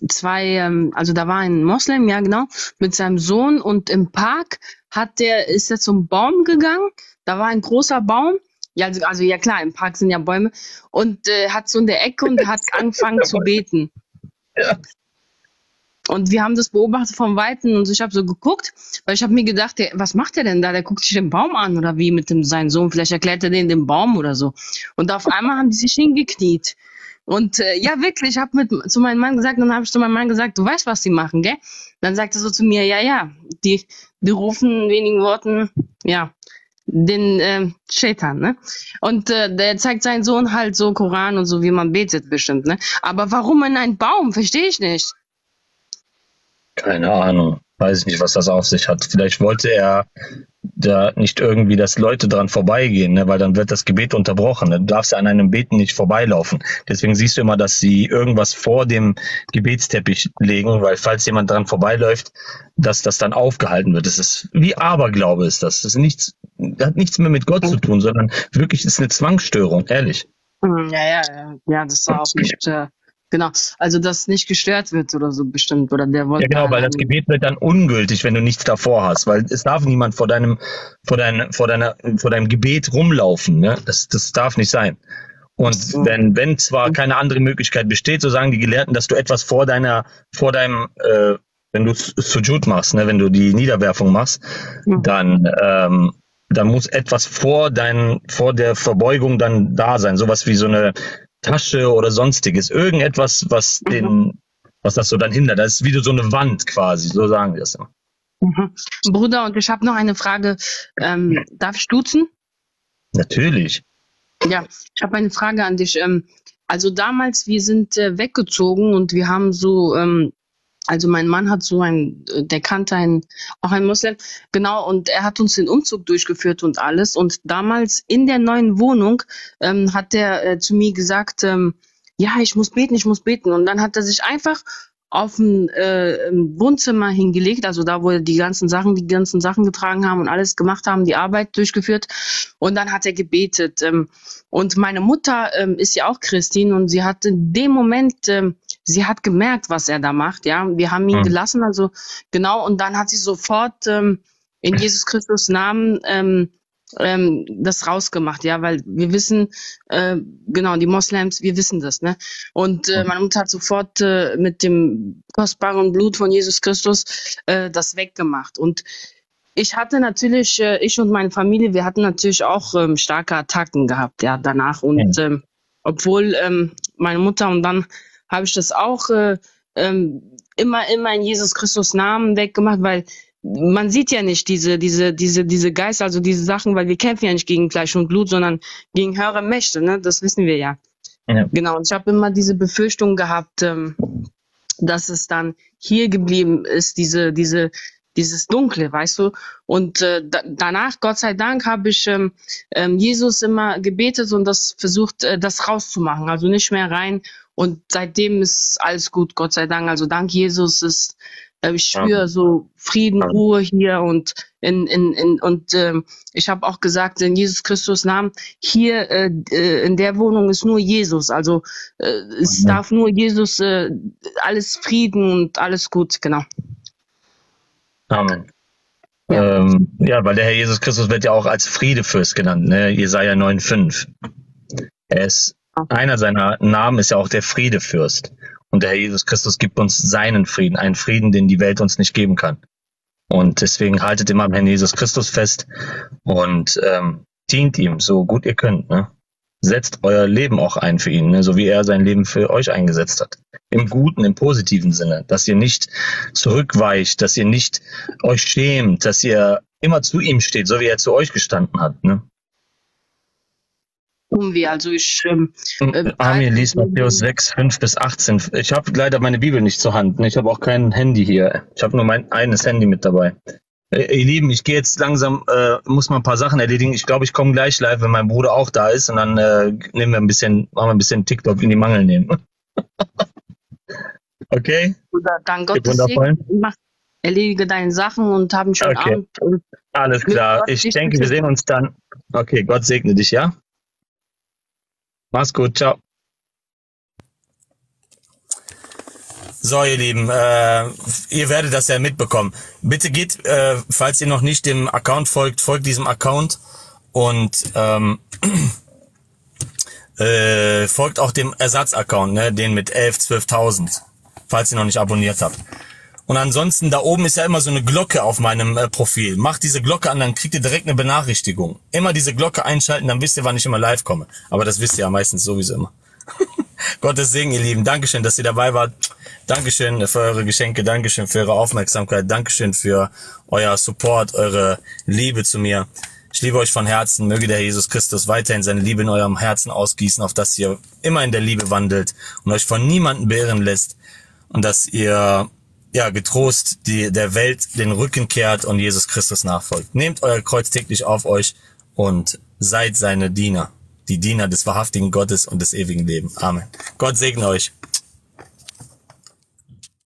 zwei, ähm, also da war ein Moslem, ja genau, mit seinem Sohn und im Park hat der, ist er zum Baum gegangen. Da war ein großer Baum. Ja, also, also ja klar, im Park sind ja Bäume. Und äh, hat so in der Ecke und hat angefangen zu beten. Und wir haben das beobachtet vom Weiten und ich habe so geguckt, weil ich habe mir gedacht, der, was macht der denn da? Der guckt sich den Baum an oder wie mit dem seinen Sohn. Vielleicht erklärt er den den Baum oder so. Und auf einmal haben die sich hingekniet. Und äh, ja, wirklich, ich habe zu meinem Mann gesagt, dann habe ich zu meinem Mann gesagt, du weißt, was die machen, gell? Dann sagt er so zu mir, ja, ja, die, die rufen in wenigen Worten, ja, den äh, Shaitan, ne? Und äh, der zeigt seinen Sohn halt so Koran und so, wie man betet bestimmt, ne? Aber warum in einen Baum? Verstehe ich nicht. Keine Ahnung. Weiß ich nicht, was das auf sich hat. Vielleicht wollte er da nicht irgendwie, dass Leute dran vorbeigehen, ne? weil dann wird das Gebet unterbrochen. Du darfst ja an einem Beten nicht vorbeilaufen. Deswegen siehst du immer, dass sie irgendwas vor dem Gebetsteppich legen, weil falls jemand dran vorbeiläuft, dass das dann aufgehalten wird. Das ist wie Aberglaube ist das. Das ist nichts, hat nichts mehr mit Gott zu tun, sondern wirklich ist eine Zwangsstörung, ehrlich. Hm, Ja, ja, ja, ja, das war auch nicht, äh, genau. Also, dass nicht gestört wird oder so bestimmt. Oder der wollte Ja, genau, weil das Gebet wird dann ungültig, wenn du nichts davor hast, weil es darf niemand vor deinem, vor dein, vor deiner, vor deinem Gebet rumlaufen, ne? Das, das darf nicht sein. Und wenn, wenn zwar keine andere Möglichkeit besteht, so sagen die Gelehrten, dass du etwas vor deiner, vor deinem, äh, wenn du Sujud machst, ne, wenn du die Niederwerfung machst, dann, ähm, dann muss etwas vor dein, vor der Verbeugung dann da sein, sowas wie so eine Tasche oder sonstiges, irgendetwas, was den, was das so dann hindert. Das ist wie so eine Wand quasi, so sagen wir es immer. Mhm. Bruder, und ich habe noch eine Frage. Ähm, darf ich duzen? Natürlich. Ja, ich habe eine Frage an dich. Ähm, also damals, wir sind äh, weggezogen und wir haben so, ähm, also mein Mann hat so ein, äh, der kannte einen, auch einen Muslim, genau, und er hat uns den Umzug durchgeführt und alles. Und damals in der neuen Wohnung ähm, hat er äh, zu mir gesagt, ähm, ja, ich muss beten, ich muss beten. Und dann hat er sich einfach auf ein äh, im Wohnzimmer hingelegt, also da, wo die ganzen Sachen, die ganzen Sachen getragen haben und alles gemacht haben, die Arbeit durchgeführt. Und dann hat er gebetet. Ähm, und meine Mutter ähm, ist ja auch Christin und sie hat in dem Moment, ähm, sie hat gemerkt, was er da macht. Ja, wir haben ihn Mhm. gelassen, also genau. Und dann hat sie sofort ähm, in Jesus Christus Namen ähm, ähm, das rausgemacht, ja, weil wir wissen, äh, genau, die Moslems, wir wissen das, ne? Und äh, meine Mutter hat sofort äh, mit dem kostbaren Blut von Jesus Christus äh, das weggemacht. Und ich hatte natürlich, äh, ich und meine Familie, wir hatten natürlich auch ähm, starke Attacken gehabt, ja, danach. Und ähm, obwohl ähm, meine Mutter und dann habe ich das auch äh, ähm, immer, immer in Jesus Christus Namen weggemacht, weil man sieht ja nicht diese, diese, diese, diese Geister, also diese Sachen, weil wir kämpfen ja nicht gegen Fleisch und Blut, sondern gegen höhere Mächte, ne? Das wissen wir ja. Ja. Genau. Und ich habe immer diese Befürchtung gehabt, ähm, dass es dann hier geblieben ist, diese, diese, dieses Dunkle, weißt du? Und äh, da, danach, Gott sei Dank, habe ich ähm, ähm, Jesus immer gebetet und das versucht, äh, das rauszumachen, also nicht mehr rein. Und seitdem ist alles gut, Gott sei Dank. Also dank Jesus ist Äh, ich spüre so Frieden, Ruhe hier und in, in, in und ähm, ich habe auch gesagt, in Jesus Christus Namen, hier äh, äh, in der Wohnung ist nur Jesus. Also äh, es Mhm. darf nur Jesus, äh, alles Frieden und alles gut, genau. Amen. Ja. Ähm, ja, weil der Herr Jesus Christus wird ja auch als Friedefürst genannt, ne? Jesaja 9,5. Er ist, einer seiner Namen ist ja auch der Friedefürst. Und der Herr Jesus Christus gibt uns seinen Frieden, einen Frieden, den die Welt uns nicht geben kann. Und deswegen haltet immer am Herrn Jesus Christus fest und ähm, dient ihm so gut ihr könnt. Ne? Setzt euer Leben auch ein für ihn, ne? so wie er sein Leben für euch eingesetzt hat. Im guten, im positiven Sinne, dass ihr nicht zurückweicht, dass ihr nicht euch schämt, dass ihr immer zu ihm steht, so wie er zu euch gestanden hat. Ne? Tun wir. Also ich ähm, äh, Amir liest Matthäus 6, 5 bis 18. Ich habe leider meine Bibel nicht zur Hand. Ich habe auch kein Handy hier. Ich habe nur mein eines Handy mit dabei. Äh, Ihr Lieben, ich gehe jetzt langsam, äh, muss mal ein paar Sachen erledigen. Ich glaube, ich komme gleich live, wenn mein Bruder auch da ist und dann äh, nehmen wir ein bisschen, machen wir ein bisschen TikTok in die Mangel nehmen. okay? Bruder, dann Gottes Wundervollen. Segen, mach, erledige deine Sachen und haben einen schönen Okay. Abend. Alles klar. Ich denke, wir sehen uns dann. Okay, Gott segne dich, ja? Mach's gut, ciao. So, ihr Lieben, äh, ihr werdet das ja mitbekommen. Bitte geht, äh, falls ihr noch nicht dem Account folgt, folgt diesem Account und ähm, äh, folgt auch dem Ersatzaccount, ne, den mit 11, 12.000, falls ihr noch nicht abonniert habt. Und ansonsten, da oben ist ja immer so eine Glocke auf meinem äh, Profil. Macht diese Glocke an, dann kriegt ihr direkt eine Benachrichtigung. Immer diese Glocke einschalten, dann wisst ihr, wann ich immer live komme. Aber das wisst ihr ja meistens sowieso immer. Gottes Segen, ihr Lieben. Dankeschön, dass ihr dabei wart. Dankeschön für eure Geschenke. Dankeschön für eure Aufmerksamkeit. Dankeschön für euer Support, eure Liebe zu mir. Ich liebe euch von Herzen. Möge der Jesus Christus weiterhin seine Liebe in eurem Herzen ausgießen, auf dass ihr immer in der Liebe wandelt und euch von niemandem beirren lässt und dass ihr ja getrost die, der Welt den Rücken kehrt und Jesus Christus nachfolgt. Nehmt euer Kreuz täglich auf euch und seid seine Diener, die Diener des wahrhaftigen Gottes und des ewigen Lebens. Amen. Gott segne euch.